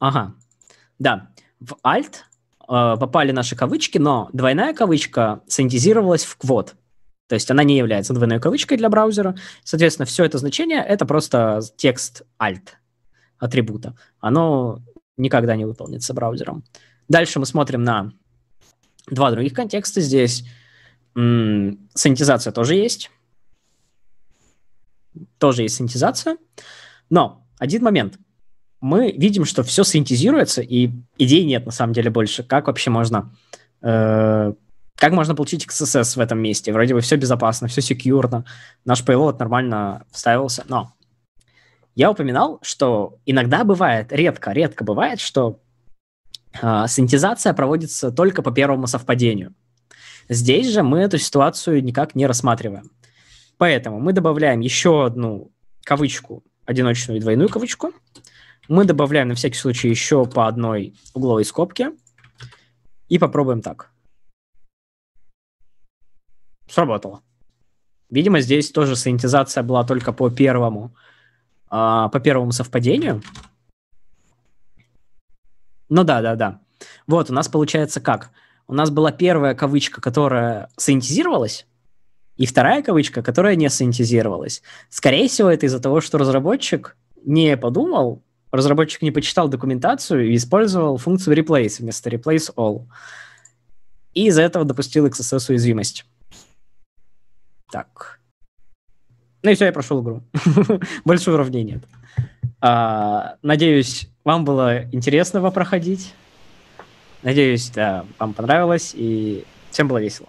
Speaker 1: Ага. Да, в Alt э, попали наши кавычки, но двойная кавычка синтезировалась в квот. То есть она не является двойной кавычкой для браузера. Соответственно, все это значение – это просто текст alt атрибута. Оно никогда не выполнится браузером. Дальше мы смотрим на два других контекста. Здесь м- синтезация тоже есть. Тоже есть синтезация. Но один момент. Мы видим, что все синтезируется, и идей нет на самом деле больше. Как вообще можно э- как можно получить XSS в этом месте? Вроде бы все безопасно, все секьюрно, наш payload нормально вставился, но я упоминал, что иногда бывает, редко, редко бывает, что э, синтезация проводится только по первому совпадению. Здесь же мы эту ситуацию никак не рассматриваем. Поэтому мы добавляем еще одну кавычку, одиночную и двойную кавычку. Мы добавляем на всякий случай еще по одной угловой скобке. И попробуем так сработало. Видимо, здесь тоже синтезация была только по первому, э, по первому совпадению. Ну да, да, да. Вот, у нас получается как? У нас была первая кавычка, которая синтезировалась, и вторая кавычка, которая не синтезировалась. Скорее всего, это из-за того, что разработчик не подумал, разработчик не почитал документацию и использовал функцию replace вместо replace all. И из-за этого допустил XSS уязвимость. Так. Ну и все, я прошел игру. *laughs* Больше уровней нет. А, надеюсь, вам было интересно его проходить. Надеюсь, вам понравилось и всем было весело.